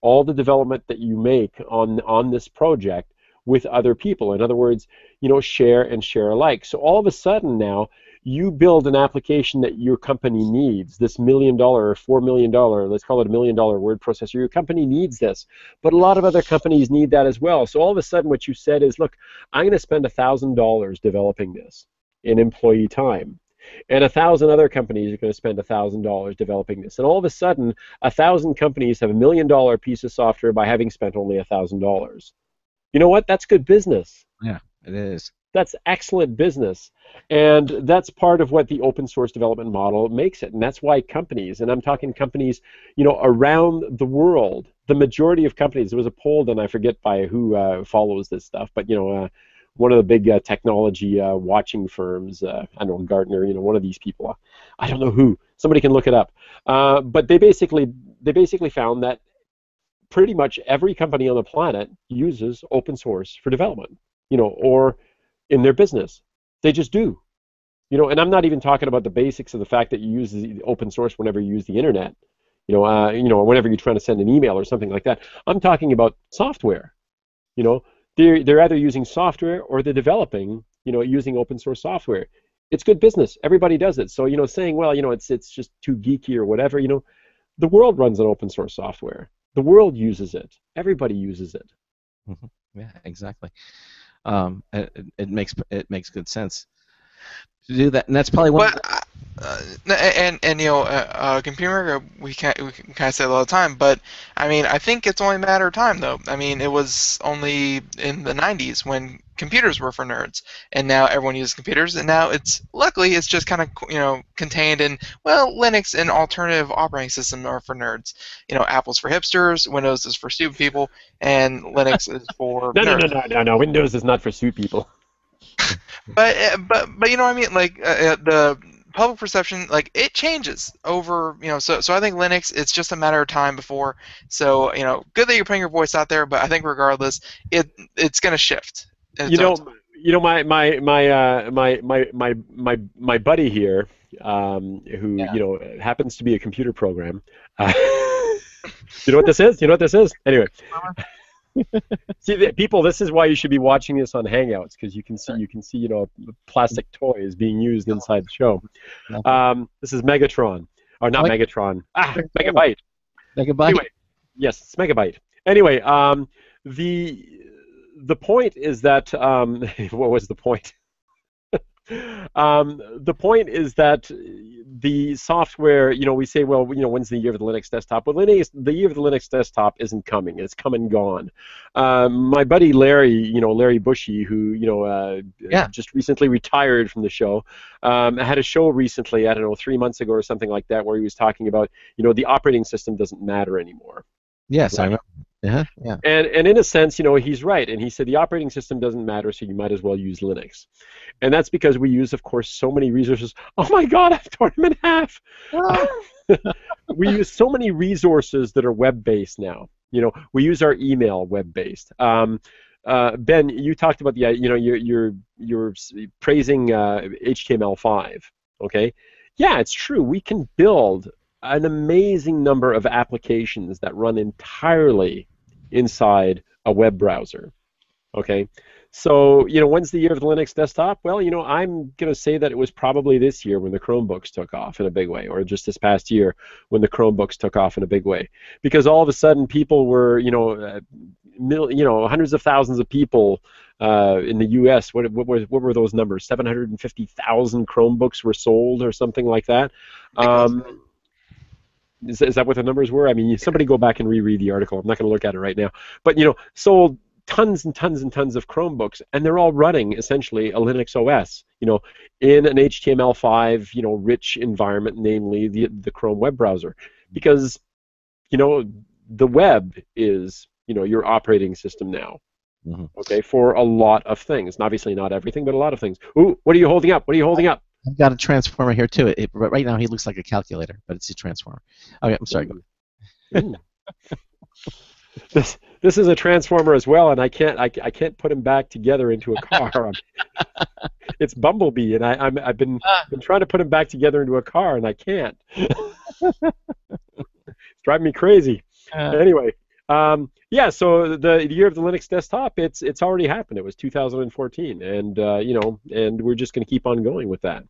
all the development that you make on on this project with other people. In other words, you know, share and share alike. So all of a sudden now you build an application that your company needs, this million dollar or four million dollar, let's call it a million dollar word processor. Your company needs this, but a lot of other companies need that as well. So all of a sudden, what you said is, look, I'm going to spend a thousand dollars developing this in employee time. And a thousand other companies are going to spend a thousand dollars developing this. And all of a sudden, a thousand companies have a million dollar piece of software by having spent only a thousand dollars. You know what? That's good business. Yeah, it is. That's excellent business. And that's part of what the open source development model makes it. And that's why companies, and I'm talking companies, you know, around the world, the majority of companies, there was a poll done, I forget by who uh, follows this stuff, but, you know, uh, one of the big uh, technology uh, watching firms, uh, I don't know, Gartner, you know, one of these people, I don't know who, somebody can look it up. Uh, but they basically, they basically found that pretty much every company on the planet uses open source for development, you know, or in their business. They just do. You know, and I'm not even talking about the basics of the fact that you use the open source whenever you use the internet. You know, uh, you know, whenever you're trying to send an email or something like that. I'm talking about software. You know, they're they're either using software or they're developing, you know, using open source software. It's good business. Everybody does it. So you know, saying, well, you know, it's it's just too geeky or whatever. You know, the world runs on open source software. The world uses it. Everybody uses it. Mm-hmm. Yeah, exactly. Um, it, it makes it makes good sense to do that, and that's probably one. But, uh, and and you know, uh, uh, computer we can we can kind of say it all the time, but I mean, I think it's only a matter of time, though. I mean, it was only in the '90s when computers were for nerds, and now everyone uses computers, and now it's luckily it's just kind of you know contained in well, Linux and alternative operating system are for nerds. You know, Apple's for hipsters, Windows is for stupid people, and Linux is for no, nerds. no, no, no, no, no. Windows is not for stupid people. but uh, but but you know what I mean? Like uh, uh, the public perception, like it changes over you know. So so I think Linux, it's just a matter of time before. So you know, good that you're putting your voice out there, but I think regardless, it it's gonna shift. You know, you know my my my uh, my my my my my buddy here, um, who Yeah. you know happens to be a computer program. Uh, you know what this is? You know what this is? Anyway. see, the, people, this is why you should be watching this on Hangouts because you can see you can see you know plastic toys being used inside the show. Um, this is Megatron, or not Like- Megatron. Ah, Megabyte. Megabyte. Anyway, yes, it's megabyte. Anyway, um, the the point is that um, what was the point? Um, the point is that the software, you know, we say, well, you know, when's the year of the Linux desktop? Well, Linux, the year of the Linux desktop isn't coming. It's come and gone. Um, my buddy Larry, you know, Larry Bushey, who, you know, uh, Yeah. just recently retired from the show, um, had a show recently, I don't know, three months ago or something like that, where he was talking about, you know, the operating system doesn't matter anymore. Yes, I remember. Uh-huh. Yeah. And and in a sense, you know, he's right. And he said the operating system doesn't matter, so you might as well use Linux. And that's because we use, of course, so many resources. Oh my God, I've torn him in half. we use so many resources that are web-based now. You know, we use our email web-based. Um, uh, ben, you talked about the, uh, you know, you're you're you're praising uh, HTML5. Okay, yeah, it's true. We can build an amazing number of applications that run entirely inside a web browser. Okay, so you know, when's the year of the Linux desktop? Well, you know, I'm going to say that it was probably this year when the Chromebooks took off in a big way, or just this past year when the Chromebooks took off in a big way, because all of a sudden people were, you know, uh, mil- you know, hundreds of thousands of people uh, in the U.S. What, what, were, what were those numbers? 750,000 Chromebooks were sold, or something like that. Um, is, is that what the numbers were? I mean, somebody go back and reread the article. I'm not going to look at it right now. But you know, sold tons and tons and tons of Chromebooks, and they're all running essentially a Linux OS. You know, in an HTML5 you know rich environment, namely the the Chrome web browser, because you know the web is you know your operating system now. Mhm. Okay, for a lot of things. And obviously not everything, but a lot of things. Ooh, what are you holding up? What are you holding up? I've got a transformer here too. It, it- right now he looks like a calculator, but it's a transformer. Okay, I'm sorry. This this is a transformer as well, and I can't I, I can't put him back together into a car. It's Bumblebee, and I I'm, I've been been trying to put him back together into a car, and I can't. it's driving me crazy. Uh, Anyway, um, yeah. So the, the year of the Linux desktop, it's it's already happened. It was 2014, and uh, you know, and we're just going to keep on going with that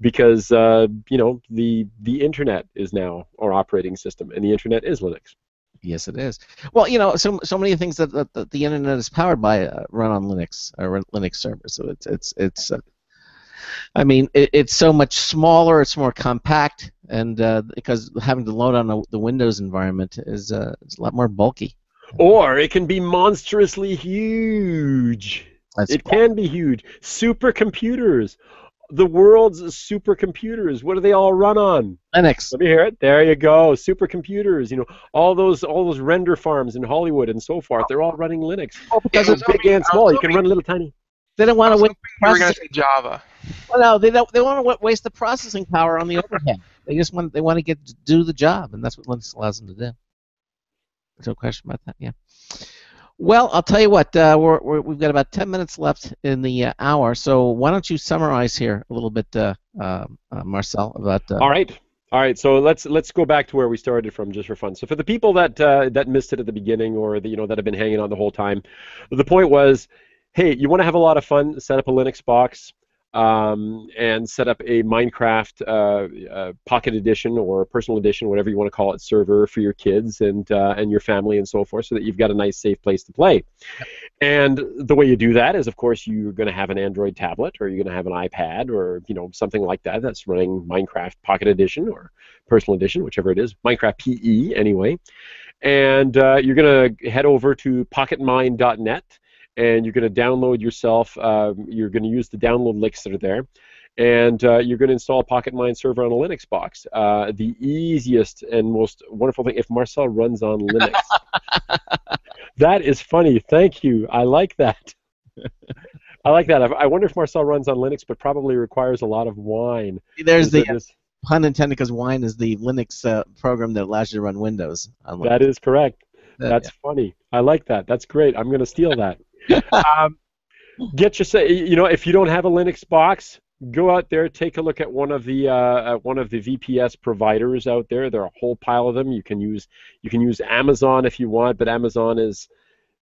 because uh, you know the the internet is now our operating system, and the internet is Linux. Yes, it is. Well, you know, so so many things that, that, that the internet is powered by uh, run on Linux or run Linux servers. So it's it's it's. I mean, it, it's so much smaller. It's more compact, and uh, because having to load on a, the Windows environment is uh, is a lot more bulky. Or it can be monstrously huge. That's it can be huge. Supercomputers. The world's supercomputers. What do they all run on? Linux. Let me hear it. There you go. Supercomputers. You know, all those all those render farms in Hollywood and so forth. They're all running Linux. Oh, because it's big and small. You can run little tiny. They don't want to waste. We were going to say Java. Well, no, they don't. They want to waste the processing power on the overhead. They just want. They want to get do the job, and that's what Linux allows them to do. There's no question about that. Yeah. Well, I'll tell you what. Uh, we're, we're, we've got about ten minutes left in the uh, hour, so why don't you summarize here a little bit, uh, uh, uh, Marcel, about. Uh, All right. All right, so let's let's go back to where we started from, just for fun. So for the people that uh, that missed it at the beginning, or the, you know that have been hanging on the whole time, the point was, hey, you want to have a lot of fun? Set up a Linux box um, and set up a Minecraft uh, uh, Pocket Edition or Personal Edition, whatever you want to call it, server for your kids and uh, and your family and so forth, so that you've got a nice, safe place to play. And the way you do that is, of course, you're going to have an Android tablet or you're going to have an iPad or you know something like that that's running Minecraft Pocket Edition or Personal Edition, whichever it is, Minecraft PE anyway. And uh, you're going to head over to PocketMine.net and you're going to download yourself. Um, you're going to use the download links that are there, and uh, you're going to install a PocketMine server on a Linux box. Uh, the easiest and most wonderful thing if Marcel runs on Linux. that is funny. Thank you. I like that. I like that. I wonder if Marcel runs on Linux, but probably requires a lot of wine. There's the pun intended because Wine is the Linux uh, program that allows you to run Windows. That is correct. That's funny. I like that. That's great. I'm going to steal that. Um, get your, you know, if you don't have a Linux box, go out there, take a look at one of the uh, one of the VPS providers out there. There are a whole pile of them. You can use you can use Amazon if you want, but Amazon is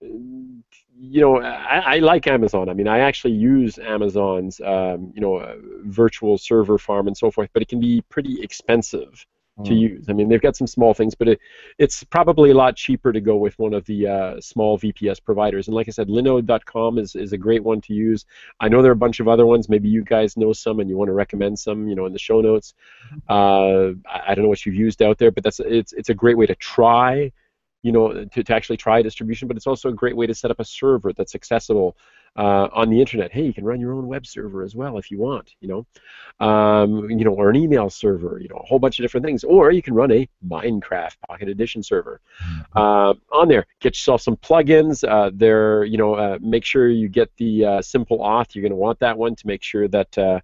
you know, I, I like Amazon. I mean, I actually use Amazon's, um, you know, uh, virtual server farm and so forth, but it can be pretty expensive to Mm. use. I mean, they've got some small things, but it, it's probably a lot cheaper to go with one of the uh, small VPS providers. And like I said, Linode.com is, is a great one to use. I know there are a bunch of other ones. Maybe you guys know some and you want to recommend some, you know, in the show notes. Uh, I, I don't know what you've used out there, but that's it's it's a great way to try you know, to, to actually try distribution, but it's also a great way to set up a server that's accessible uh, on the internet. Hey, you can run your own web server as well if you want, you know, um, you know, or an email server, you know, a whole bunch of different things. Or you can run a Minecraft Pocket Edition server uh, on there. Get yourself some plugins. Uh, there, you know, uh, make sure you get the uh, Simple Auth. You're going to want that one to make sure that. Uh,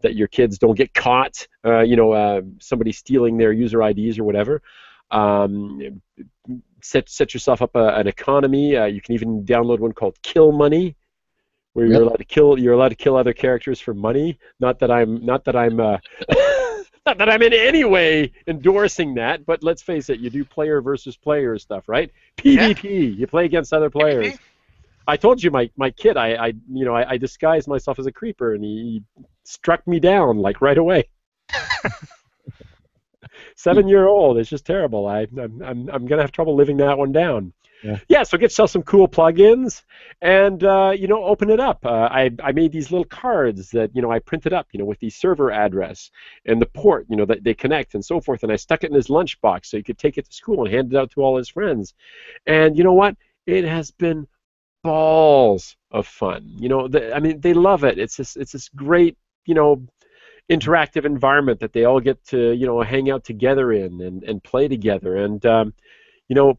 that your kids don't get caught, uh, you know, uh, somebody stealing their user IDs or whatever. Um, set set yourself up a, an economy. Uh, you can even download one called Kill Money, where you're Really? allowed to kill you're allowed to kill other characters for money. Not that I'm not that I'm uh, not that I'm in any way endorsing that, but let's face it, you do player versus player stuff, right? PvP. You play against other players. I told you my, my kid, I, I you know I, I disguised myself as a creeper and he struck me down like right away. Seven year old, it's just terrible. I I'm, I'm, I'm gonna have trouble living that one down. Yeah. so get yourself some cool plugins, and uh, you know, open it up. Uh, I I made these little cards that you know I printed up, you know, with the server address and the port, you know, that they connect and so forth. And I stuck it in his lunchbox so he could take it to school and hand it out to all his friends. And you know what? It has been balls of fun. You know, the, I mean, they love it. It's this it's this great, you know, interactive environment that they all get to you know hang out together in and, and play together and um, you know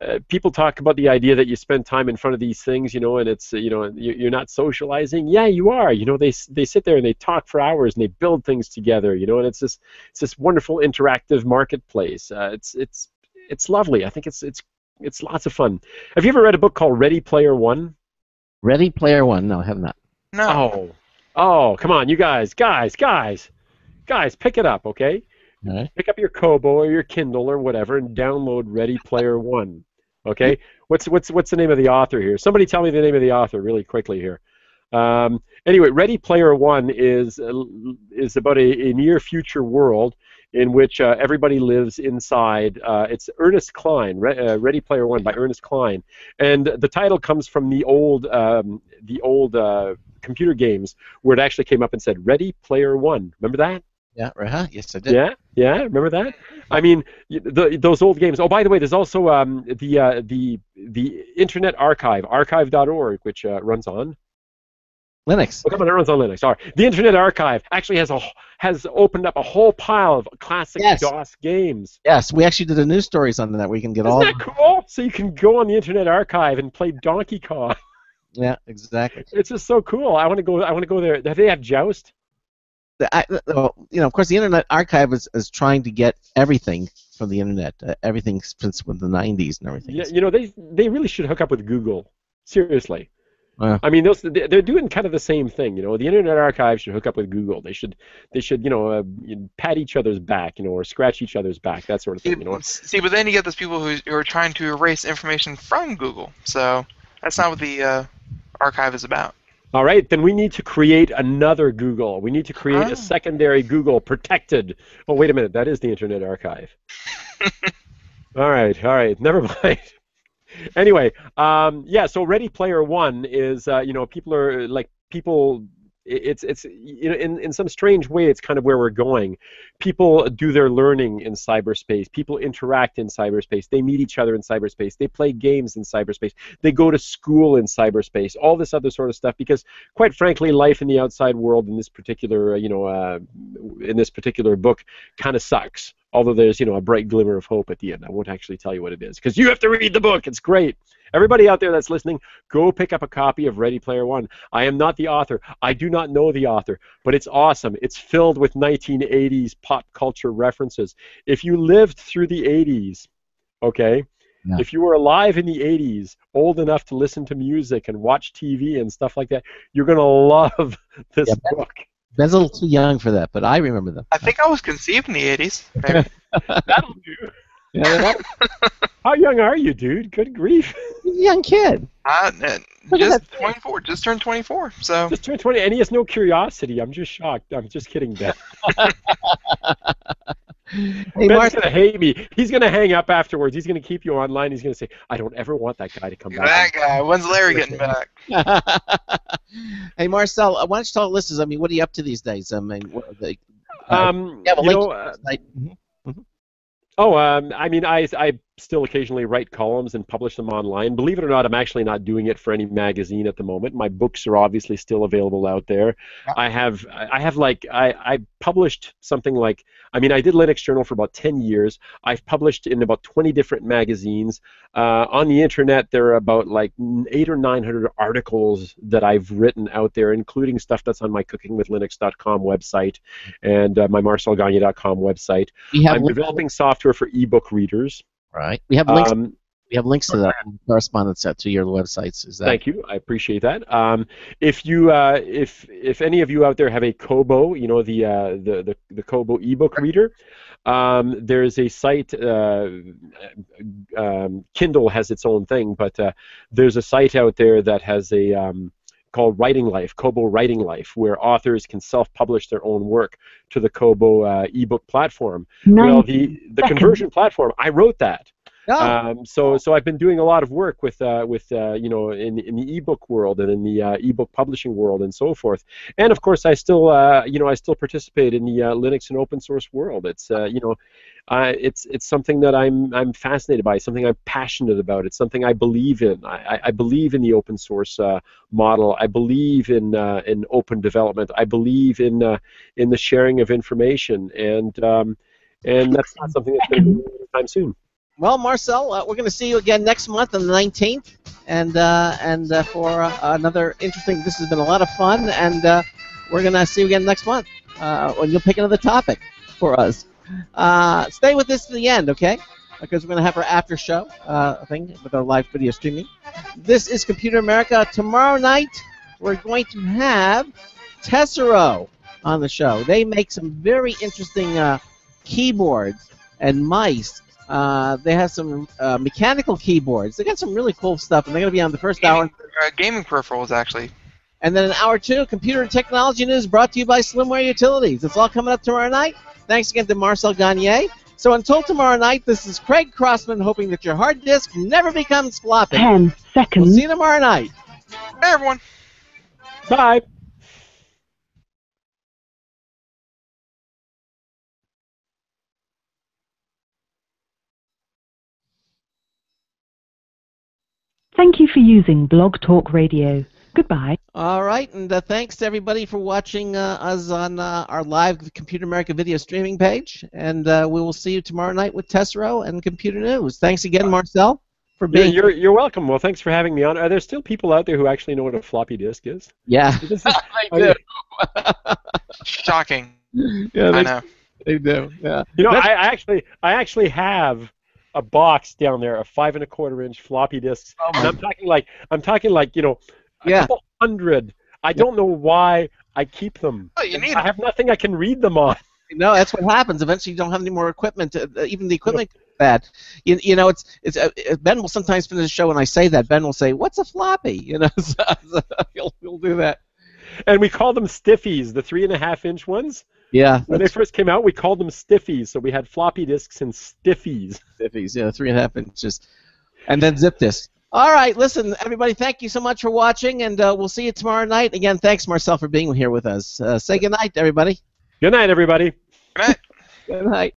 uh, people talk about the idea that you spend time in front of these things you know and it's uh, you know you- you're not socializing yeah you are you know they they sit there and they talk for hours and they build things together you know and it's this it's this wonderful interactive marketplace uh, it's it's it's lovely i think it's it's it's lots of fun have you ever read a book called ready player one Ready Player One. No, I have not. No. Oh, oh, come on, you guys, guys, guys, guys, pick it up, okay? All right. Pick up your Kobo or your Kindle or whatever and download Ready Player One. Okay, what's what's what's the name of the author here? Somebody tell me the name of the author really quickly here. Um, anyway, Ready Player One is uh, is about a, a near future world in which uh, everybody lives inside. Uh, it's Ernest Cline, Re- uh, Ready Player One by Ernest Cline, and the title comes from the old um, the old uh, computer games where it actually came up and said Ready Player One. Remember that? Yeah, right. Huh? Yes, I did. Yeah, yeah. Remember that? I mean, the, those old games. Oh, by the way, there's also um, the uh, the the Internet Archive, archive.org, which uh, runs on. Linux. Oh, come on, it runs on Linux. Sorry, the Internet Archive actually has a has opened up a whole pile of classic Yes. DOS games. Yes, we actually did a news stories on that. We can get Isn't all. that cool? So you can go on the Internet Archive and play Donkey Kong. Yeah, exactly. It's just so cool. I want to go. I want to go there. Do they have Joust? The, I, well, you know, of course, the Internet Archive is, is trying to get everything from the Internet, uh, everything since with the '90s and everything. Yeah, you know they they really should hook up with Google. Seriously. Wow. I mean, those they- they're doing kind of the same thing. You know, the Internet Archive should hook up with Google. They should they should you know uh, pat each other's back, you know, or scratch each other's back, that sort of thing. You know. See, but then you get those people who, who are trying to erase information from Google. So that's not what the uh, archive is about. All right, then we need to create another Google. We need to create Ah. a secondary Google protected. Oh, wait a minute, that is the Internet Archive. all right, all right, never mind. anyway, um, yeah. So Ready Player One is, uh, you know, people are like people. It- It's it's you know in, in some strange way it's kind of where we're going. People do their learning in cyberspace. People interact in cyberspace. They meet each other in cyberspace. They play games in cyberspace. They go to school in cyberspace. All this other sort of stuff because quite frankly, life in the outside world in this particular, uh, you know, uh, in this particular book, kind of sucks. Although there's, you know, a bright glimmer of hope at the end. I won't actually tell you what it is because you have to read the book. It's great. Everybody out there that's listening, go pick up a copy of Ready Player One. I am not the author. I do not know the author, but it's awesome. It's filled with 1980s pop culture references. If you lived through the 80s, okay, Yeah. if you were alive in the 80s, old enough to listen to music and watch TV and stuff like that, you're going to love this Yeah, book. Ben's a little too young for that, but I remember them. I think I was conceived in the 80s. Maybe. That'll do. Yeah, that- How young are you, dude? Good grief. he's a young kid. uh, uh, just 24. Just turned 24. So Just turned 20, and he has no curiosity. I'm just shocked. I'm just kidding, Ben. Hey, Ben's Mark. gonna hate me. He's gonna hang up afterwards. He's gonna keep you online. He's gonna say, "I don't ever want that guy to come back. that guy. When's Larry getting back? hey, Marcel, uh, why don't you tell listeners? I mean, what are you up to these days? I mean, what, the, uh, Um, you have a you know, to uh, the website. Mhm. Oh, um, I mean, I, I still occasionally write columns and publish them online. Believe it or not, I'm actually not doing it for any magazine at the moment. My books are obviously still available out there. I have, I have like, I, I published something like, I mean, I did Linux Journal for about 10 years. I've published in about 20 different magazines. Uh, on the internet, there are about like eight or 900 articles that I've written out there, including stuff that's on my cookingwithlinux.com website and uh, my marcelgagne.com website. I'm developing software for ebook readers. Right? We have links. Um, we have links to that correspondence at to your websites. Is that thank you, I appreciate that. Um, if you, uh, if if any of you out there have a Kobo, you know the uh, the, the the Kobo ebook reader, um, there's a site. Uh, um, Kindle has its own thing, but uh, there's a site out there that has a um, called Writing Life, Kobo Writing Life, where authors can self-publish their own work to the Kobo uh, ebook platform. Well, the the conversion platform, I wrote that. Oh, Um, so, so I've been doing a lot of work with, uh, with uh, you know, in, in the ebook world and in the uh, ebook publishing world and so forth. And of course, I still, uh, you know, I still participate in the uh, Linux and open source world. It's, uh, you know, uh, it's it's something that I'm I'm fascinated by. Something I'm passionate about. It's something I believe in. I, I- believe in the open source uh, model. I believe in uh, in open development. I believe in uh, in the sharing of information. And um, and that's not something that's going to be anytime soon. Well, Marcel, uh, we're going to see you again next month on the 19th, and uh, and uh, for uh, another interesting. This has been a lot of fun, and uh, we're going to see you again next month uh, when you'll pick another topic for us. Stay with us to the end, okay? Because we're going to have our after show thing with our live video streaming. This is Computer America. Tomorrow night, we're going to have Tesoro on the show. They make some very interesting keyboards and mice. Uh, they have some uh, mechanical keyboards. They got some really cool stuff, and they're going to be on the first hour. Gaming, uh, gaming peripherals, actually. And then in hour two, computer and technology news brought to you by Slimware Utilities. It's all coming up tomorrow night. Thanks again to Marcel Gagne. So until tomorrow night, this is Craig Crossman hoping that your hard disk never becomes floppy. Ten seconds. We'll see you tomorrow night. Hey, everyone. Bye. Thank you for using Blog Talk Radio. Goodbye. All right, and uh, thanks to everybody for watching uh, us on uh, our live Computer America video streaming page. And uh, we will see you tomorrow night with Tesoro and Computer News. Thanks again, Marcel, for You're, being you're, you're welcome. Well, thanks for having me on. Are there still people out there who actually know what a floppy disk is? Yeah, This is- I do. Shocking. yeah, I they, know. they do. Yeah. You know, That's- I, I actually, I actually have a box down there of five and a quarter inch floppy disks, Oh and I'm talking like, I'm talking like, you know, A Yeah. couple hundred. I don't know why I keep them. Oh, you need I have nothing I can read them on. No, that's what happens. Eventually, you don't have any more equipment. Uh, even the equipment goes bad. You, you know, it's it's. Uh, uh, ben will sometimes finish the show when I say that. Ben will say, "What's a floppy?" You know, so, so he'll, he'll do that. And we call them stiffies, the three and a half inch ones. Yeah, When they first came out, we called them stiffies. So we had floppy disks and stiffies. stiffies. Yeah, three and a half inches, and then zip disk. All right, listen, everybody. Thank you so much for watching, and uh, we'll see you tomorrow night. Again, thanks, Marcel, for being here with us. Uh, say good night, everybody. Good night, everybody. Good night. Good night.